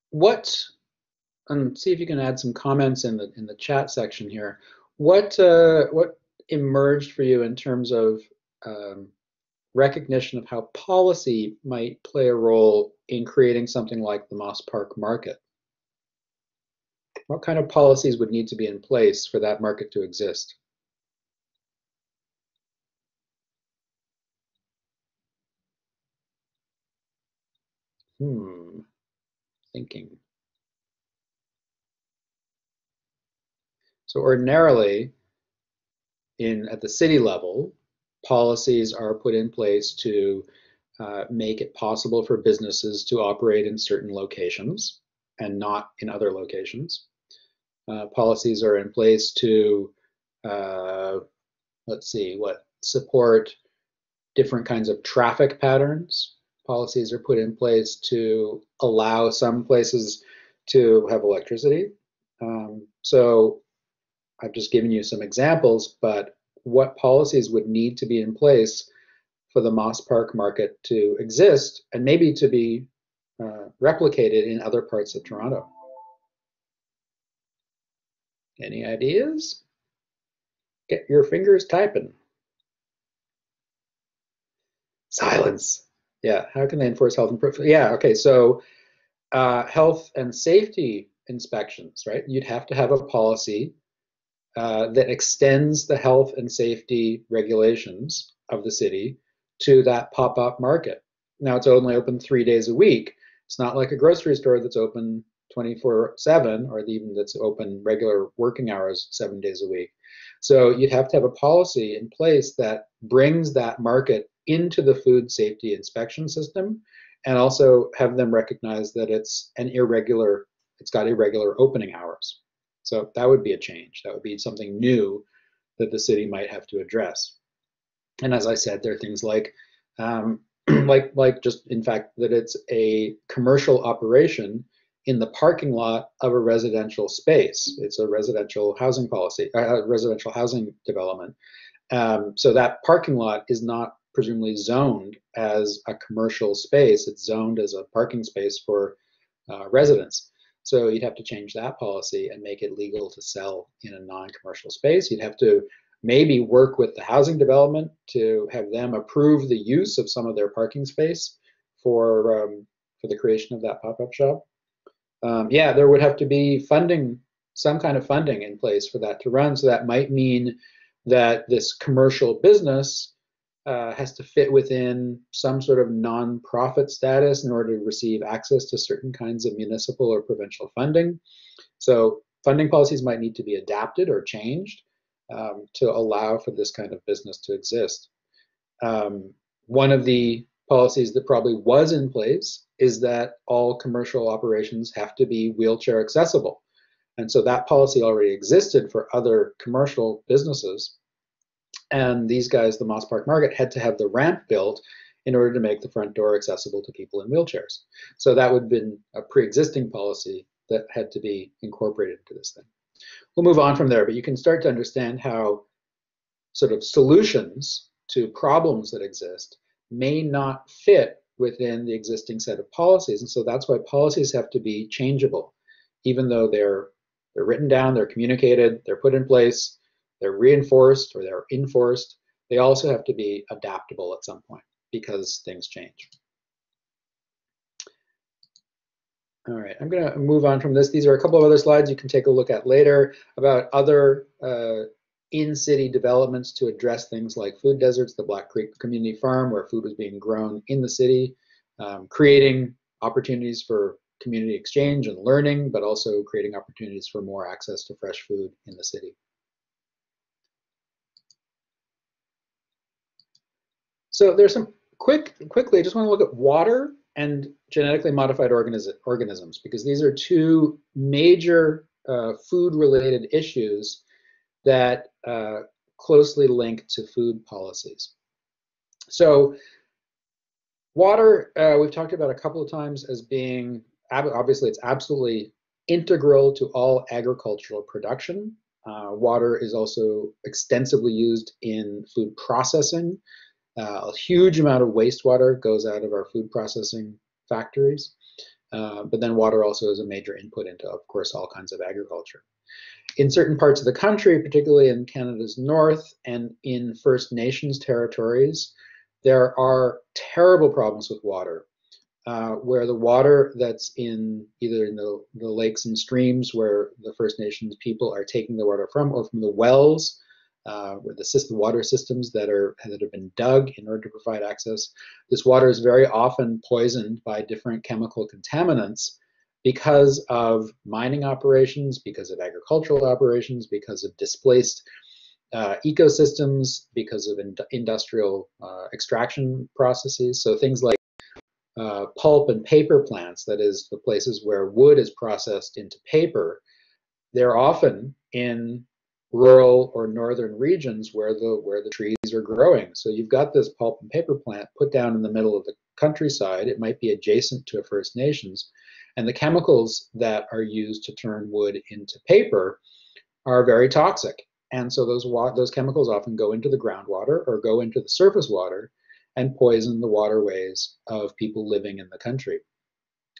what, and see if you can add some comments in the in the chat section here. What uh, what emerged for you in terms of um, recognition of how policy might play a role in creating something like the Moss Park market? What kind of policies would need to be in place for that market to exist? Hmm, thinking. So ordinarily, in at the city level, policies are put in place to uh, make it possible for businesses to operate in certain locations and not in other locations. Uh, policies are in place to, uh, let's see, what support different kinds of traffic patterns. Policies are put in place to allow some places to have electricity. Um, so I've just given you some examples, but what policies would need to be in place for the Moss Park market to exist and maybe to be uh, replicated in other parts of Toronto? Any ideas? Get your fingers typing. Silence. Yeah, how can they enforce health and yeah, okay, so uh, health and safety inspections, right? You'd have to have a policy uh, that extends the health and safety regulations of the city to that pop-up market. Now it's only open three days a week. It's not like a grocery store that's open 24/7 or even that's open regular working hours seven days a week. So you'd have to have a policy in place that brings that market into the food safety inspection system and also have them recognize that it's an irregular, it's got irregular opening hours. So that would be a change. That would be something new that the city might have to address. And as I said, there are things like, um, like, like just in fact that it's a commercial operation in the parking lot of a residential space. It's a residential housing policy, uh, residential housing development. Um, so that parking lot is not presumably zoned as a commercial space. It's zoned as a parking space for uh, residents. So you'd have to change that policy and make it legal to sell in a non-commercial space. You'd have to maybe work with the housing development to have them approve the use of some of their parking space for um, for the creation of that pop-up shop um, yeah, there would have to be funding, some kind of funding in place for that to run. So that might mean that this commercial business uh, has to fit within some sort of non-profit status in order to receive access to certain kinds of municipal or provincial funding. So funding policies might need to be adapted or changed um, to allow for this kind of business to exist. Um, one of the policies that probably was in place is that all commercial operations have to be wheelchair accessible. And so that policy already existed for other commercial businesses. And these guys, the Moss Park Market, had to have the ramp built in order to make the front door accessible to people in wheelchairs. So that would have been a pre-existing policy that had to be incorporated into this thing. We'll move on from there, but you can start to understand how sort of solutions to problems that exist may not fit within the existing set of policies. And so that's why policies have to be changeable, even though they're they're written down, they're communicated, they're put in place, they're reinforced or they're enforced. They also have to be adaptable at some point because things change. All right, I'm going to move on from this. These are a couple of other slides you can take a look at later about other uh, in-city developments to address things like food deserts, the Black Creek Community Farm, where food was being grown in the city, um, creating opportunities for community exchange and learning, but also creating opportunities for more access to fresh food in the city. So there's some quick, quickly, I just want to look at water and genetically modified organis organisms, because these are two major uh, food-related issues that uh, closely linked to food policies. So water, uh, we've talked about a couple of times as being, obviously it's absolutely integral to all agricultural production. Uh, water is also extensively used in food processing. Uh, a huge amount of wastewater goes out of our food processing factories, uh, but then water also is a major input into, of course, all kinds of agriculture. In certain parts of the country, particularly in Canada's north and in First Nations territories, there are terrible problems with water. Uh, where the water that's in either in the, the lakes and streams where the First Nations people are taking the water from, or from the wells, uh, the system, water systems that are that have been dug in order to provide access. This water is very often poisoned by different chemical contaminants because of mining operations, because of agricultural operations, because of displaced uh, ecosystems, because of in industrial uh, extraction processes. So things like uh, pulp and paper plants, that is, the places where wood is processed into paper, they're often in rural or northern regions where the where the trees are growing. So you've got this pulp and paper plant put down in the middle of the countryside. It might be adjacent to a First Nations, and the chemicals that are used to turn wood into paper are very toxic. And so those those chemicals often go into the groundwater or go into the surface water and poison the waterways of people living in the country.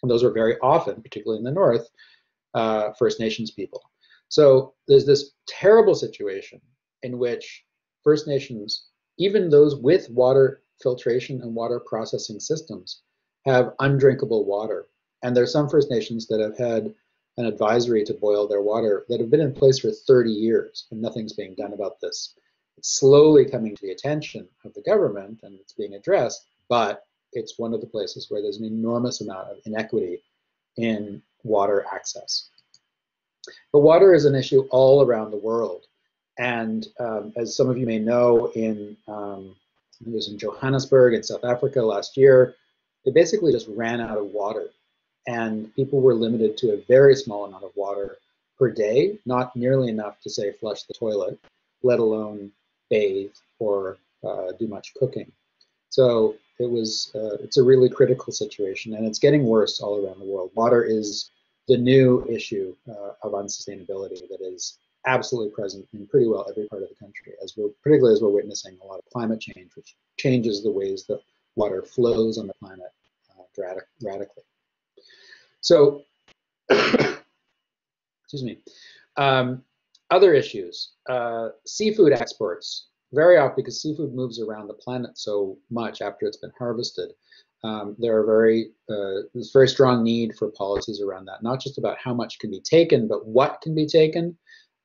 And those are very often, particularly in the north, uh, First Nations people. So there's this terrible situation in which First Nations, even those with water filtration and water processing systems, have undrinkable water. And there are some First Nations that have had an advisory to boil their water that have been in place for 30 years and nothing's being done about this. It's slowly coming to the attention of the government and it's being addressed, but it's one of the places where there's an enormous amount of inequity in water access. But water is an issue all around the world. And um, as some of you may know, in um, it was in Johannesburg in South Africa last year, they basically just ran out of water. And people were limited to a very small amount of water per day, not nearly enough to say flush the toilet, let alone bathe or uh, do much cooking. So it was, uh, it's a really critical situation and it's getting worse all around the world. Water is the new issue uh, of unsustainability that is absolutely present in pretty well every part of the country, as we're particularly as we're witnessing a lot of climate change, which changes the ways that water flows on the planet uh, radically. So, excuse me. Um, other issues, uh, seafood exports, very often because seafood moves around the planet so much after it's been harvested. Um, there are very uh, there's very strong need for policies around that, not just about how much can be taken, but what can be taken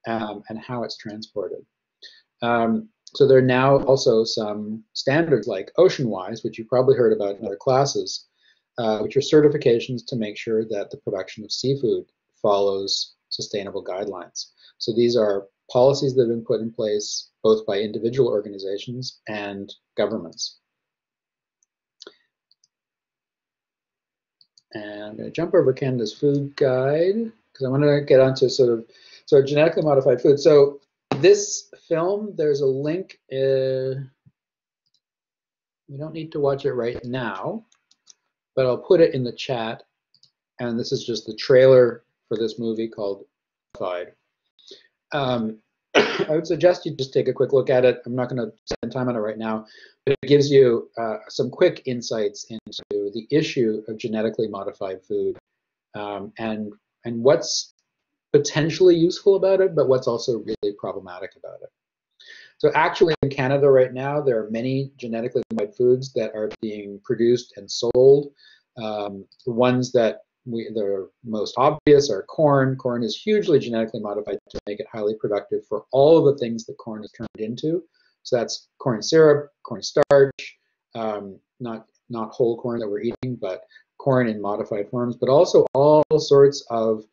um, and how it's transported. Um, so there are now also some standards like OceanWise, which you've probably heard about in other classes, uh, which are certifications to make sure that the production of seafood follows sustainable guidelines. So these are policies that have been put in place both by individual organizations and governments. And I'm going to jump over Canada's food guide because I want to get onto sort of so genetically modified food. So this film, there's a link. Uh, don't need to watch it right now, but I'll put it in the chat. And this is just the trailer for this movie called Modified. Um, I would suggest you just take a quick look at it. I'm not going to spend time on it right now, but it gives you uh, some quick insights into the issue of genetically modified food um, and and what's potentially useful about it, but what's also really problematic about it. So actually in Canada right now, there are many genetically modified foods that are being produced and sold. Um, the ones that we, the most obvious are corn. Corn is hugely genetically modified to make it highly productive for all of the things that corn is turned into. So that's corn syrup, corn starch, um, not not whole corn that we're eating, but corn in modified forms, but also all sorts of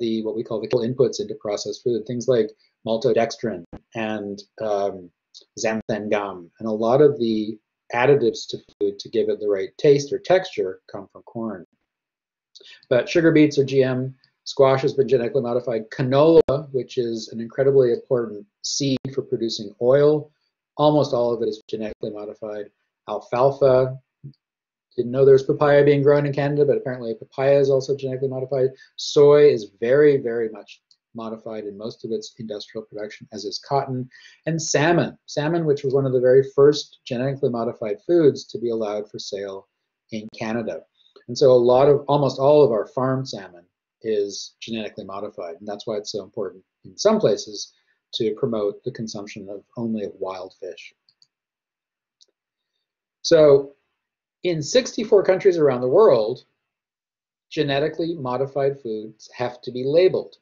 the what we call the inputs into processed food, things like maltodextrin and um, xanthan gum, and a lot of the additives to food to give it the right taste or texture come from corn. But sugar beets are GM. Squash has been genetically modified. Canola, which is an incredibly important seed for producing oil, almost all of it is genetically modified. Alfalfa, didn't know there was papaya being grown in Canada, but apparently papaya is also genetically modified. Soy is very, very much modified in most of its industrial production, as is cotton, and salmon. Salmon, which was one of the very first genetically modified foods to be allowed for sale in Canada. And so a lot of, almost all of our farm salmon is genetically modified. And that's why it's so important in some places to promote the consumption of only wild fish. So in 64 countries around the world, genetically modified foods have to be labeled.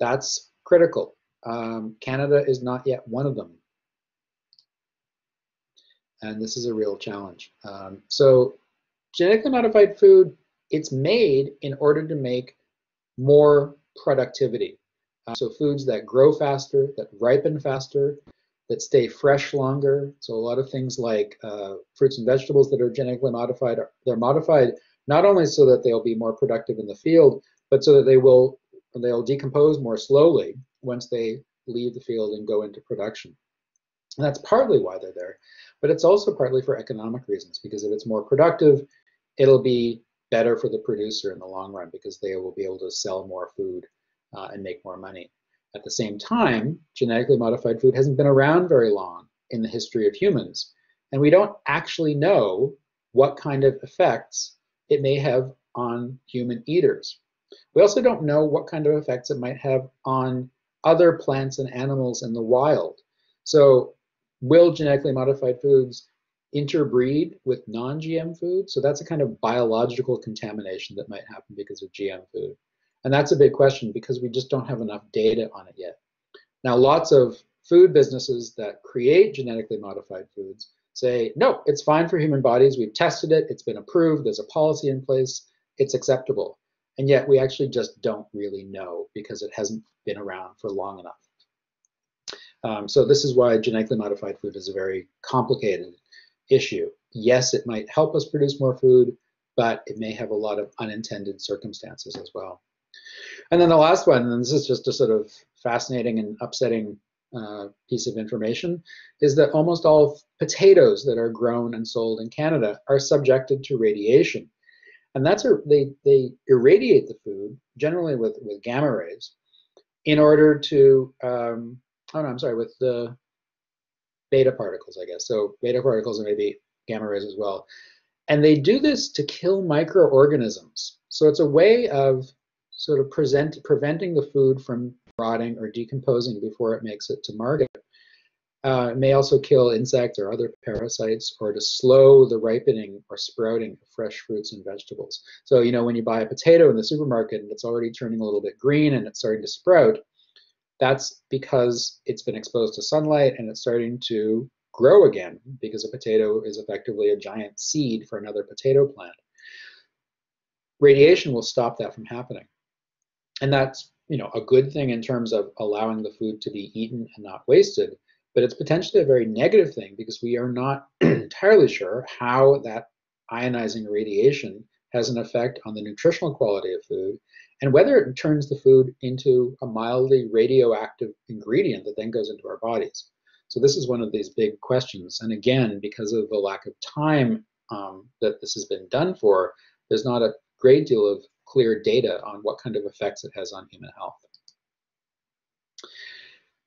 That's critical. Um, Canada is not yet one of them. And this is a real challenge. Um, so genetically modified food, it's made in order to make more productivity. Uh, so foods that grow faster, that ripen faster, that stay fresh longer. So a lot of things like uh, fruits and vegetables that are genetically modified, are, they're modified not only so that they'll be more productive in the field, but so that they will they'll decompose more slowly once they leave the field and go into production. And that's partly why they're there, but it's also partly for economic reasons because if it's more productive, it'll be better for the producer in the long run because they will be able to sell more food uh, and make more money. At the same time, genetically modified food hasn't been around very long in the history of humans, and we don't actually know what kind of effects it may have on human eaters. We also don't know what kind of effects it might have on other plants and animals in the wild. So will genetically modified foods interbreed with non-GM food. So that's a kind of biological contamination that might happen because of GM food. And that's a big question because we just don't have enough data on it yet. Now, lots of food businesses that create genetically modified foods say, no, it's fine for human bodies. We've tested it. It's been approved. There's a policy in place. It's acceptable. And yet we actually just don't really know because it hasn't been around for long enough. Um, so this is why genetically modified food is a very complicated issue. Yes, it might help us produce more food, but it may have a lot of unintended circumstances as well. And then the last one, and this is just a sort of fascinating and upsetting uh, piece of information, is that almost all potatoes that are grown and sold in Canada are subjected to radiation. And that's a, they, they irradiate the food, generally with, with gamma rays, in order to, um, oh no, I'm sorry, with the beta particles, I guess. So beta particles and maybe gamma rays as well. And they do this to kill microorganisms. So it's a way of sort of present, preventing the food from rotting or decomposing before it makes it to market. Uh, it may also kill insects or other parasites or to slow the ripening or sprouting of fresh fruits and vegetables. So, you know, when you buy a potato in the supermarket and it's already turning a little bit green and it's starting to sprout, that's because it's been exposed to sunlight and it's starting to grow again because a potato is effectively a giant seed for another potato plant. Radiation will stop that from happening. And that's, you know, a good thing in terms of allowing the food to be eaten and not wasted, but it's potentially a very negative thing because we are not entirely sure how that ionizing radiation has an effect on the nutritional quality of food and whether it turns the food into a mildly radioactive ingredient that then goes into our bodies. So this is one of these big questions. And again, because of the lack of time um, that this has been done for, there's not a great deal of clear data on what kind of effects it has on human health.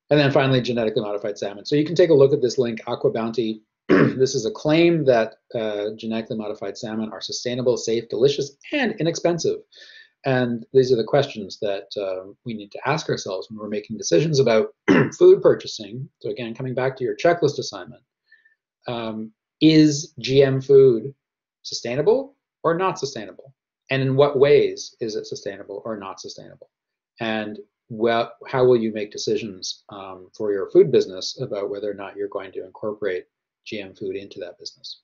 And then finally, genetically modified salmon. So you can take a look at this link, Aqua Bounty. this is a claim that uh, genetically modified salmon are sustainable, safe, delicious, and inexpensive. And these are the questions that uh, we need to ask ourselves when we're making decisions about food purchasing. So again, coming back to your checklist assignment, um, is GM food sustainable or not sustainable? And in what ways is it sustainable or not sustainable? And well, how will you make decisions um, for your food business about whether or not you're going to incorporate GM food into that business?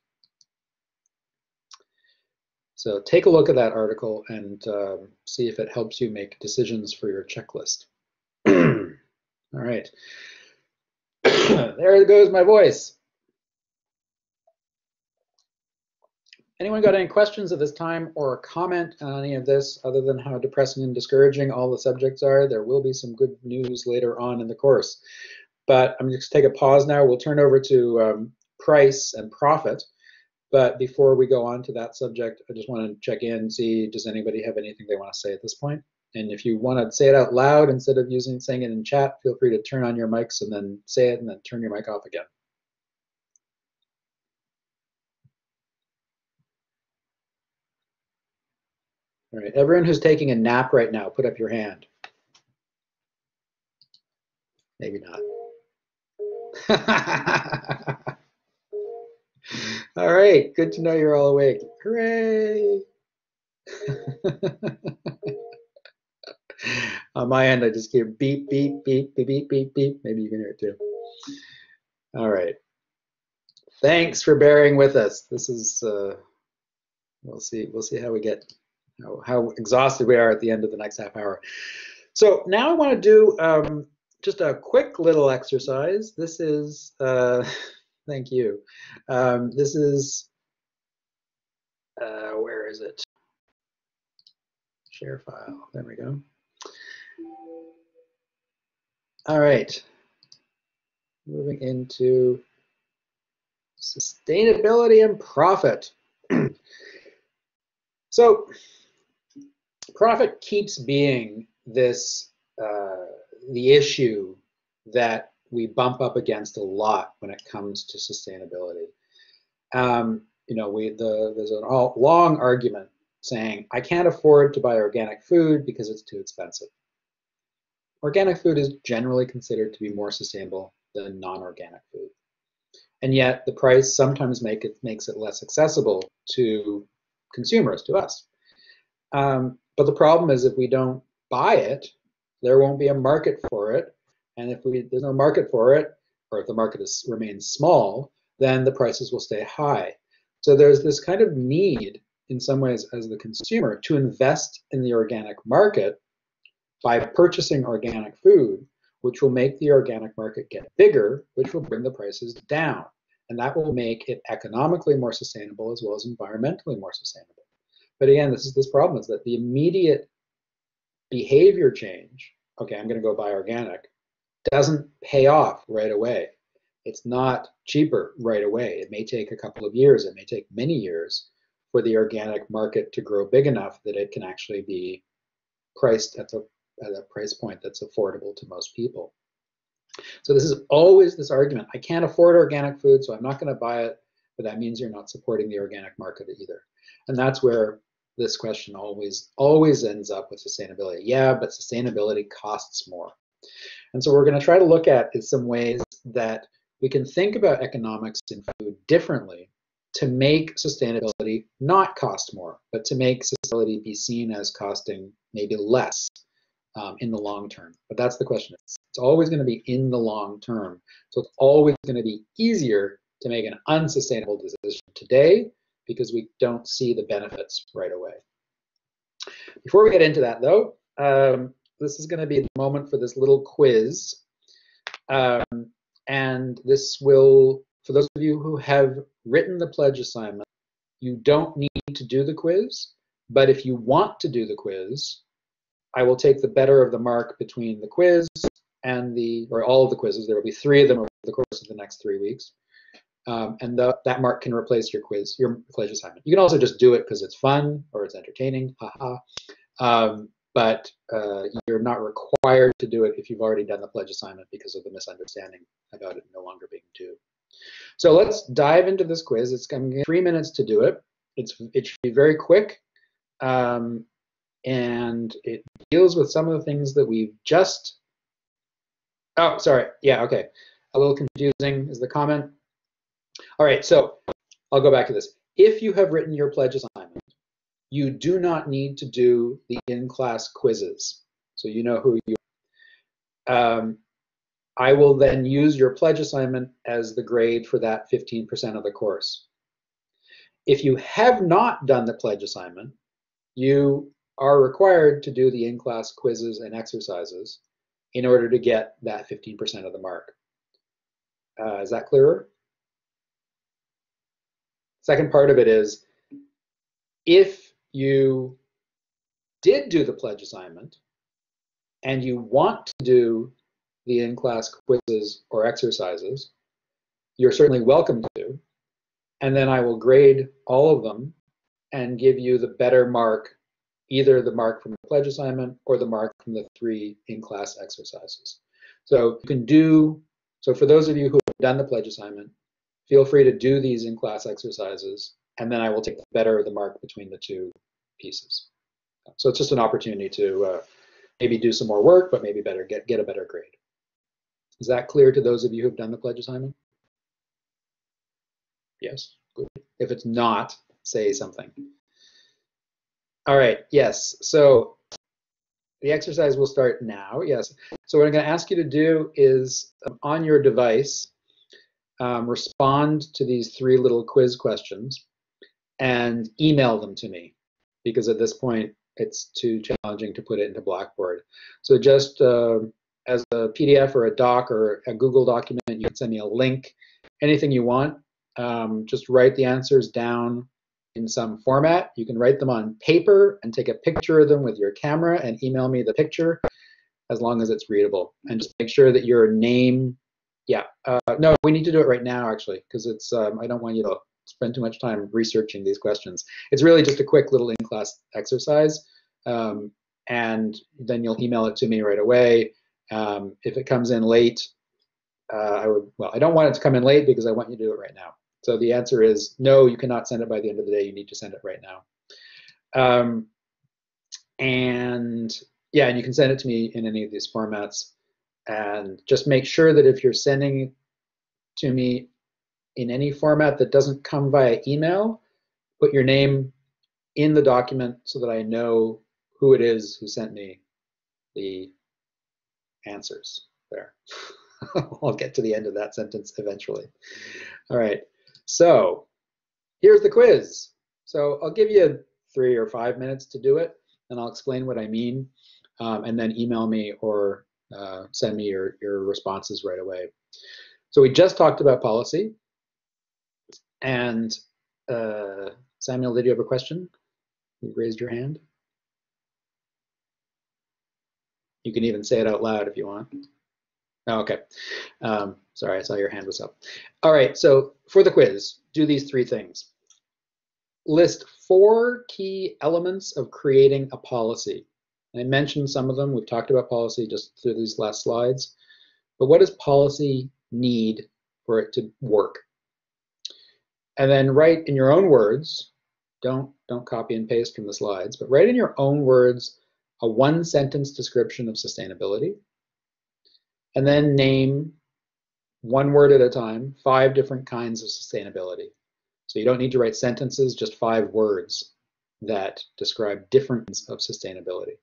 So take a look at that article and um, see if it helps you make decisions for your checklist. All right. there goes my voice. Anyone got any questions at this time or a comment on any of this other than how depressing and discouraging all the subjects are? There will be some good news later on in the course. But I'm just gonna take a pause now. We'll turn over to um, price and profit. But before we go on to that subject, I just want to check in, see does anybody have anything they want to say at this point? And if you want to say it out loud instead of using saying it in chat, feel free to turn on your mics and then say it and then turn your mic off again. All right, everyone who's taking a nap right now, put up your hand. Maybe not. all right, good to know you're all awake. Hooray! On my end, I just hear beep, beep, beep, beep, beep, beep, beep. Maybe you can hear it too. All right. Thanks for bearing with us. This is, uh, we'll see, we'll see how we get how, how exhausted we are at the end of the next half hour. So now I want to do um, just a quick little exercise. This is, uh, thank you. Um, this is, uh, where is it? Share file, there we go. All right, moving into sustainability and profit. so profit keeps being this uh, the issue that we bump up against a lot when it comes to sustainability. Um, you know, we the there's a long argument saying I can't afford to buy organic food because it's too expensive. Organic food is generally considered to be more sustainable than non-organic food, and yet the price sometimes make it makes it less accessible to consumers, to us. Um, but the problem is if we don't buy it, there won't be a market for it. And if we, there's no market for it, or if the market is, remains small, then the prices will stay high. So there's this kind of need in some ways as the consumer to invest in the organic market by purchasing organic food, which will make the organic market get bigger, which will bring the prices down. And that will make it economically more sustainable as well as environmentally more sustainable. But again, this is this problem is that the immediate behavior change, okay, I'm going to go buy organic, doesn't pay off right away. It's not cheaper right away. It may take a couple of years, it may take many years for the organic market to grow big enough that it can actually be priced at the at a price point that's affordable to most people. So this is always this argument. I can't afford organic food, so I'm not going to buy it, but that means you're not supporting the organic market either. And that's where this question always always ends up with sustainability. Yeah, but sustainability costs more. And so we're going to try to look at is some ways that we can think about economics in food differently to make sustainability not cost more, but to make sustainability be seen as costing maybe less um, in the long term. But that's the question. It's, it's always going to be in the long term. So it's always going to be easier to make an unsustainable decision today because we don't see the benefits right away. Before we get into that though, um, this is going to be the moment for this little quiz. Um, and this will, for those of you who have written the pledge assignment, you don't need to do the quiz, but if you want to do the quiz, I will take the better of the mark between the quiz and the, or all of the quizzes. There will be three of them over the course of the next three weeks. Um, and the, that mark can replace your quiz, your pledge assignment. You can also just do it because it's fun or it's entertaining, haha. Um, but uh, you're not required to do it if you've already done the pledge assignment because of the misunderstanding about it no longer being due. So let's dive into this quiz. It's going three minutes to do it. It's it should be very quick, um, and it deals with some of the things that we've just. Oh, sorry. Yeah. Okay. A little confusing is the comment. All right, so I'll go back to this. If you have written your pledge assignment, you do not need to do the in-class quizzes. So you know who you are. Um, I will then use your pledge assignment as the grade for that 15% of the course. If you have not done the pledge assignment, you are required to do the in-class quizzes and exercises in order to get that 15% of the mark. Uh, is that clearer? Second part of it is if you did do the pledge assignment and you want to do the in-class quizzes or exercises, you're certainly welcome to. And then I will grade all of them and give you the better mark either the mark from the pledge assignment or the mark from the three in-class exercises. So you can do, so for those of you who have done the pledge assignment, feel free to do these in-class exercises, and then I will take the better of the mark between the two pieces. So it's just an opportunity to uh, maybe do some more work, but maybe better get, get a better grade. Is that clear to those of you who have done the pledge assignment? Yes, good. If it's not, say something. All right, yes. So the exercise will start now, yes. So what I'm gonna ask you to do is um, on your device, um, respond to these three little quiz questions and email them to me because at this point it's too challenging to put it into Blackboard. So just uh, as a PDF or a doc or a Google document, you can send me a link, anything you want. Um, just write the answers down in some format. You can write them on paper and take a picture of them with your camera and email me the picture as long as it's readable. And just make sure that your name, yeah, uh, no, we need to do it right now actually, because it's, um, I don't want you to spend too much time researching these questions. It's really just a quick little in-class exercise. Um, and then you'll email it to me right away. Um, if it comes in late, uh, I would, well, I don't want it to come in late because I want you to do it right now. So the answer is no, you cannot send it by the end of the day. You need to send it right now. Um, and yeah, and you can send it to me in any of these formats. And just make sure that if you're sending to me in any format that doesn't come via email, put your name in the document so that I know who it is who sent me the answers there. I'll get to the end of that sentence eventually. All right. So here's the quiz. So I'll give you three or five minutes to do it, and I'll explain what I mean, um, and then email me or uh, send me your, your responses right away. So we just talked about policy, and uh, Samuel, did you have a question? You raised your hand. You can even say it out loud if you want. Oh, okay. Um, sorry, I saw your hand was up. All right, so for the quiz, do these three things. List four key elements of creating a policy. I mentioned some of them. We've talked about policy just through these last slides. But what does policy need for it to work? And then write in your own words, don't, don't copy and paste from the slides, but write in your own words a one sentence description of sustainability and then name one word at a time, five different kinds of sustainability. So you don't need to write sentences, just five words that describe different kinds of sustainability.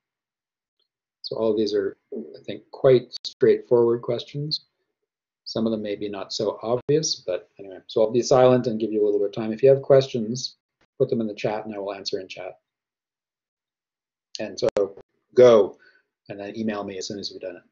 So all these are, I think, quite straightforward questions. Some of them may be not so obvious, but anyway, so I'll be silent and give you a little bit of time. If you have questions, put them in the chat and I will answer in chat. And so go and then email me as soon as you've done it.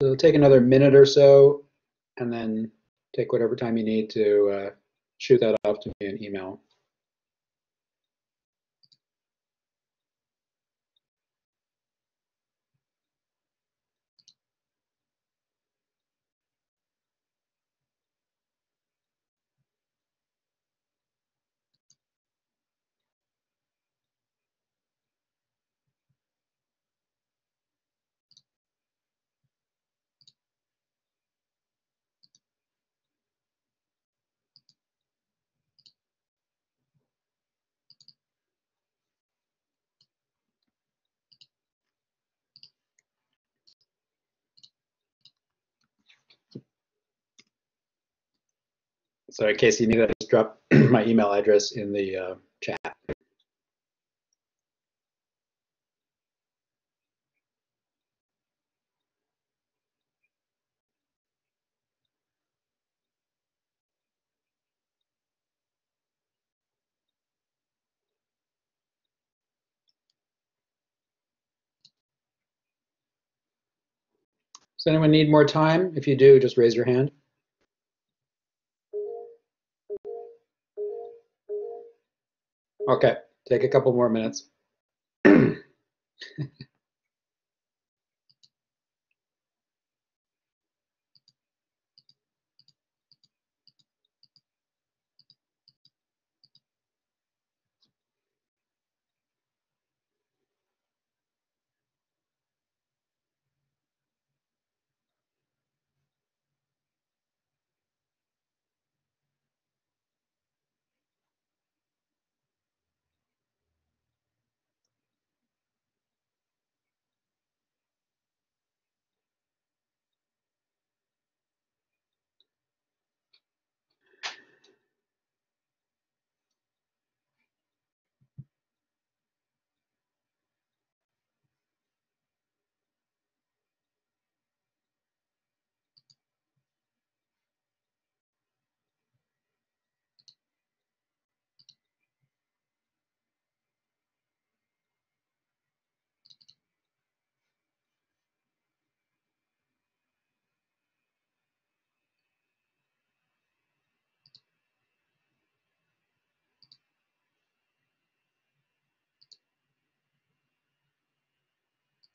It'll take another minute or so, and then take whatever time you need to uh, shoot that off to me in email. Sorry, Casey, you need to just drop my email address in the uh, chat. Does anyone need more time? If you do, just raise your hand. Okay, take a couple more minutes.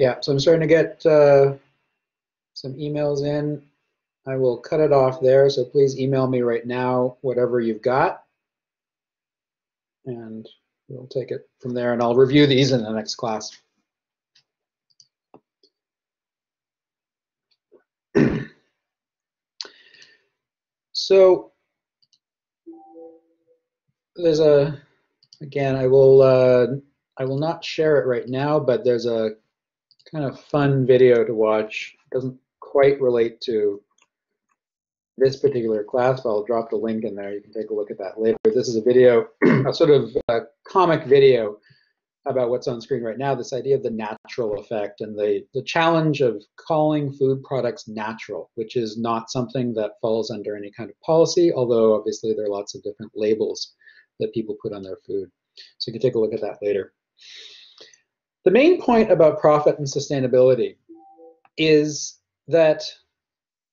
Yeah, so I'm starting to get uh, some emails in. I will cut it off there, so please email me right now whatever you've got. And we'll take it from there, and I'll review these in the next class. so there's a, again, I will, uh, I will not share it right now, but there's a kind of fun video to watch. It doesn't quite relate to this particular class, but I'll drop the link in there. You can take a look at that later. This is a video, a sort of a comic video about what's on screen right now, this idea of the natural effect and the, the challenge of calling food products natural, which is not something that falls under any kind of policy, although obviously there are lots of different labels that people put on their food. So you can take a look at that later. The main point about profit and sustainability is that,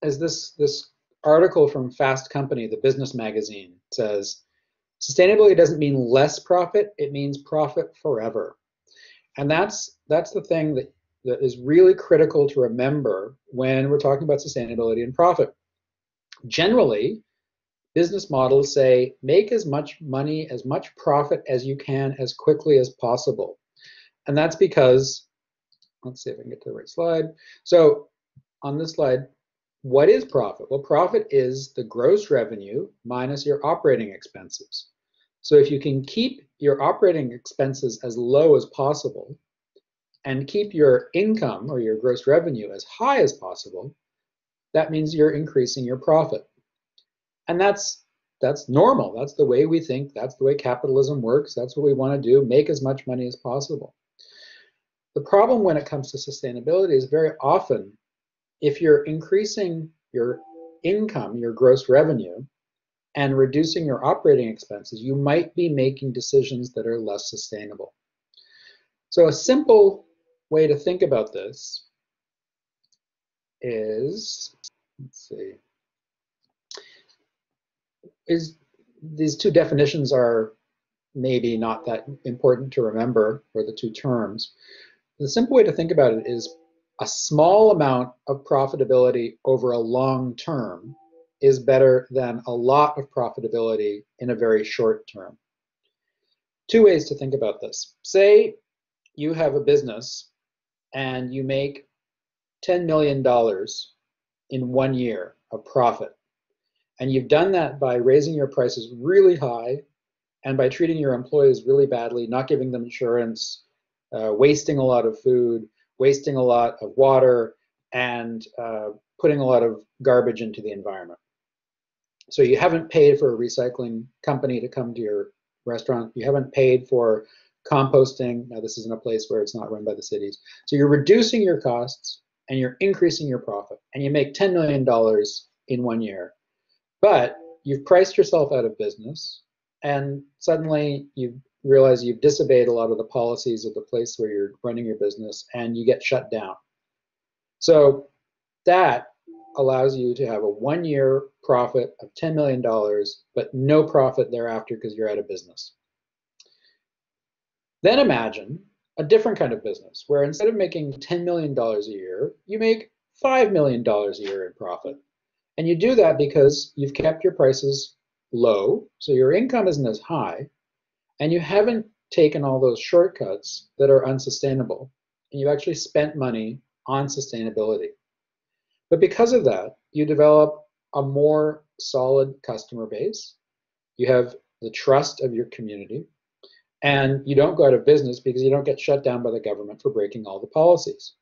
as this, this article from Fast Company, the business magazine, says, sustainability doesn't mean less profit, it means profit forever. And that's, that's the thing that, that is really critical to remember when we're talking about sustainability and profit. Generally, business models say make as much money, as much profit as you can as quickly as possible. And that's because, let's see if I can get to the right slide. So on this slide, what is profit? Well, profit is the gross revenue minus your operating expenses. So if you can keep your operating expenses as low as possible and keep your income or your gross revenue as high as possible, that means you're increasing your profit. And that's that's normal. That's the way we think. That's the way capitalism works. That's what we want to do, make as much money as possible. The problem when it comes to sustainability is very often if you're increasing your income, your gross revenue, and reducing your operating expenses, you might be making decisions that are less sustainable. So a simple way to think about this is, let's see, is these two definitions are maybe not that important to remember for the two terms. The simple way to think about it is a small amount of profitability over a long term is better than a lot of profitability in a very short term. Two ways to think about this. Say you have a business and you make $10 million in one year of profit. And you've done that by raising your prices really high and by treating your employees really badly, not giving them insurance, uh, wasting a lot of food, wasting a lot of water, and uh, putting a lot of garbage into the environment. So you haven't paid for a recycling company to come to your restaurant. You haven't paid for composting. Now this isn't a place where it's not run by the cities. So you're reducing your costs and you're increasing your profit and you make $10 million in one year. But you've priced yourself out of business and suddenly you realize you've disobeyed a lot of the policies of the place where you're running your business and you get shut down. So that allows you to have a one year profit of $10 million, but no profit thereafter because you're out of business. Then imagine a different kind of business where instead of making $10 million a year, you make $5 million a year in profit. And you do that because you've kept your prices low, so your income isn't as high, and you haven't taken all those shortcuts that are unsustainable. And you actually spent money on sustainability. But because of that, you develop a more solid customer base. You have the trust of your community. And you don't go out of business because you don't get shut down by the government for breaking all the policies.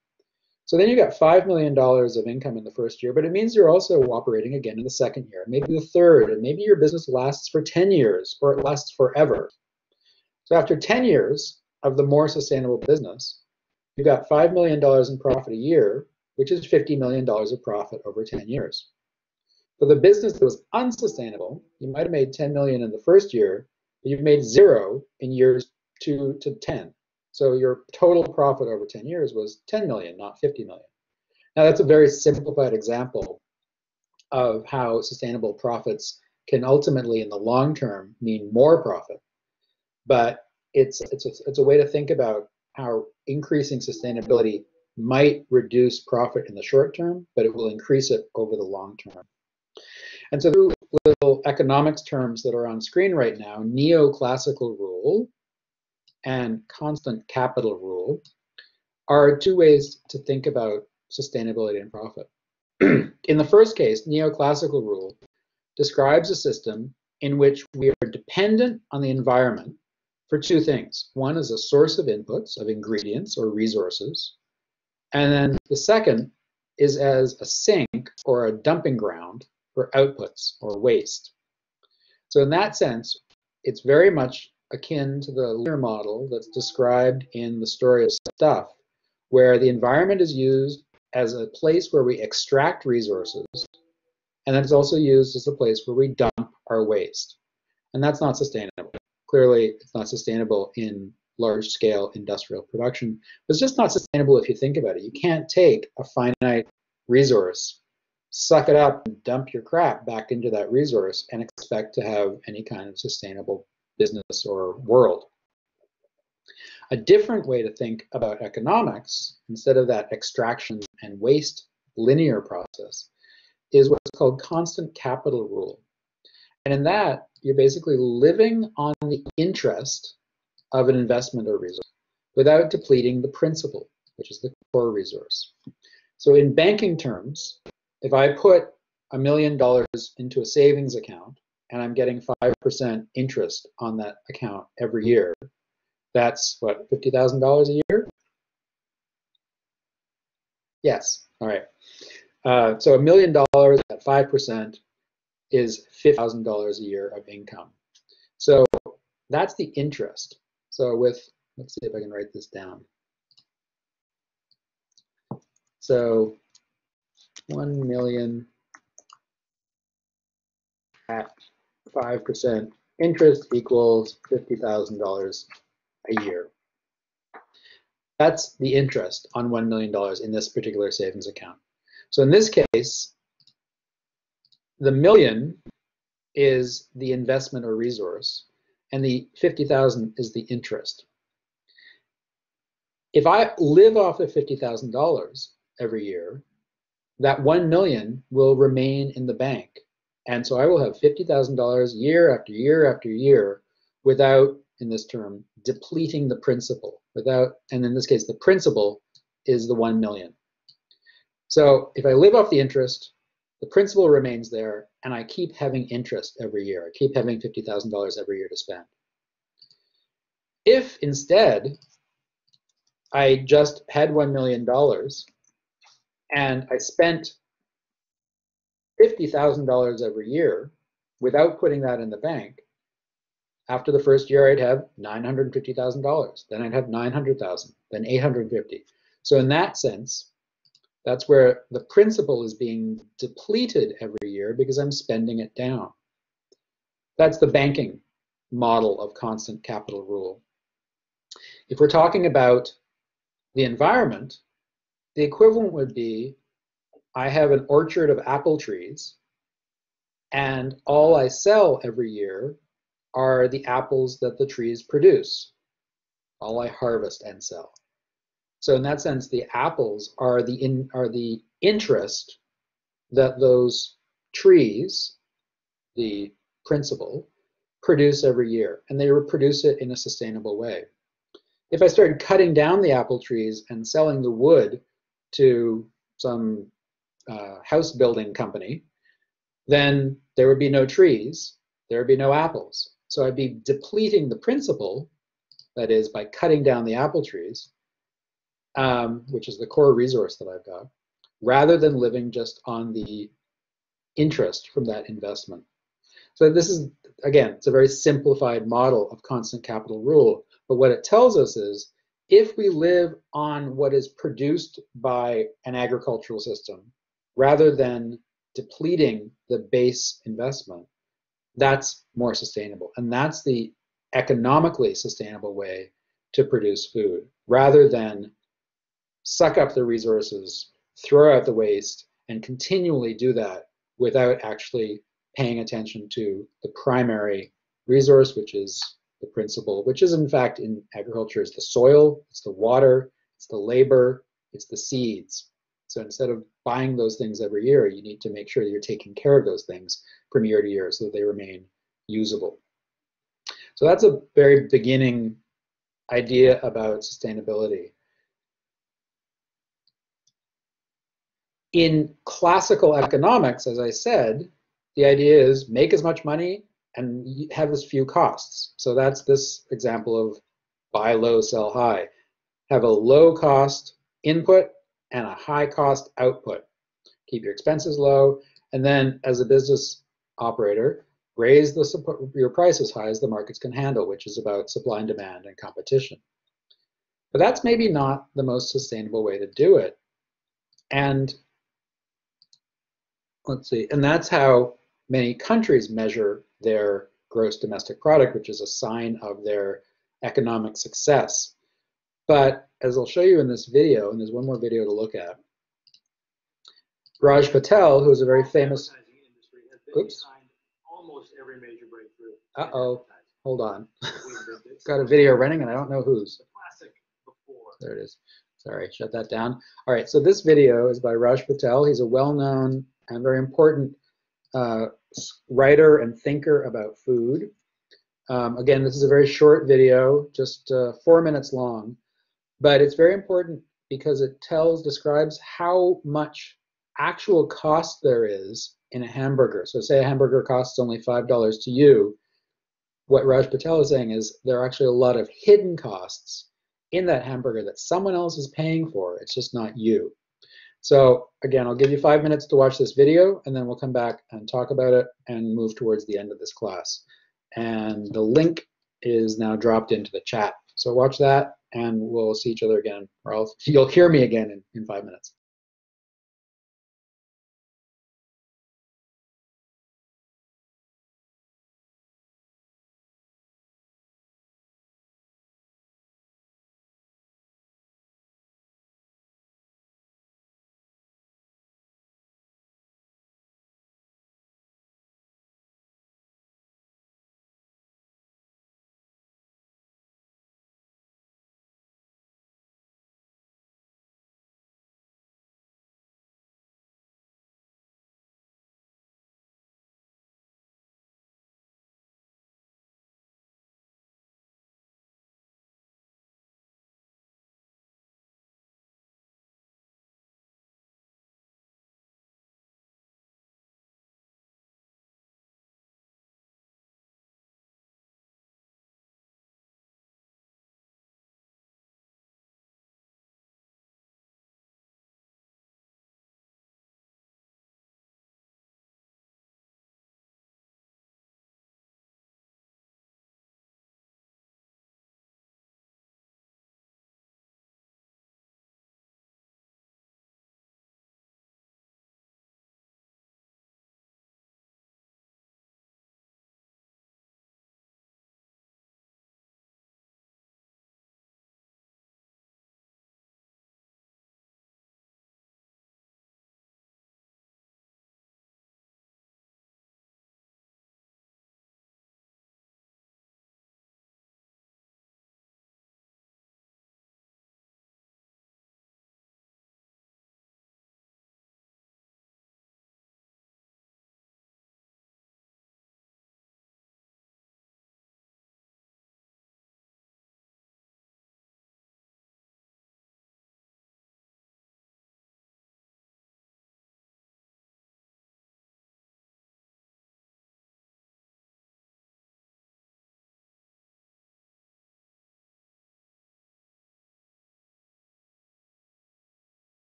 So then you got $5 million of income in the first year, but it means you're also operating again in the second year, maybe the third, and maybe your business lasts for 10 years or it lasts forever. So after 10 years of the more sustainable business, you've got $5 million in profit a year, which is $50 million of profit over 10 years. For the business that was unsustainable, you might have made 10 million in the first year, but you've made zero in years two to 10. So your total profit over 10 years was 10 million, not 50 million. Now that's a very simplified example of how sustainable profits can ultimately in the long term mean more profit. But it's, it's, a, it's a way to think about how increasing sustainability might reduce profit in the short term, but it will increase it over the long term. And so the little economics terms that are on screen right now, neoclassical rule and constant capital rule, are two ways to think about sustainability and profit. in the first case, neoclassical rule describes a system in which we are dependent on the environment for two things. One is a source of inputs, of ingredients or resources, and then the second is as a sink or a dumping ground for outputs or waste. So in that sense, it's very much akin to the linear model that's described in the story of stuff, where the environment is used as a place where we extract resources, and then it's also used as a place where we dump our waste. And that's not sustainable. Clearly, it's not sustainable in large scale industrial production. But it's just not sustainable if you think about it. You can't take a finite resource, suck it up, and dump your crap back into that resource and expect to have any kind of sustainable business or world. A different way to think about economics, instead of that extraction and waste linear process, is what's called constant capital rule. And in that, you're basically living on the interest of an investment or resource without depleting the principal, which is the core resource. So in banking terms, if I put a million dollars into a savings account and I'm getting 5% interest on that account every year, that's what, $50,000 a year? Yes, all right. Uh, so a million dollars at 5% is $50,000 a year of income. So that's the interest. So with, let's see if I can write this down. So 1 million at 5% interest equals $50,000 a year. That's the interest on $1 million in this particular savings account. So in this case, the million is the investment or resource, and the 50,000 is the interest. If I live off of $50,000 every year, that 1 million will remain in the bank. And so I will have $50,000 year after year after year without, in this term, depleting the principal without, and in this case, the principal is the 1 million. So if I live off the interest, the principal remains there, and I keep having interest every year. I keep having $50,000 every year to spend. If instead I just had $1 million and I spent $50,000 every year without putting that in the bank, after the first year I'd have $950,000, then I'd have 900,000, then 850. So in that sense, that's where the principal is being depleted every year because I'm spending it down. That's the banking model of constant capital rule. If we're talking about the environment, the equivalent would be I have an orchard of apple trees, and all I sell every year are the apples that the trees produce. All I harvest and sell. So in that sense, the apples are the in, are the interest that those trees, the principal, produce every year, and they produce it in a sustainable way. If I started cutting down the apple trees and selling the wood to some uh, house building company, then there would be no trees, there would be no apples. So I'd be depleting the principal, that is, by cutting down the apple trees, um, which is the core resource that I've got, rather than living just on the interest from that investment. So this is, again, it's a very simplified model of constant capital rule. But what it tells us is if we live on what is produced by an agricultural system, rather than depleting the base investment, that's more sustainable. And that's the economically sustainable way to produce food, rather than suck up the resources, throw out the waste, and continually do that without actually paying attention to the primary resource, which is the principle, which is in fact in agriculture is the soil, it's the water, it's the labor, it's the seeds. So instead of buying those things every year, you need to make sure you're taking care of those things from year to year so that they remain usable. So that's a very beginning idea about sustainability. In classical economics, as I said, the idea is make as much money and have as few costs. So that's this example of buy low, sell high. Have a low cost input and a high cost output. Keep your expenses low, and then as a business operator, raise the your price as high as the markets can handle, which is about supply and demand and competition. But that's maybe not the most sustainable way to do it. And let's see, and that's how many countries measure their gross domestic product, which is a sign of their economic success. But as I'll show you in this video, and there's one more video to look at, Raj Patel, who is a very famous. Oops. Almost every major breakthrough. Uh oh. Hold on. Got a video running and I don't know whose. There it is. Sorry, shut that down. All right, so this video is by Raj Patel. He's a well-known and very important uh, writer and thinker about food. Um, again, this is a very short video, just uh, four minutes long, but it's very important because it tells, describes how much actual cost there is in a hamburger. So say a hamburger costs only $5 to you. What Raj Patel is saying is there are actually a lot of hidden costs in that hamburger that someone else is paying for. It's just not you. So again, I'll give you five minutes to watch this video and then we'll come back and talk about it and move towards the end of this class. And the link is now dropped into the chat. So watch that and we'll see each other again, or I'll, you'll hear me again in, in five minutes.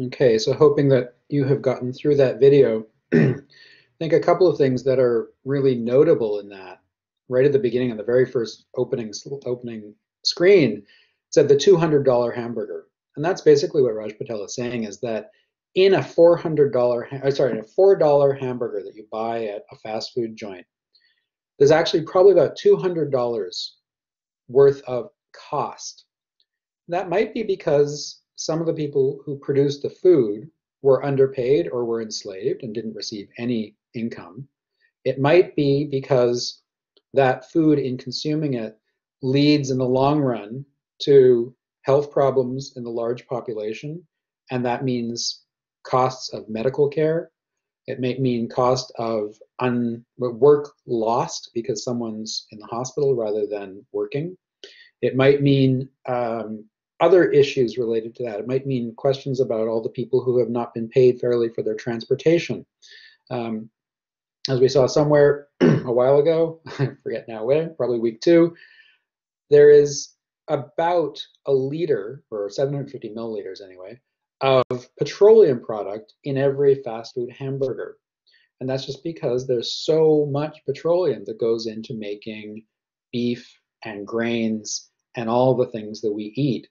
Okay, so hoping that you have gotten through that video. I think a couple of things that are really notable in that, right at the beginning of the very first opening opening screen, said the $200 hamburger. And that's basically what Raj Patel is saying is that in a $400, uh, sorry, in a $4 hamburger that you buy at a fast food joint, there's actually probably about $200 worth of cost. That might be because some of the people who produced the food were underpaid or were enslaved and didn't receive any income. It might be because that food, in consuming it, leads in the long run to health problems in the large population, and that means costs of medical care. It may mean cost of un- work lost because someone's in the hospital rather than working. It might mean um, other issues related to that. It might mean questions about all the people who have not been paid fairly for their transportation. Um, as we saw somewhere a while ago, I forget now when, probably week two, there is about a liter, or 750 milliliters anyway, of petroleum product in every fast food hamburger. And that's just because there's so much petroleum that goes into making beef and grains and all the things that we eat.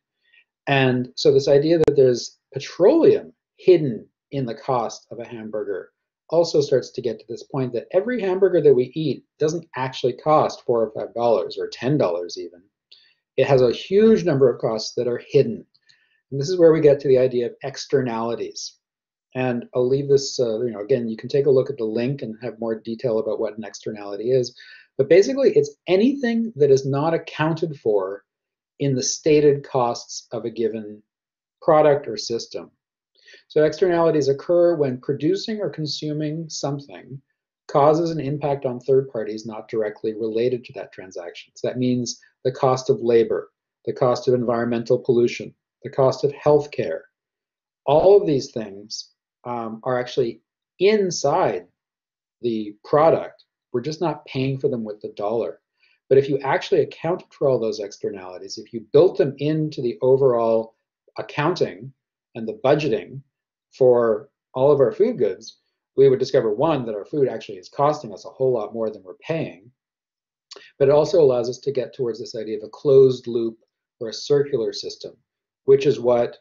And so this idea that there's petroleum hidden in the cost of a hamburger also starts to get to this point that every hamburger that we eat doesn't actually cost four or five dollars or ten dollars even. It has a huge number of costs that are hidden. And this is where we get to the idea of externalities. And I'll leave this, uh, you know, again, you can take a look at the link and have more detail about what an externality is. But basically, it's anything that is not accounted for in the stated costs of a given product or system. So externalities occur when producing or consuming something causes an impact on third parties not directly related to that transaction. So that means the cost of labor, the cost of environmental pollution, the cost of healthcare. All of these things um, are actually inside the product. We're just not paying for them with the dollar. But if you actually accounted for all those externalities, if you built them into the overall accounting and the budgeting for all of our food goods, we would discover one, that our food actually is costing us a whole lot more than we're paying. But it also allows us to get towards this idea of a closed loop or a circular system, which is what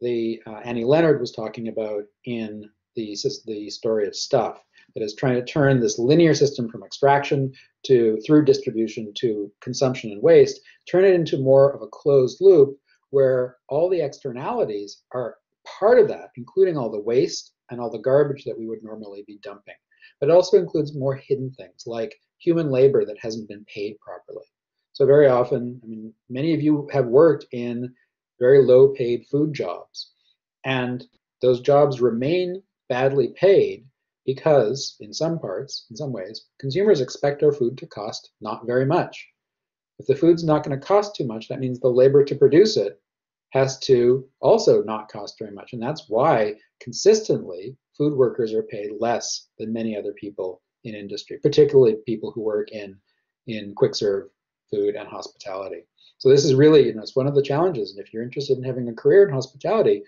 the uh, Annie Leonard was talking about in the, the story of stuff that is trying to turn this linear system from extraction to through distribution to consumption and waste, turn it into more of a closed loop where all the externalities are part of that, including all the waste and all the garbage that we would normally be dumping. But it also includes more hidden things like human labor that hasn't been paid properly. So very often, I mean, many of you have worked in very low paid food jobs. And those jobs remain badly paid because in some parts, in some ways, consumers expect our food to cost not very much. If the food's not going to cost too much, that means the labor to produce it has to also not cost very much. And that's why consistently food workers are paid less than many other people in industry, particularly people who work in, in quick serve food and hospitality. So this is really, you know, it's one of the challenges. And if you're interested in having a career in hospitality,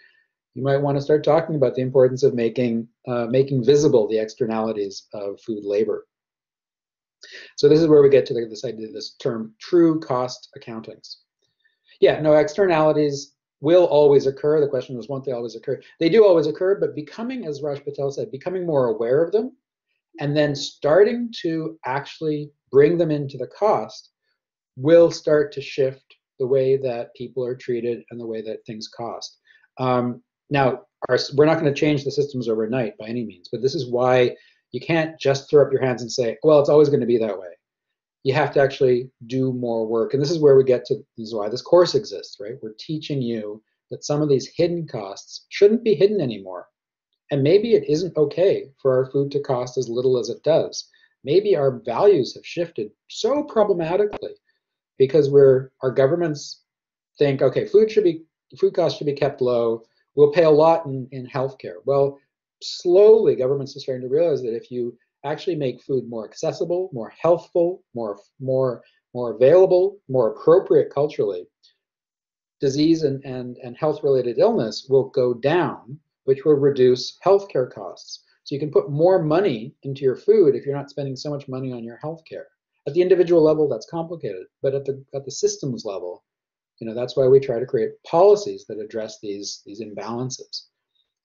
you might want to start talking about the importance of making uh, making visible the externalities of food labor. So this is where we get to the, this idea, this term, true cost accountings. Yeah, no, externalities will always occur. The question was, won't they always occur? They do always occur, but becoming, as Raj Patel said, becoming more aware of them, and then starting to actually bring them into the cost will start to shift the way that people are treated and the way that things cost. Um, now, our, we're not going to change the systems overnight by any means, but this is why you can't just throw up your hands and say, well, it's always going to be that way. You have to actually do more work. And this is where we get to, this is why this course exists, right? We're teaching you that some of these hidden costs shouldn't be hidden anymore. And maybe it isn't okay for our food to cost as little as it does. Maybe our values have shifted so problematically because we're our governments think, okay, food should be food costs should be kept low. We'll pay a lot in, in healthcare. Well, slowly governments are starting to realize that if you actually make food more accessible, more healthful, more more more available, more appropriate culturally, disease and, and, and health related illness will go down which will reduce healthcare costs. So you can put more money into your food if you're not spending so much money on your healthcare. At the individual level, that's complicated, but at the at the systems level, you know, that's why we try to create policies that address these these imbalances.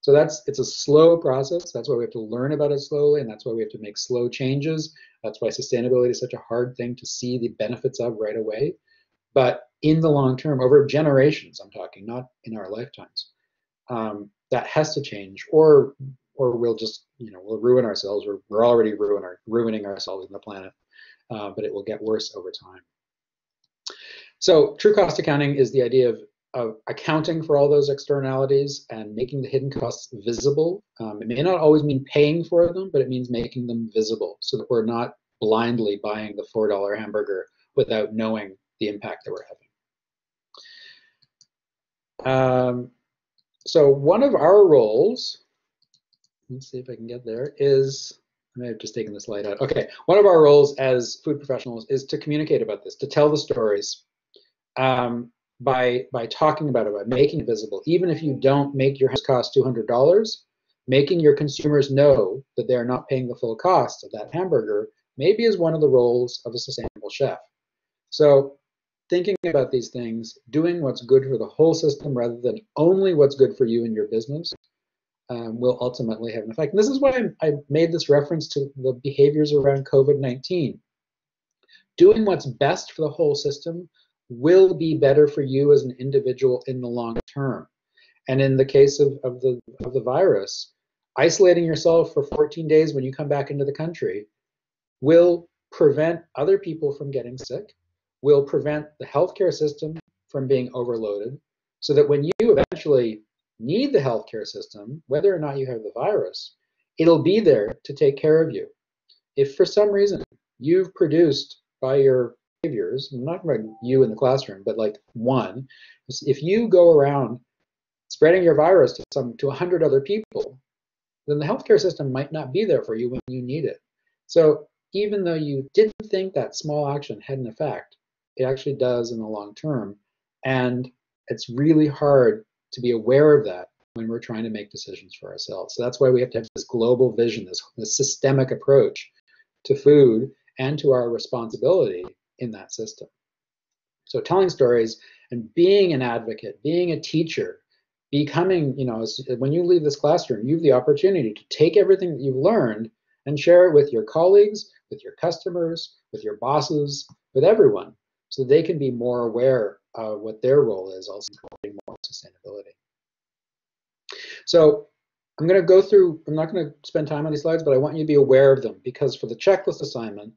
So that's it's a slow process. That's why we have to learn about it slowly, and that's why we have to make slow changes. That's why sustainability is such a hard thing to see the benefits of right away. But in the long term, over generations, I'm talking, not in our lifetimes, um, that has to change, or or we'll just you know we'll ruin ourselves. We're, we're already ruin our, ruining ourselves in the planet, uh, but it will get worse over time. So true cost accounting is the idea of, of accounting for all those externalities and making the hidden costs visible. Um, it may not always mean paying for them, but it means making them visible so that we're not blindly buying the $4 hamburger without knowing the impact that we're having. Um, so one of our roles let's see if I can get there, is, I may have just taken the slide out. Okay, one of our roles as food professionals is to communicate about this, to tell the stories um, by, by talking about it, by making it visible. Even if you don't make your house cost $200, making your consumers know that they are not paying the full cost of that hamburger maybe is one of the roles of a sustainable chef. So thinking about these things, doing what's good for the whole system rather than only what's good for you and your business um, will ultimately have an effect. And this is why I, I made this reference to the behaviors around COVID-19. Doing what's best for the whole system will be better for you as an individual in the long term. And in the case of, of, the, of the virus, isolating yourself for 14 days when you come back into the country will prevent other people from getting sick, will prevent the healthcare system from being overloaded, so that when you eventually need the healthcare system, whether or not you have the virus, it'll be there to take care of you. If for some reason you've produced by your behaviors, not about you in the classroom, but like one, if you go around spreading your virus to some to 100 other people, then the healthcare system might not be there for you when you need it. So even though you didn't think that small action had an effect, it actually does in the long term. And it's really hard to be aware of that when we're trying to make decisions for ourselves. So that's why we have to have this global vision, this, this systemic approach to food and to our responsibility in that system. So telling stories and being an advocate, being a teacher, becoming, you know, when you leave this classroom, you have the opportunity to take everything that you've learned and share it with your colleagues, with your customers, with your bosses, with everyone, so they can be more aware of what their role is also promoting more sustainability. So I'm going to go through, I'm not going to spend time on these slides, but I want you to be aware of them because for the checklist assignment,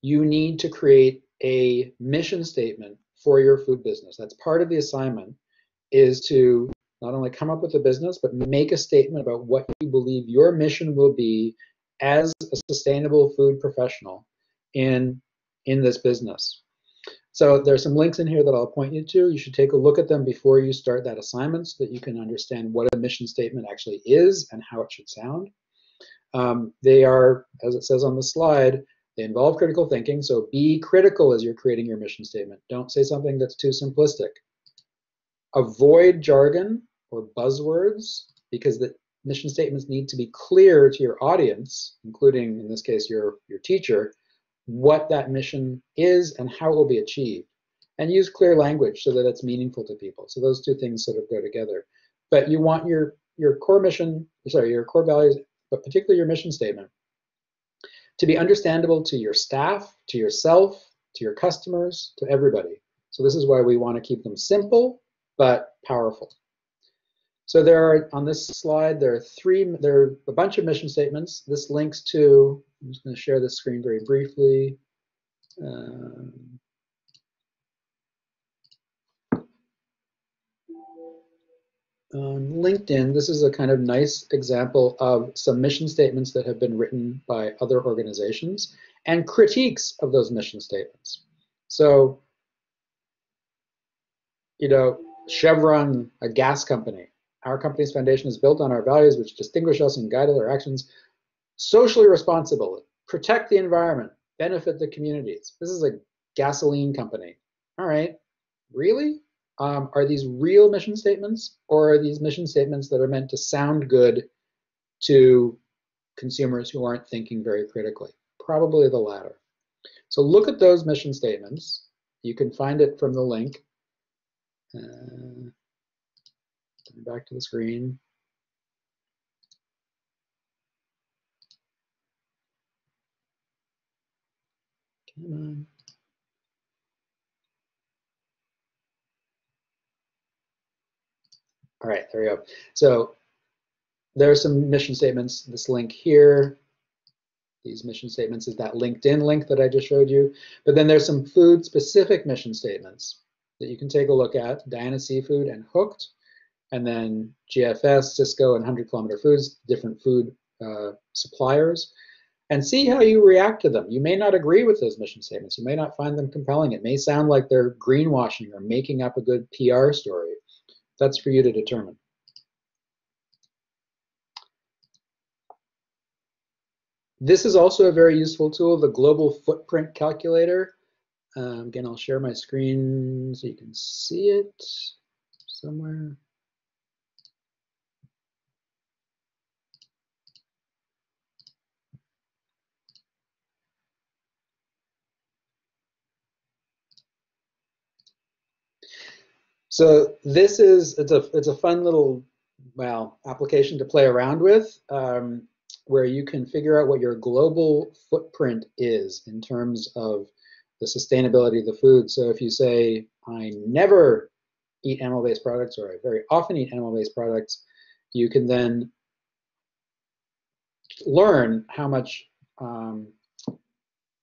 you need to create a mission statement for your food business. That's part of the assignment is to not only come up with a business, but make a statement about what you believe your mission will be as a sustainable food professional in, in this business. So there's some links in here that I'll point you to. You should take a look at them before you start that assignment so that you can understand what a mission statement actually is and how it should sound. Um, they are, as it says on the slide, they involve critical thinking. So be critical as you're creating your mission statement. Don't say something that's too simplistic. Avoid jargon or buzzwords because the mission statements need to be clear to your audience, including in this case your, your teacher, what that mission is and how it will be achieved. And use clear language so that it's meaningful to people. So those two things sort of go together. But you want your, your core mission, sorry, your core values, but particularly your mission statement, to be understandable to your staff, to yourself, to your customers, to everybody. So this is why we want to keep them simple but powerful. So there are, on this slide, there are three, there are a bunch of mission statements. This links to, I'm just going to share this screen very briefly. Um, on LinkedIn, this is a kind of nice example of some mission statements that have been written by other organizations and critiques of those mission statements. So, you know, Chevron, a gas company, our company's foundation is built on our values, which distinguish us and guide our actions. Socially responsible, protect the environment, benefit the communities. This is a gasoline company. All right, really? Um, are these real mission statements or are these mission statements that are meant to sound good to consumers who aren't thinking very critically? Probably the latter. So look at those mission statements. You can find it from the link. Uh, back to the screen. Come on. All right, there we go. So there are some mission statements. This link here, these mission statements is that LinkedIn link that I just showed you. But then there's some food specific mission statements that you can take a look at, Diana Seafood and Hooked, and then GFS, Sysco, and 100 Kilometer Foods, different food uh, suppliers and see how you react to them. You may not agree with those mission statements. You may not find them compelling. It may sound like they're greenwashing or making up a good PR story. That's for you to determine. This is also a very useful tool, the Global Footprint Calculator. Um, again, I'll share my screen so you can see it somewhere. So this is it's a it's a fun little well application to play around with, um, where you can figure out what your global footprint is in terms of the sustainability of the food. So if you say I never eat animal-based products or I very often eat animal-based products, you can then learn how much um,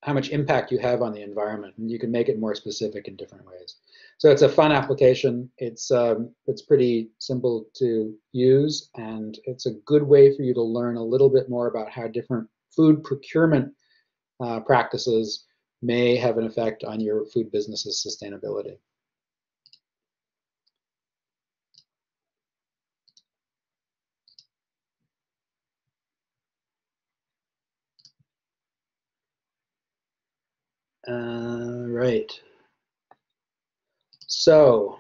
how much impact you have on the environment, and you can make it more specific in different ways. So it's a fun application. It's um, it's pretty simple to use, and it's a good way for you to learn a little bit more about how different food procurement uh, practices may have an effect on your food business's sustainability. Uh, right. So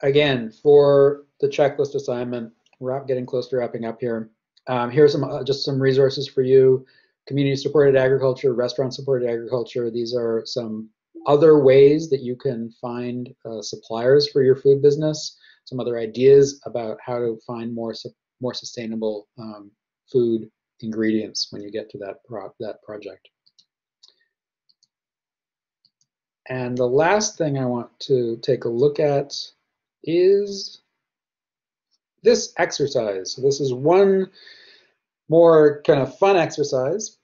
again, for the checklist assignment, we're getting close to wrapping up here. Um, here's some uh, just some resources for you. Community supported agriculture, restaurant supported agriculture. These are some other ways that you can find uh, suppliers for your food business. Some other ideas about how to find more more sustainable um, food ingredients when you get to that pro that project. And the last thing I want to take a look at is this exercise. So this is one more kind of fun exercise.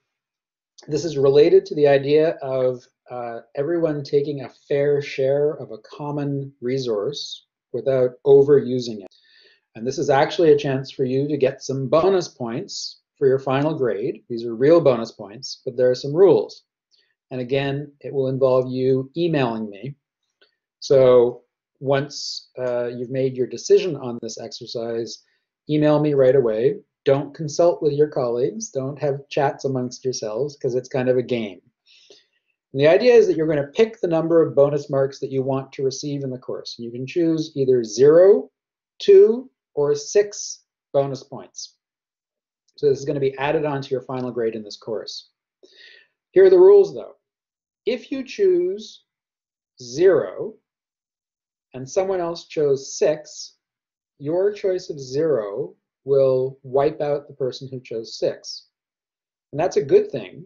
This is related to the idea of uh, everyone taking a fair share of a common resource without overusing it. And this is actually a chance for you to get some bonus points for your final grade. These are real bonus points, but there are some rules. And again, it will involve you emailing me. So once uh, you've made your decision on this exercise, email me right away. Don't consult with your colleagues. Don't have chats amongst yourselves because it's kind of a game. And the idea is that you're going to pick the number of bonus marks that you want to receive in the course. You can choose either zero, two, or six bonus points. So this is going to be added onto your final grade in this course. Here are the rules though. If you choose zero and someone else chose six, your choice of zero will wipe out the person who chose six. And that's a good thing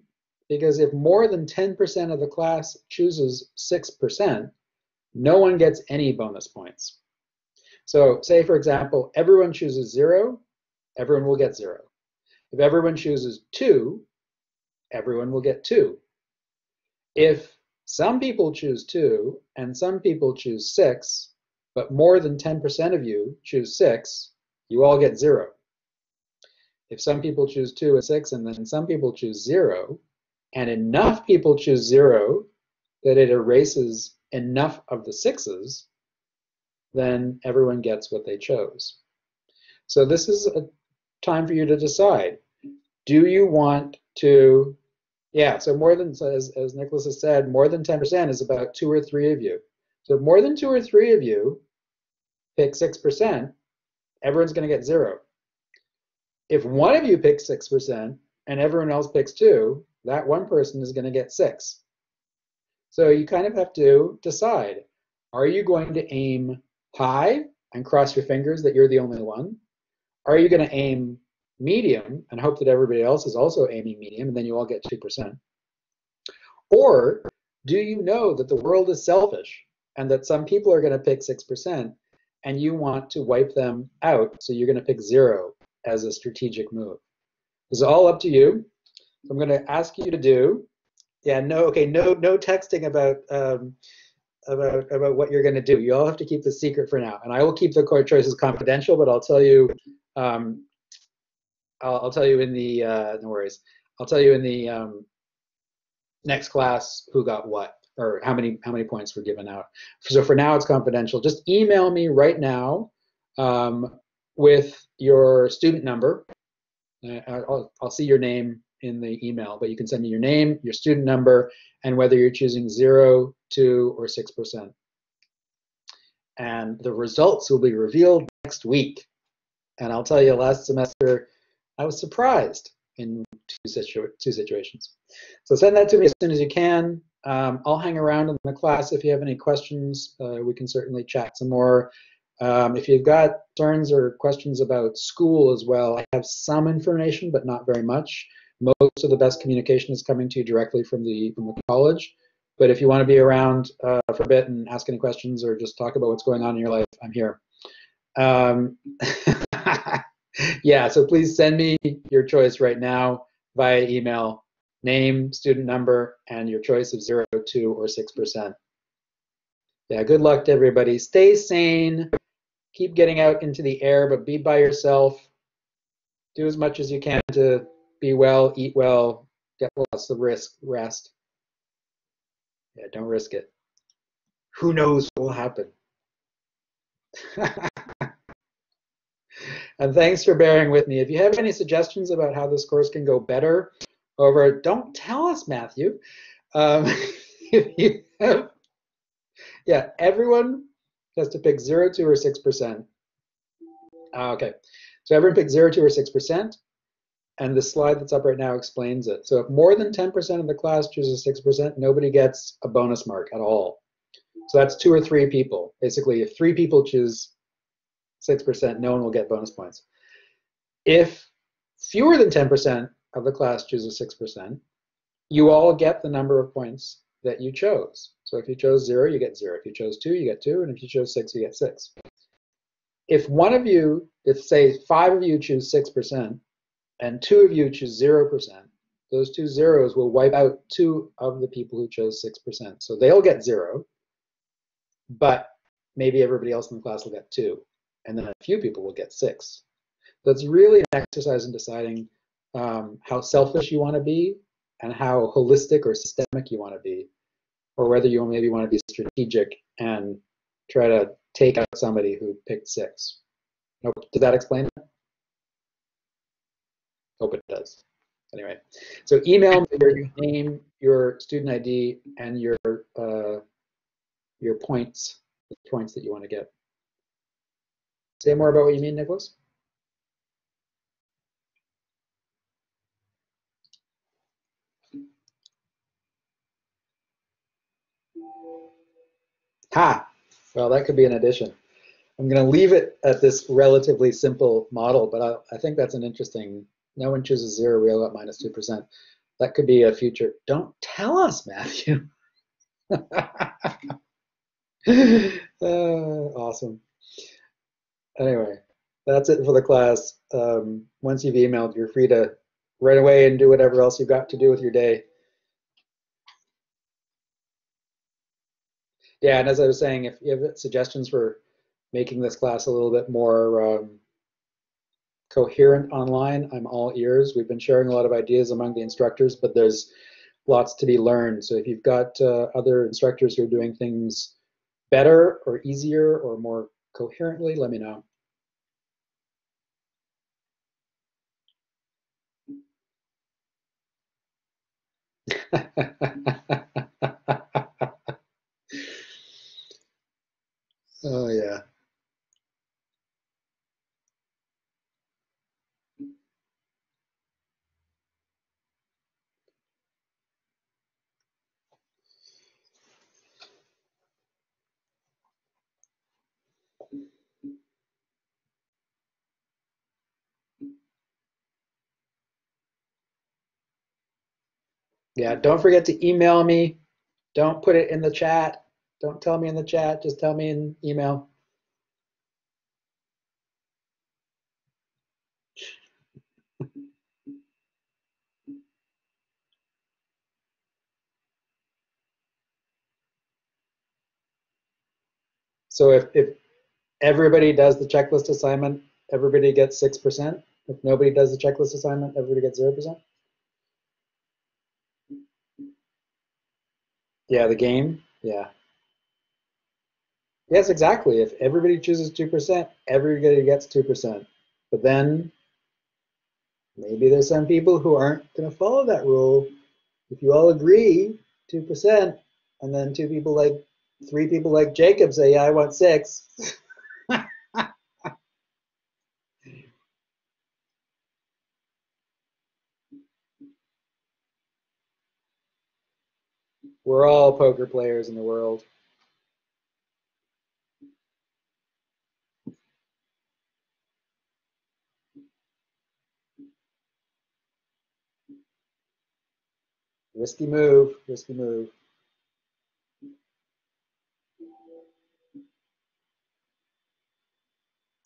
because if more than 10% of the class chooses 6%, no one gets any bonus points. So say, for example, everyone chooses zero, everyone will get zero. If everyone chooses two, everyone will get two. If some people choose two and some people choose six, but more than 10% of you choose six, you all get zero. If some people choose two and six and then some people choose zero, and enough people choose zero that it erases enough of the sixes, then everyone gets what they chose. So this is a time for you to decide. Do you want to, yeah, so more than, as, as Nicholas has said, more than 10% is about two or three of you. So if more than two or three of you pick 6%, everyone's going to get zero. If one of you picks 6% and everyone else picks two, that one person is going to get six. So you kind of have to decide, are you going to aim high and cross your fingers that you're the only one? Are you going to aim medium and hope that everybody else is also aiming medium and then you all get 2%? Or do you know that the world is selfish and that some people are going to pick 6% and you want to wipe them out, so you're going to pick zero as a strategic move? Is all up to you. I'm going to ask you to do. Yeah, no, okay, no, no texting about um, about about what you're going to do. You all have to keep the secret for now, and I will keep the core choices confidential. But I'll tell you, um, I'll, I'll, tell you in the uh, no worries. I'll tell you in the um, next class who got what or how many how many points were given out. So for now, it's confidential. Just email me right now um, with your student number. I'll, I'll see your name in the email, but you can send me your name, your student number, and whether you're choosing zero, two, or six percent. And the results will be revealed next week. And I'll tell you, last semester, I was surprised in two, two situations. So send that to me as soon as you can. Um, I'll hang around in the class if you have any questions. Uh, we can certainly chat some more. Um, if you've got concerns or questions about school as well, I have some information, but not very much. Most of the best communication is coming to you directly from the, from the college. But if you want to be around uh, for a bit and ask any questions or just talk about what's going on in your life, I'm here. Um, yeah, so please send me your choice right now via email, name, student number, and your choice of 0, 2, or 6%. Yeah, good luck to everybody. Stay sane. Keep getting out into the air, but be by yourself. Do as much as you can to be well, eat well, get lots of risk, rest. Yeah, don't risk it. Who knows what will happen? and thanks for bearing with me. If you have any suggestions about how this course can go better over, don't tell us, Matthew. Um, yeah, everyone has to pick zero, two, or 6%. Uh, okay, so everyone pick zero, two, or 6%, and the slide that's up right now explains it. So if more than 10% of the class chooses 6%, nobody gets a bonus mark at all. So that's two or three people. Basically, if three people choose 6%, no one will get bonus points. If fewer than 10% of the class chooses 6%, you all get the number of points that you chose. So if you chose zero, you get zero. If you chose two, you get two. And if you chose six, you get six. If one of you, if say five of you choose 6% and two of you choose 0%, those two zeros will wipe out two of the people who chose 6%. So they'll get zero, but maybe everybody else in the class will get two. And then a few people will get six. So it's really an exercise in deciding um, how selfish you want to be and how holistic or systemic you want to be, or whether you maybe want to be strategic and try to take out somebody who picked six. Did that explain it? Hope it does. Anyway, so email your name, your student ID, and your uh, your points, the points that you want to get. Say more about what you mean, Nicholas. Ha! Well, that could be an addition. I'm going to leave it at this relatively simple model, but I, I think that's an interesting, no one chooses zero, we all got minus 2%. That could be a future. Don't tell us, Matthew. uh, awesome. Anyway, that's it for the class. Um, once you've emailed, you're free to right away and do whatever else you've got to do with your day. Yeah, and as I was saying, if you have suggestions for making this class a little bit more um, coherent online, I'm all ears. We've been sharing a lot of ideas among the instructors, but there's lots to be learned. So if you've got uh, other instructors who are doing things better or easier or more coherently, let me know. oh, yeah. Don't forget to email me. Don't put it in the chat. Don't tell me in the chat. Just tell me in email. So if, if everybody does the checklist assignment, everybody gets 6%. If nobody does the checklist assignment, everybody gets 0%. Yeah, the game. Yeah. Yes, exactly. If everybody chooses 2%, everybody gets 2%. But then maybe there's some people who aren't going to follow that rule. If you all agree 2%, and then two people like, three people like Jacob say, yeah, I want six. We're all poker players in the world. Risky move, risky move.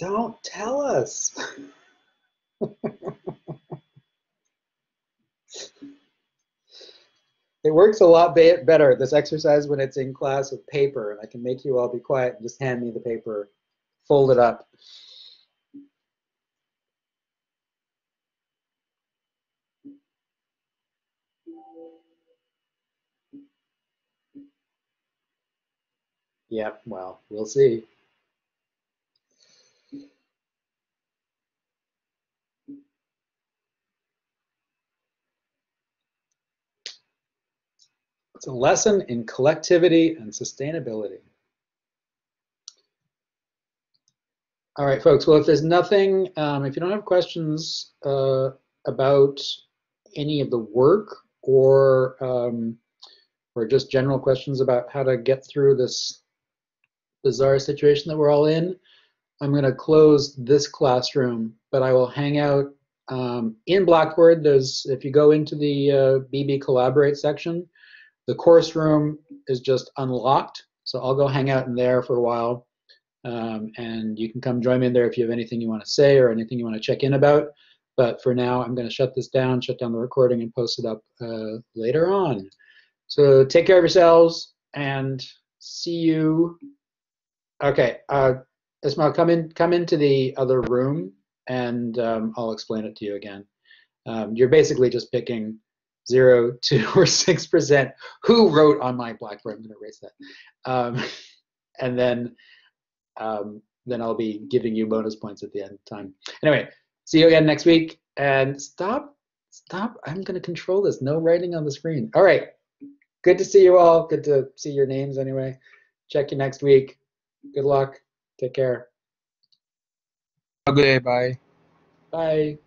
Don't tell us. it works a lot be better, this exercise, when it's in class with paper, and I can make you all be quiet and just hand me the paper, fold it up. Yep, well, we'll see. It's a lesson in collectivity and sustainability. All right, folks. Well, if there's nothing, um, if you don't have questions uh, about any of the work or um, or just general questions about how to get through this bizarre situation that we're all in, I'm going to close this classroom, but I will hang out um, in Blackboard. There's if you go into the uh, BB Collaborate section, the course room is just unlocked, so I'll go hang out in there for a while. Um, and you can come join me in there if you have anything you want to say or anything you want to check in about. But for now, I'm going to shut this down, shut down the recording, and post it up uh, later on. So take care of yourselves and see you. Okay, uh, Ismail, come in, come into the other room, and um, I'll explain it to you again. Um, you're basically just picking zero, two, or six percent. Who wrote on my blackboard? I'm going to erase that. Um, and then um, then I'll be giving you bonus points at the end of time. Anyway, see you again next week. And stop, stop. I'm going to control this. No writing on the screen. All right. Good to see you all. Good to see your names anyway. Check you next week. Good luck. Take care. Have a Good day. Bye. Bye.